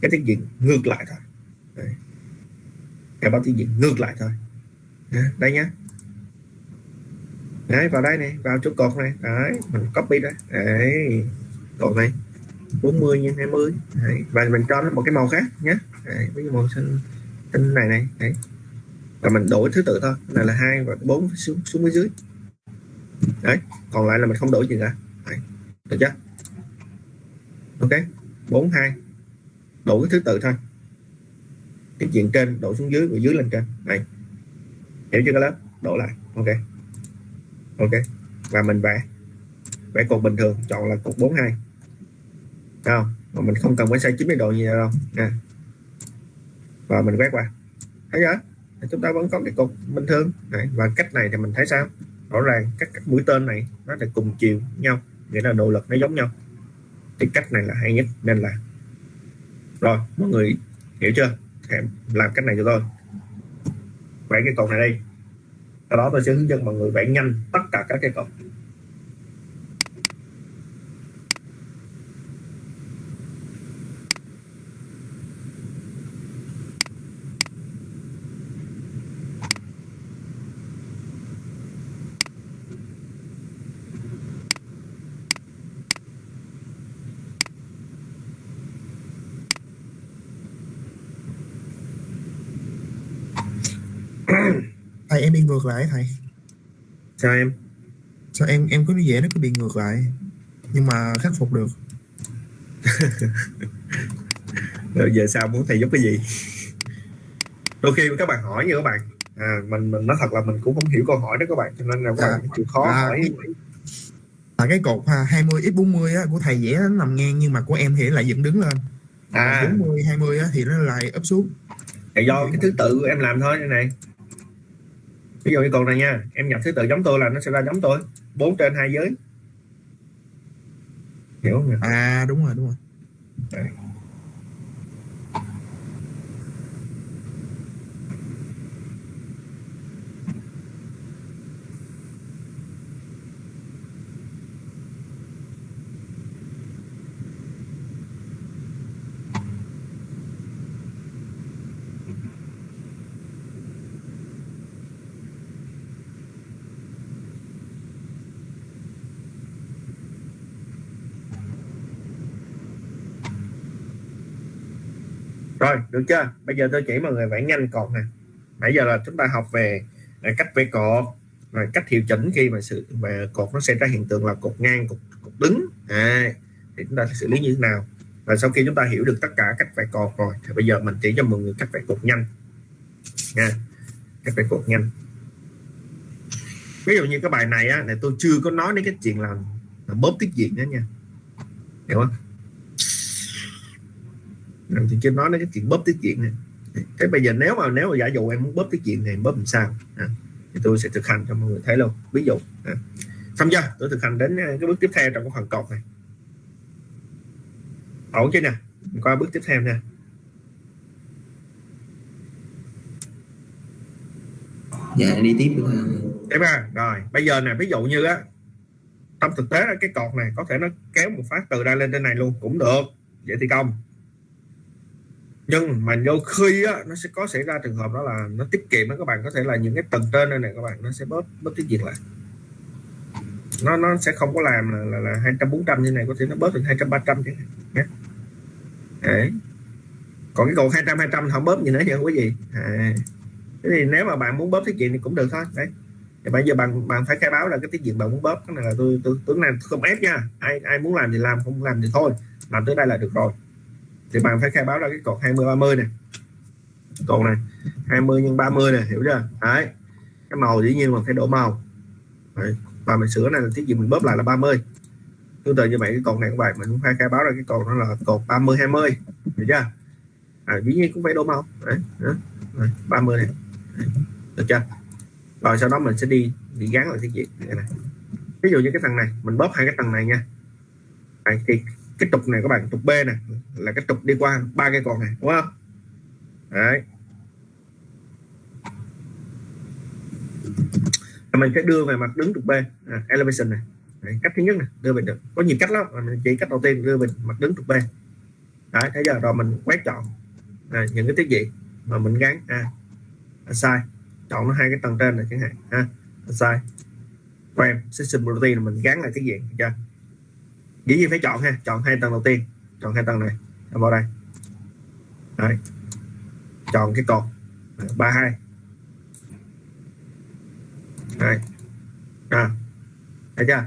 cái tiết diện ngược lại thôi. Đấy. khai báo tiết diện ngược lại thôi. Đây nhá. Đấy, vào đây này, vào chỗ cột này. Đấy, mình copy đó. Đấy, cột này. 40 nhân 20 đấy. và mình cho nó một cái màu khác nhé. Đấy, với màu xanh xanh này này đấy. và mình đổi thứ tự thôi này là hai và bốn xuống xuống phía dưới. Đấy còn lại là mình không đổi gì cả. Đấy. được chưa? Ok 42 đổi cái thứ tự thôi. Cái chuyện trên đổ xuống dưới và dưới lên trên. Này hiểu chưa các lớp? Đổ lại ok. Ok và mình vẽ. Vẽ cột bình thường chọn là cột 42 hai không mà mình không cần phải xoay 90 độ gì đâu. Nha và mình quét qua. Thấy chưa? Chúng ta vẫn có cái cột bình thường. Này. và cách này thì mình thấy sao? Rõ ràng các, các mũi tên này nó là cùng chiều nhau nghĩa là độ lực nó giống nhau. Thì cách này là hay nhất nên là rồi mọi người hiểu chưa? Em làm cách này cho tôi. Vẽ cái cột này đi. Sau đó tôi sẽ hướng dẫn mọi người vẽ nhanh tất cả các cái cột thầy em đi ngược lại thầy. Sao em? Sao em em cứ đi vẽ nó cứ bị ngược lại nhưng mà khắc phục được. Rồi giờ sao muốn thầy giúp cái gì? Đôi khi các bạn hỏi như các bạn. À, mình mình nói thật là mình cũng không hiểu câu hỏi đó các bạn cho nên là các bạn chịu khó à, hỏi. là cái cột ha, 20 x 40 á, của thầy vẽ nó nằm ngang nhưng mà của em thì lại dựng đứng lên. À. 40 20 á, thì nó lại ấp xuống. Là do cái thứ tự em làm thôi này này ví dụ như cột này nha em nhập thứ tự giống tôi là nó sẽ ra giống tôi bốn trên hai giới. Hiểu không à đúng rồi đúng rồi. Đấy. Rồi được chưa? Bây giờ tôi chỉ mọi người vẽ nhanh cột nè. Nãy giờ là chúng ta học về à, cách vẽ cột rồi cách hiệu chỉnh khi mà sự về cột nó xảy ra hiện tượng là cột ngang cột, cột đứng. À, thì chúng ta xử lý như thế nào? Và sau khi chúng ta hiểu được tất cả cách vẽ cột rồi thì bây giờ mình chỉ cho mọi người cách vẽ cột nhanh. Nha cách vẽ cột nhanh. Ví dụ như cái bài này á này tôi chưa có nói đến cái chuyện là, là bóp tiết diện đó nha. Hiểu không? Thì chưa nói đến cái chuyện bóp tiết diện này. Thế bây giờ nếu mà nếu mà giả dụ em muốn bóp tiết diện em bóp làm sao? À, thì tôi sẽ thực hành cho mọi người thấy luôn. Ví dụ à. xong chưa? Tôi thực hành đến cái bước tiếp theo trong cái phần cột này. Ổn chưa nè? Mình qua bước tiếp theo nha dạ đi tiếp tiếp ha. Rồi bây giờ nè ví dụ như á trong thực tế là cái cột này có thể nó kéo một phát từ đây lên trên này luôn cũng được. Vậy thì công nhưng mà đôi khi á, nó sẽ có xảy ra trường hợp đó là nó tiết kiệm đó các bạn có thể là những cái tầng trên đây này các bạn nó sẽ bớt bớt tiết diện lại. Nó nó sẽ không có làm là là, là 200 400 như này có thể nó bớt được 200 300 chứ nhé. Đấy. còn cái cột 200 200 không bóp gì nữa nha quý vị à. thế thì nếu mà bạn muốn bóp tiết diện thì cũng được thôi đấy. Thì bây giờ bạn bạn phải khai báo là cái tiết diện bạn muốn bóp cái này là tôi tôi tướng này không ép nha. Ai ai muốn làm thì làm không làm thì thôi. Làm tới đây là được rồi thì bạn phải khai báo ra cái cột 20 30 này cột này 20 nhân 30 này hiểu chưa? Đấy. Cái màu dĩ nhiên là phải đổ màu. Đấy. và mình sửa này là tiết gì mình bóp lại là 30 tương tự như vậy cái cột này cũng bạn mình cũng phải khai báo ra cái cột nó là cột 30 20 hiểu chưa? À, dĩ nhiên cũng phải đổ màu. Đấy, đấy. 30 này đấy. được chưa? Rồi sau đó mình sẽ đi đi gắn lại thiết diện này, này. ví dụ như cái thằng này mình bóp hai cái tầng này nha. Đấy, thì cái trục này các bạn trục B này là cái trục đi qua ba cây cột này đúng không? Đấy. Mình sẽ đưa về mặt đứng trục B à, elevation này. Đấy, cách thứ nhất này đưa về được. Có nhiều cách lắm mình chỉ cách đầu tiên đưa về mặt đứng trục B. Đấy thế giờ rồi mình quét chọn à, những cái tiết diện mà mình gắn à, sai chọn nó hai cái tầng trên này chẳng hạn ha sai frame system routine mình gắn lại cái diện chưa? Nghĩ gì phải chọn ha? Chọn hai tầng đầu tiên. Chọn hai tầng này. Em vào đây. Đấy. chọn cái cột. Ba hai. Hai. À. thấy chưa?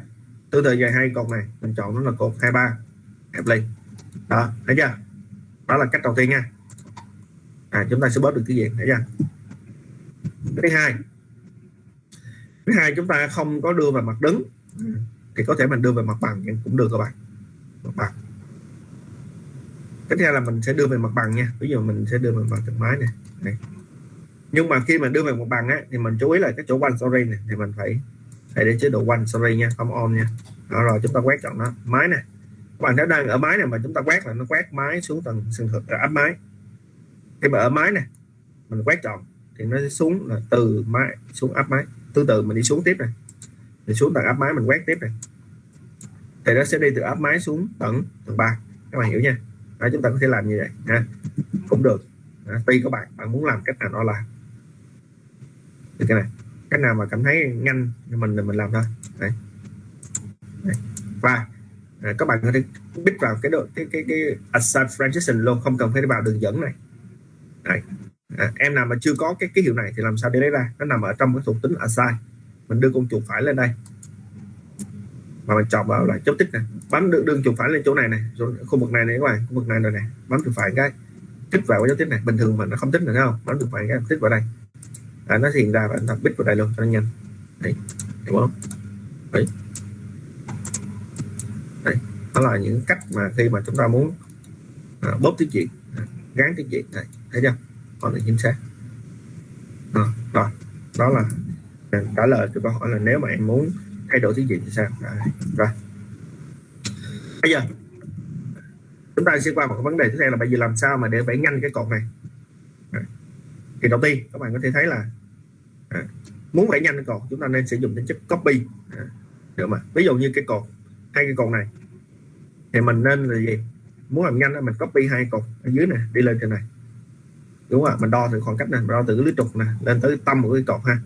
Tương tự về hai cột này. Mình chọn nó là cột 23 ép lên đó. Thấy chưa? Đó là cách đầu tiên nha. À, chúng ta sẽ bớt được cái diện thấy chưa? Thứ hai. Thứ hai chúng ta không có đưa vào mặt đứng. Ừ thì có thể mình đưa về mặt bằng cũng được các bạn. Mặt bằng. Tiếp theo là mình sẽ đưa về mặt bằng nha. Ví dụ mình sẽ đưa về mặt tầng mái này Đây. nhưng mà khi mà đưa về mặt bằng á, thì mình chú ý là cái chỗ one story này thì mình phải phải để chế độ one story nha, không on nha. Đó, rồi chúng ta quét chọn nó. Mái này các bạn thấy đang ở mái này mà chúng ta quét là nó quét mái xuống tầng sân thượng à, áp mái. Khi mà ở mái này mình quét chọn thì nó sẽ xuống là từ mái xuống áp mái. Tương tự mình đi xuống tiếp này. Mình xuống tầng áp mái mình quét tiếp này thì nó sẽ đi từ áp máy xuống tầng tầng 3 các bạn hiểu nha. Đó, chúng ta có thể làm như vậy ha. Cũng được. Đó, tùy các bạn bạn muốn làm cách nào đó là được cái này. Cách nào mà cảm thấy nhanh thì mình mình làm thôi. Đấy. Đấy. và à, các bạn có thể biết vào cái độ cái cái cái aside transition luôn không cần phải vào đường dẫn này. Đấy. À, em nào mà chưa có cái ký hiệu này thì làm sao để lấy ra? Nó nằm ở trong cái thuộc tính assign mình đưa con chuột phải lên đây mà mình chọn vào lại chấm tích này. Bấm đường, đường chuột phải lên chỗ này này chỗ, khu vực này này các bạn khu vực này rồi này bấm chuột phải cái tích vào cái dấu tích này. Bình thường mà nó không tích nữa không? Bấm chuột phải cái tích vào đây. À, nó hiện ra và nó bích vào đây luôn cho nó nhanh. Đấy đúng không? Đấy. Đấy đó là những cách mà khi mà chúng ta muốn à, bóp tiếng chuyện à, gắn tiếng chuyện này thấy chưa? Con là chính xác. À, rồi đó là trả lời cho câu hỏi là nếu mà em muốn thay đổi tiếng việt thì sao? Đấy. rồi. Bây giờ chúng ta sẽ qua một cái vấn đề tiếp theo là bây giờ làm sao mà để vẽ nhanh cái cột này? Đấy. thì đầu tiên các bạn có thể thấy là à, muốn vẽ nhanh cái cột chúng ta nên sử dụng tính chất copy. À, được mà ví dụ như cái cột hai cái cột này. Thì mình nên là gì? Muốn làm nhanh mình copy hai cột ở dưới này đi lên trên này. Đúng không mình đo từ khoảng cách này mình đo từ cái lưới trục này lên tới tâm của cái cột ha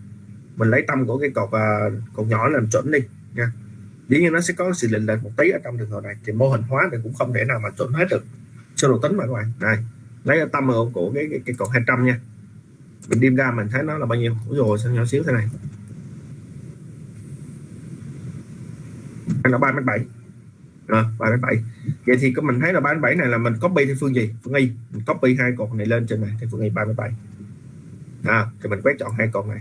mình lấy tâm của cái cột uh, cột nhỏ làm chuẩn đi nha. Dĩ nhiên nó sẽ có sự lệch lệch một tí ở trong trường hợp này thì mô hình hóa thì cũng không thể nào mà chuẩn hết được. Sơ đồ tính mà các bạn. Này lấy cái tâm của cái cái, cái cột 200 nha. Mình đem ra mình thấy nó là bao nhiêu? Ủa rồi sao nhỏ xíu thế này? Hay là ba mét bảy? Ờ, ba mét bảy. Vậy thì có mình thấy là ba mét bảy này là mình copy theo phương gì? Phương y. Mình copy hai cột này lên trên này thì phương y ba mét bảy. À, thì mình quét chọn hai cột này.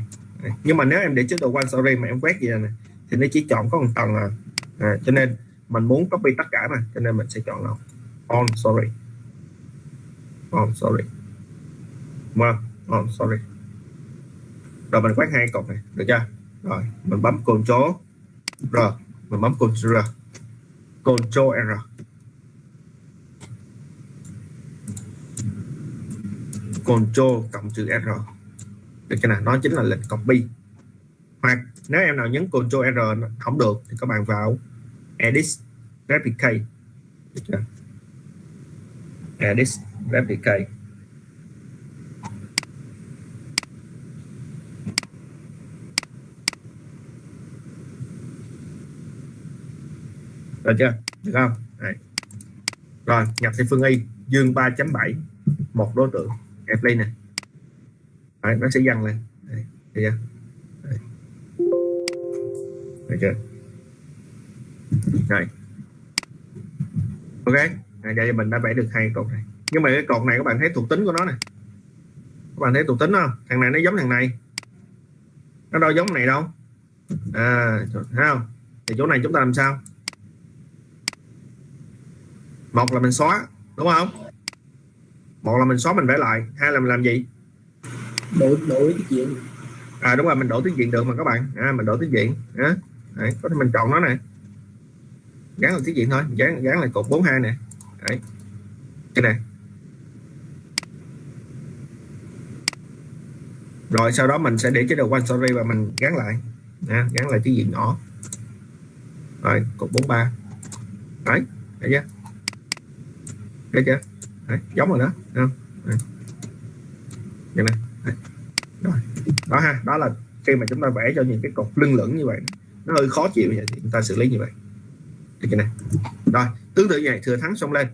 Nhưng mà nếu em để chế độ one story mà em quét gì này thì nó chỉ chọn có một tầng à. à cho nên mình muốn copy tất cả mà, cho nên mình sẽ chọn là on sorry on sorry vâng on sorry rồi mình quét hai cột này, được chưa? Rồi, mình bấm Ctrl R, mình bấm Ctrl R. Ctrl R. Ctrl cộng chữ R được chưa nào nó chính là lệnh copy hoặc nếu em nào nhấn Ctrl R không được thì các bạn vào edit replicate. Được chưa? Edit replicate. Rồi chưa? Được không? Đấy. rồi, nhập thị phương y, dương 3.7 một đối tượng. Apply này Đấy, nó sẽ dần lên. Đấy. thấy chưa? Đấy. Đấy chưa? Ok à, giờ mình đã vẽ được hai cột này. Nhưng mà cái cột này các bạn thấy thuộc tính của nó này các bạn thấy thuộc tính không? Thằng này nó giống thằng này. Nó đâu giống này đâu. À thấy không? Thì chỗ này chúng ta làm sao? Một là mình xóa đúng không? Một là mình xóa mình vẽ lại. Hai là mình làm gì? Đổi đổi cái chuyện à đúng rồi mình đổi tiếng diện được mà các bạn. À, mình đổi tiếng diện à, Đấy, có thể mình chọn nó này gắn là tiếng diện thôi gắn gắn là cột 42 nè. Đấy. cái này. Rồi sau đó mình sẽ để chế độ one story và mình gắn lại. À, gắn lại tiếng diện nhỏ. Rồi cột 43 đấy thấy chưa? Thấy chưa? Đấy, giống rồi đó không? Đây Vậy này rồi. Đó ha đó là khi mà chúng ta vẽ cho những cái cột lưng lửng như vậy nó hơi khó chịu vậy thì chúng ta xử lý như vậy. Được cái này rồi tương tự như vậy thừa thắng xong lên.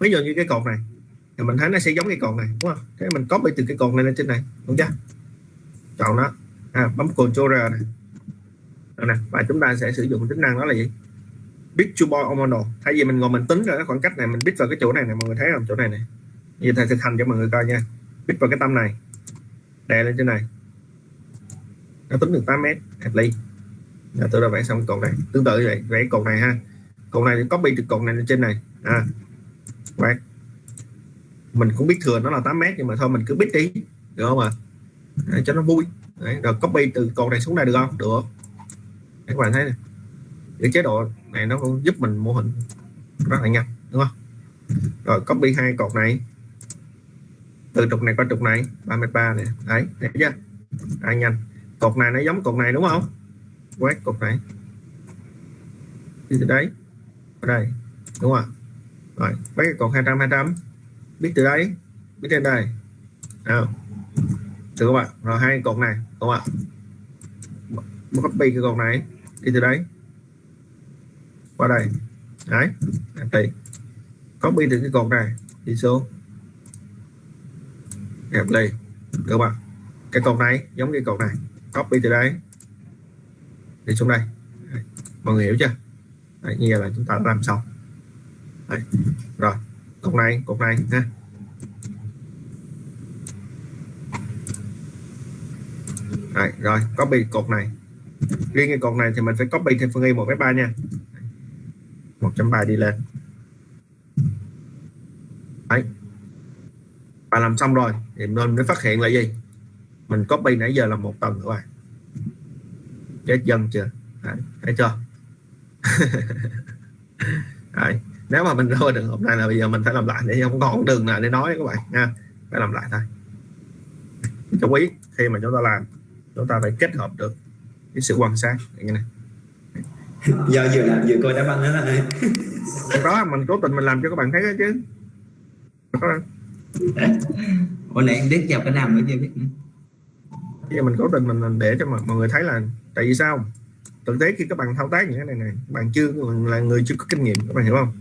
Ví dụ như cái cột này thì mình thấy nó sẽ giống cái cột này đúng không? Thế mình copy từ cái cột này lên trên này đúng chưa? Chọn nó. À, bấm Ctrl R này Rồi nè và chúng ta sẽ sử dụng tính năng đó là gì? Bit to boy model. Thay vì mình ngồi mình tính ra cái khoảng cách này mình bit vào cái chỗ này này mọi người thấy không? Chỗ này này như thầy thực hành cho mọi người coi nha. Bit vào cái tâm này đè lên trên này. Nó tính được 8 mét at least là tôi đã vẽ xong cột này. Tương tự như vậy vẽ cột này ha. Cột này thì copy từ cột này lên trên này. À vậy mình cũng biết thừa nó là 8 mét nhưng mà thôi mình cứ biết đi. Được không ạ? À? cho nó vui. Đấy, rồi copy từ cột này xuống đây được không? Được. Đấy, các bạn thấy này cái chế độ này nó cũng giúp mình mô hình rất là nhanh đúng không? Rồi copy hai cột này từ trục này qua trục này 33 này đấy thấy chưa? À, nhanh. Cột này nó giống cột này đúng không? Quét cột này. Đi từ đấy ở đây đúng không rồi quét cái cột 200 200 biết từ đấy biết trên đây. Nào được không ạ? Rồi hai cột này đúng không ạ? Copy cái cột này đi từ đấy. Qua đây. Đấy copy từ cái cột này đi xuống đẹp lên các bạn cái cột này giống như cột này. Copy từ đây. Đi xuống đây. Đấy. mọi người hiểu chưa? Đấy, như vậy là chúng ta đã làm xong. Đấy. rồi. Cột này cột này ha. Đấy, rồi. Copy cột này. Riêng cái cột này thì mình phải copy thêm phương y một ba nha. 1.3 đi lên đấy và làm xong rồi thì mình mới phát hiện là gì? Mình copy nãy giờ là một tầng các bạn chết dân chưa? Đấy, thấy chưa? Đấy. nếu mà mình rơi đường hợp này là bây giờ mình phải làm lại để không còn đường nào để nói các bạn nha. Phải làm lại thôi. Chú ý khi mà chúng ta làm chúng ta phải kết hợp được cái sự quan sát. Như này giờ vừa làm vừa coi đá banh đó là đó mình cố tình mình làm cho các bạn thấy đó chứ. Có hồi nãy em biết vào cái nào nữa chưa biết bây giờ mình cố tình mình để cho mọi, người thấy là tại vì sao? Thực tế khi các bạn thao tác những cái này này bạn chưa là người chưa có kinh nghiệm các bạn hiểu không?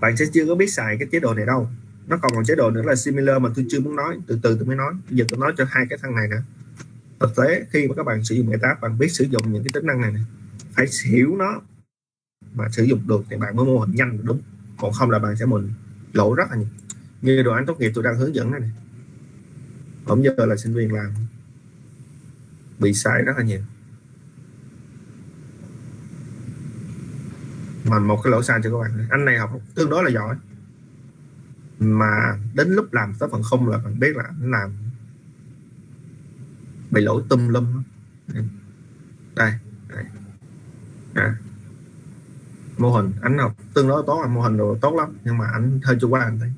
Bạn sẽ chưa có biết xài cái chế độ này đâu. Nó còn một chế độ nữa là similar mà tôi chưa muốn nói từ từ tôi mới nói. Bây giờ tôi nói cho hai cái thằng này nè. Thực tế khi mà các bạn sử dụng cái tab bạn biết sử dụng những cái tính năng này, này phải hiểu nó và sử dụng được thì bạn mới mô hình nhanh đúng. Còn không là bạn sẽ mình lỗ rất là nhiều như đồ án tốt nghiệp tôi đang hướng dẫn này, này. hôm giờ là sinh viên làm. Bị sai rất là nhiều. Mà một cái lỗi sai cho các bạn. Anh này học tương đối là giỏi. Mà đến lúc làm tới phần không là bạn biết là anh làm bị lỗi tùm lum đây, đây. À. mô hình. Anh học tương đối tốt là mô hình đồ tốt lắm nhưng mà anh hơi chủ quan anh thấy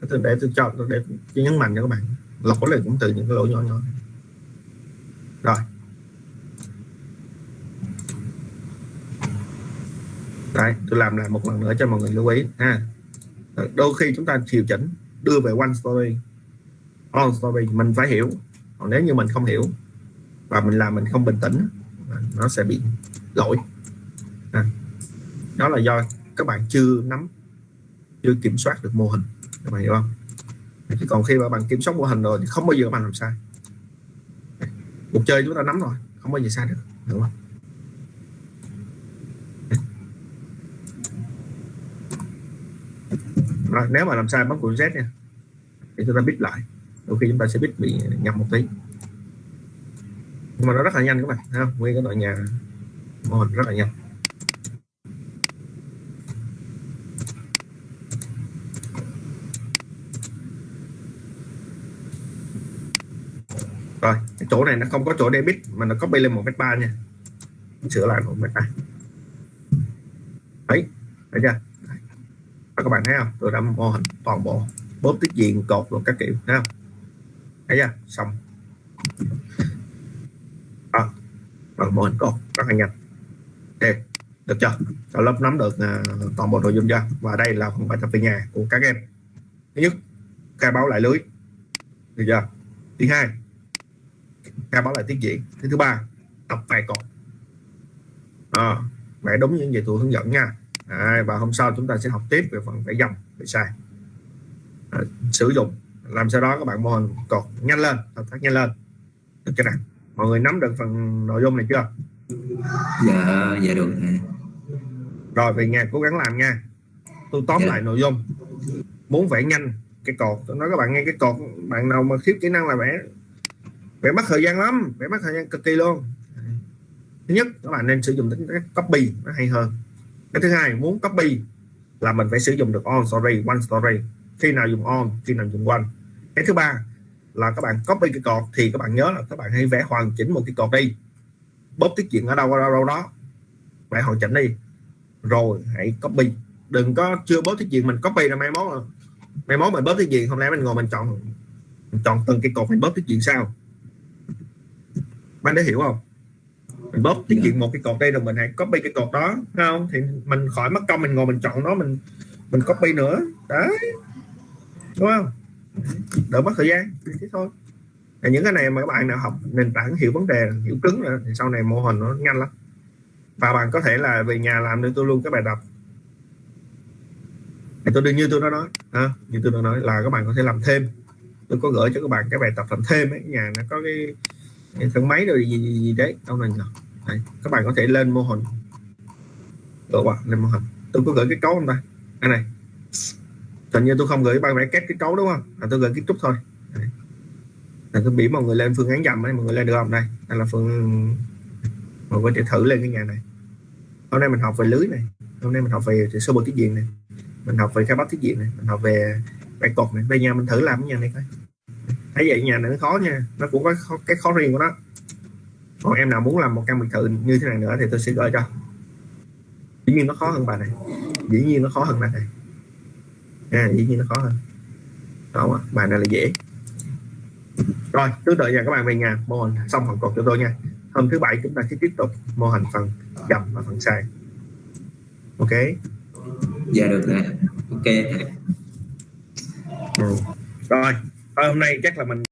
để tôi cho để tôi nhấn mạnh cho các bạn. Lỗi này cũng từ những cái lỗi nhỏ nhỏ. Rồi. Đấy, tôi làm lại một lần nữa cho mọi người lưu ý ha. Đôi khi chúng ta điều chỉnh đưa về one story. On story mình phải hiểu. Còn nếu như mình không hiểu và mình làm mình không bình tĩnh nó sẽ bị lỗi. À, đó là do các bạn chưa nắm chưa kiểm soát được mô hình các bạn hiểu không? Chứ còn khi mà bạn kiểm soát mô hình rồi thì không bao giờ các bạn làm sai. Cuộc chơi chúng ta nắm rồi không bao giờ sai được đúng không? Rồi, nếu mà làm sai bấm cuộn Z nha thì chúng ta biết lại. Đôi khi chúng ta sẽ biết bị nhầm một tí. Nhưng mà nó rất là nhanh các bạn thấy không? Nguyên cái đội nhà mô hình rất là nhanh rồi cái chỗ này nó không có chỗ debit mà nó copy lên một mét ba nha. Sửa lại một mét ba. Thấy thấy chưa? Đấy. các bạn thấy không? Tôi đã mô hình toàn bộ bóp tiết diện cột rồi các kiểu thấy không? Thấy chưa? Xong. À, bằng mô hình cột rất là nhanh. Ok được chưa? Cho lớp nắm được uh, toàn bộ nội dung chưa? Và đây là phần bài tập về nhà của các em. Thứ nhất khai báo lại lưới. Được chưa? Thứ hai khai báo lại tiết diện thứ thứ ba tập vài cột à, vẽ đúng những gì tôi hướng dẫn nha. À, và hôm sau chúng ta sẽ học tiếp về phần vẽ dòng vẽ sai. À, sử dụng. Làm sao đó các bạn mô hình cột nhanh lên thao tác nhanh lên. Được chưa nào? Mọi người nắm được phần nội dung này chưa? Dạ dạ được. Rồi về nhà cố gắng làm nha. Tôi tóm Dạ. lại nội dung. Muốn vẽ nhanh cái cột tôi nói các bạn nghe cái cột bạn nào mà thiếu kỹ năng là vẽ vẽ mất thời gian lắm. Vẽ mất thời gian cực kỳ luôn. Thứ nhất các bạn nên sử dụng tính copy nó hay hơn. Cái thứ hai muốn copy là mình phải sử dụng được on story one story khi nào dùng on khi nào dùng one. Cái thứ ba là các bạn copy cái cột thì các bạn nhớ là các bạn hãy vẽ hoàn chỉnh một cái cột đi. Bóp tiết diện ở đâu ở đâu, đâu đó. Vẽ hoàn chỉnh đi. Rồi hãy copy. Đừng có chưa bóp tiết diện mình copy là mai mốt mai mốt mình bóp tiết diện không lẽ mình ngồi mình chọn mình chọn từng cái cột mình bóp tiết diện sao bạn đã hiểu không? Mình bóp tiết diện một cái cột đây rồi mình hãy copy cái cột đó thấy không? Thì mình khỏi mất công mình ngồi mình chọn nó mình mình copy nữa. Đấy. Đúng không? Đỡ mất thời gian. Thế thôi. Thì những cái này mà các bạn nào học nền tảng hiểu vấn đề hiểu cứng rồi thì sau này mô hình nó nhanh lắm. Và bạn có thể là về nhà làm được tôi luôn cái bài tập thì tôi đương như tôi đã nói à, như tôi đã nói là các bạn có thể làm thêm. Tôi có gửi cho các bạn cái bài tập làm thêm ấy. Nhà nó có cái thang máy rồi gì, gì, gì đấy. Đâu này đấy. các bạn có thể lên mô hình. Được bạn lên mô hình. Tôi có gửi cái cấu không ta? Cái này. Hình như tôi không gửi bạn vẽ kết cái cấu đúng không? À, tôi gửi kết trúc thôi. Đấy. Là tôi biểu mọi người lên phương án dầm ấy. Mọi người lên được không? Đây đây là phương mọi người có thể thử lên cái nhà này. Hôm nay mình học về lưới này. Hôm nay mình học về sơ bộ tiết diện này. Mình học về khai báo tiết diện này. Mình học về bài cột này. Về nhà mình thử làm cái nhà này coi thấy vậy nhà này nó khó nha. Nó cũng có khó, cái khó riêng của nó. Còn em nào muốn làm một căn biệt thự như thế này nữa thì tôi sẽ gửi cho. Dĩ nhiên nó khó hơn bà này. Dĩ nhiên nó khó hơn bà này. À, dĩ nhiên nó khó hơn. Đó bài này là dễ. Rồi tương tự giờ các bạn về nhà mô hình xong phần cột cho tôi nha. Hôm thứ bảy chúng ta sẽ tiếp tục mô hình phần dầm và phần sai ok? Dạ được rồi. Ok. Ừ. rồi thôi hôm nay chắc là mình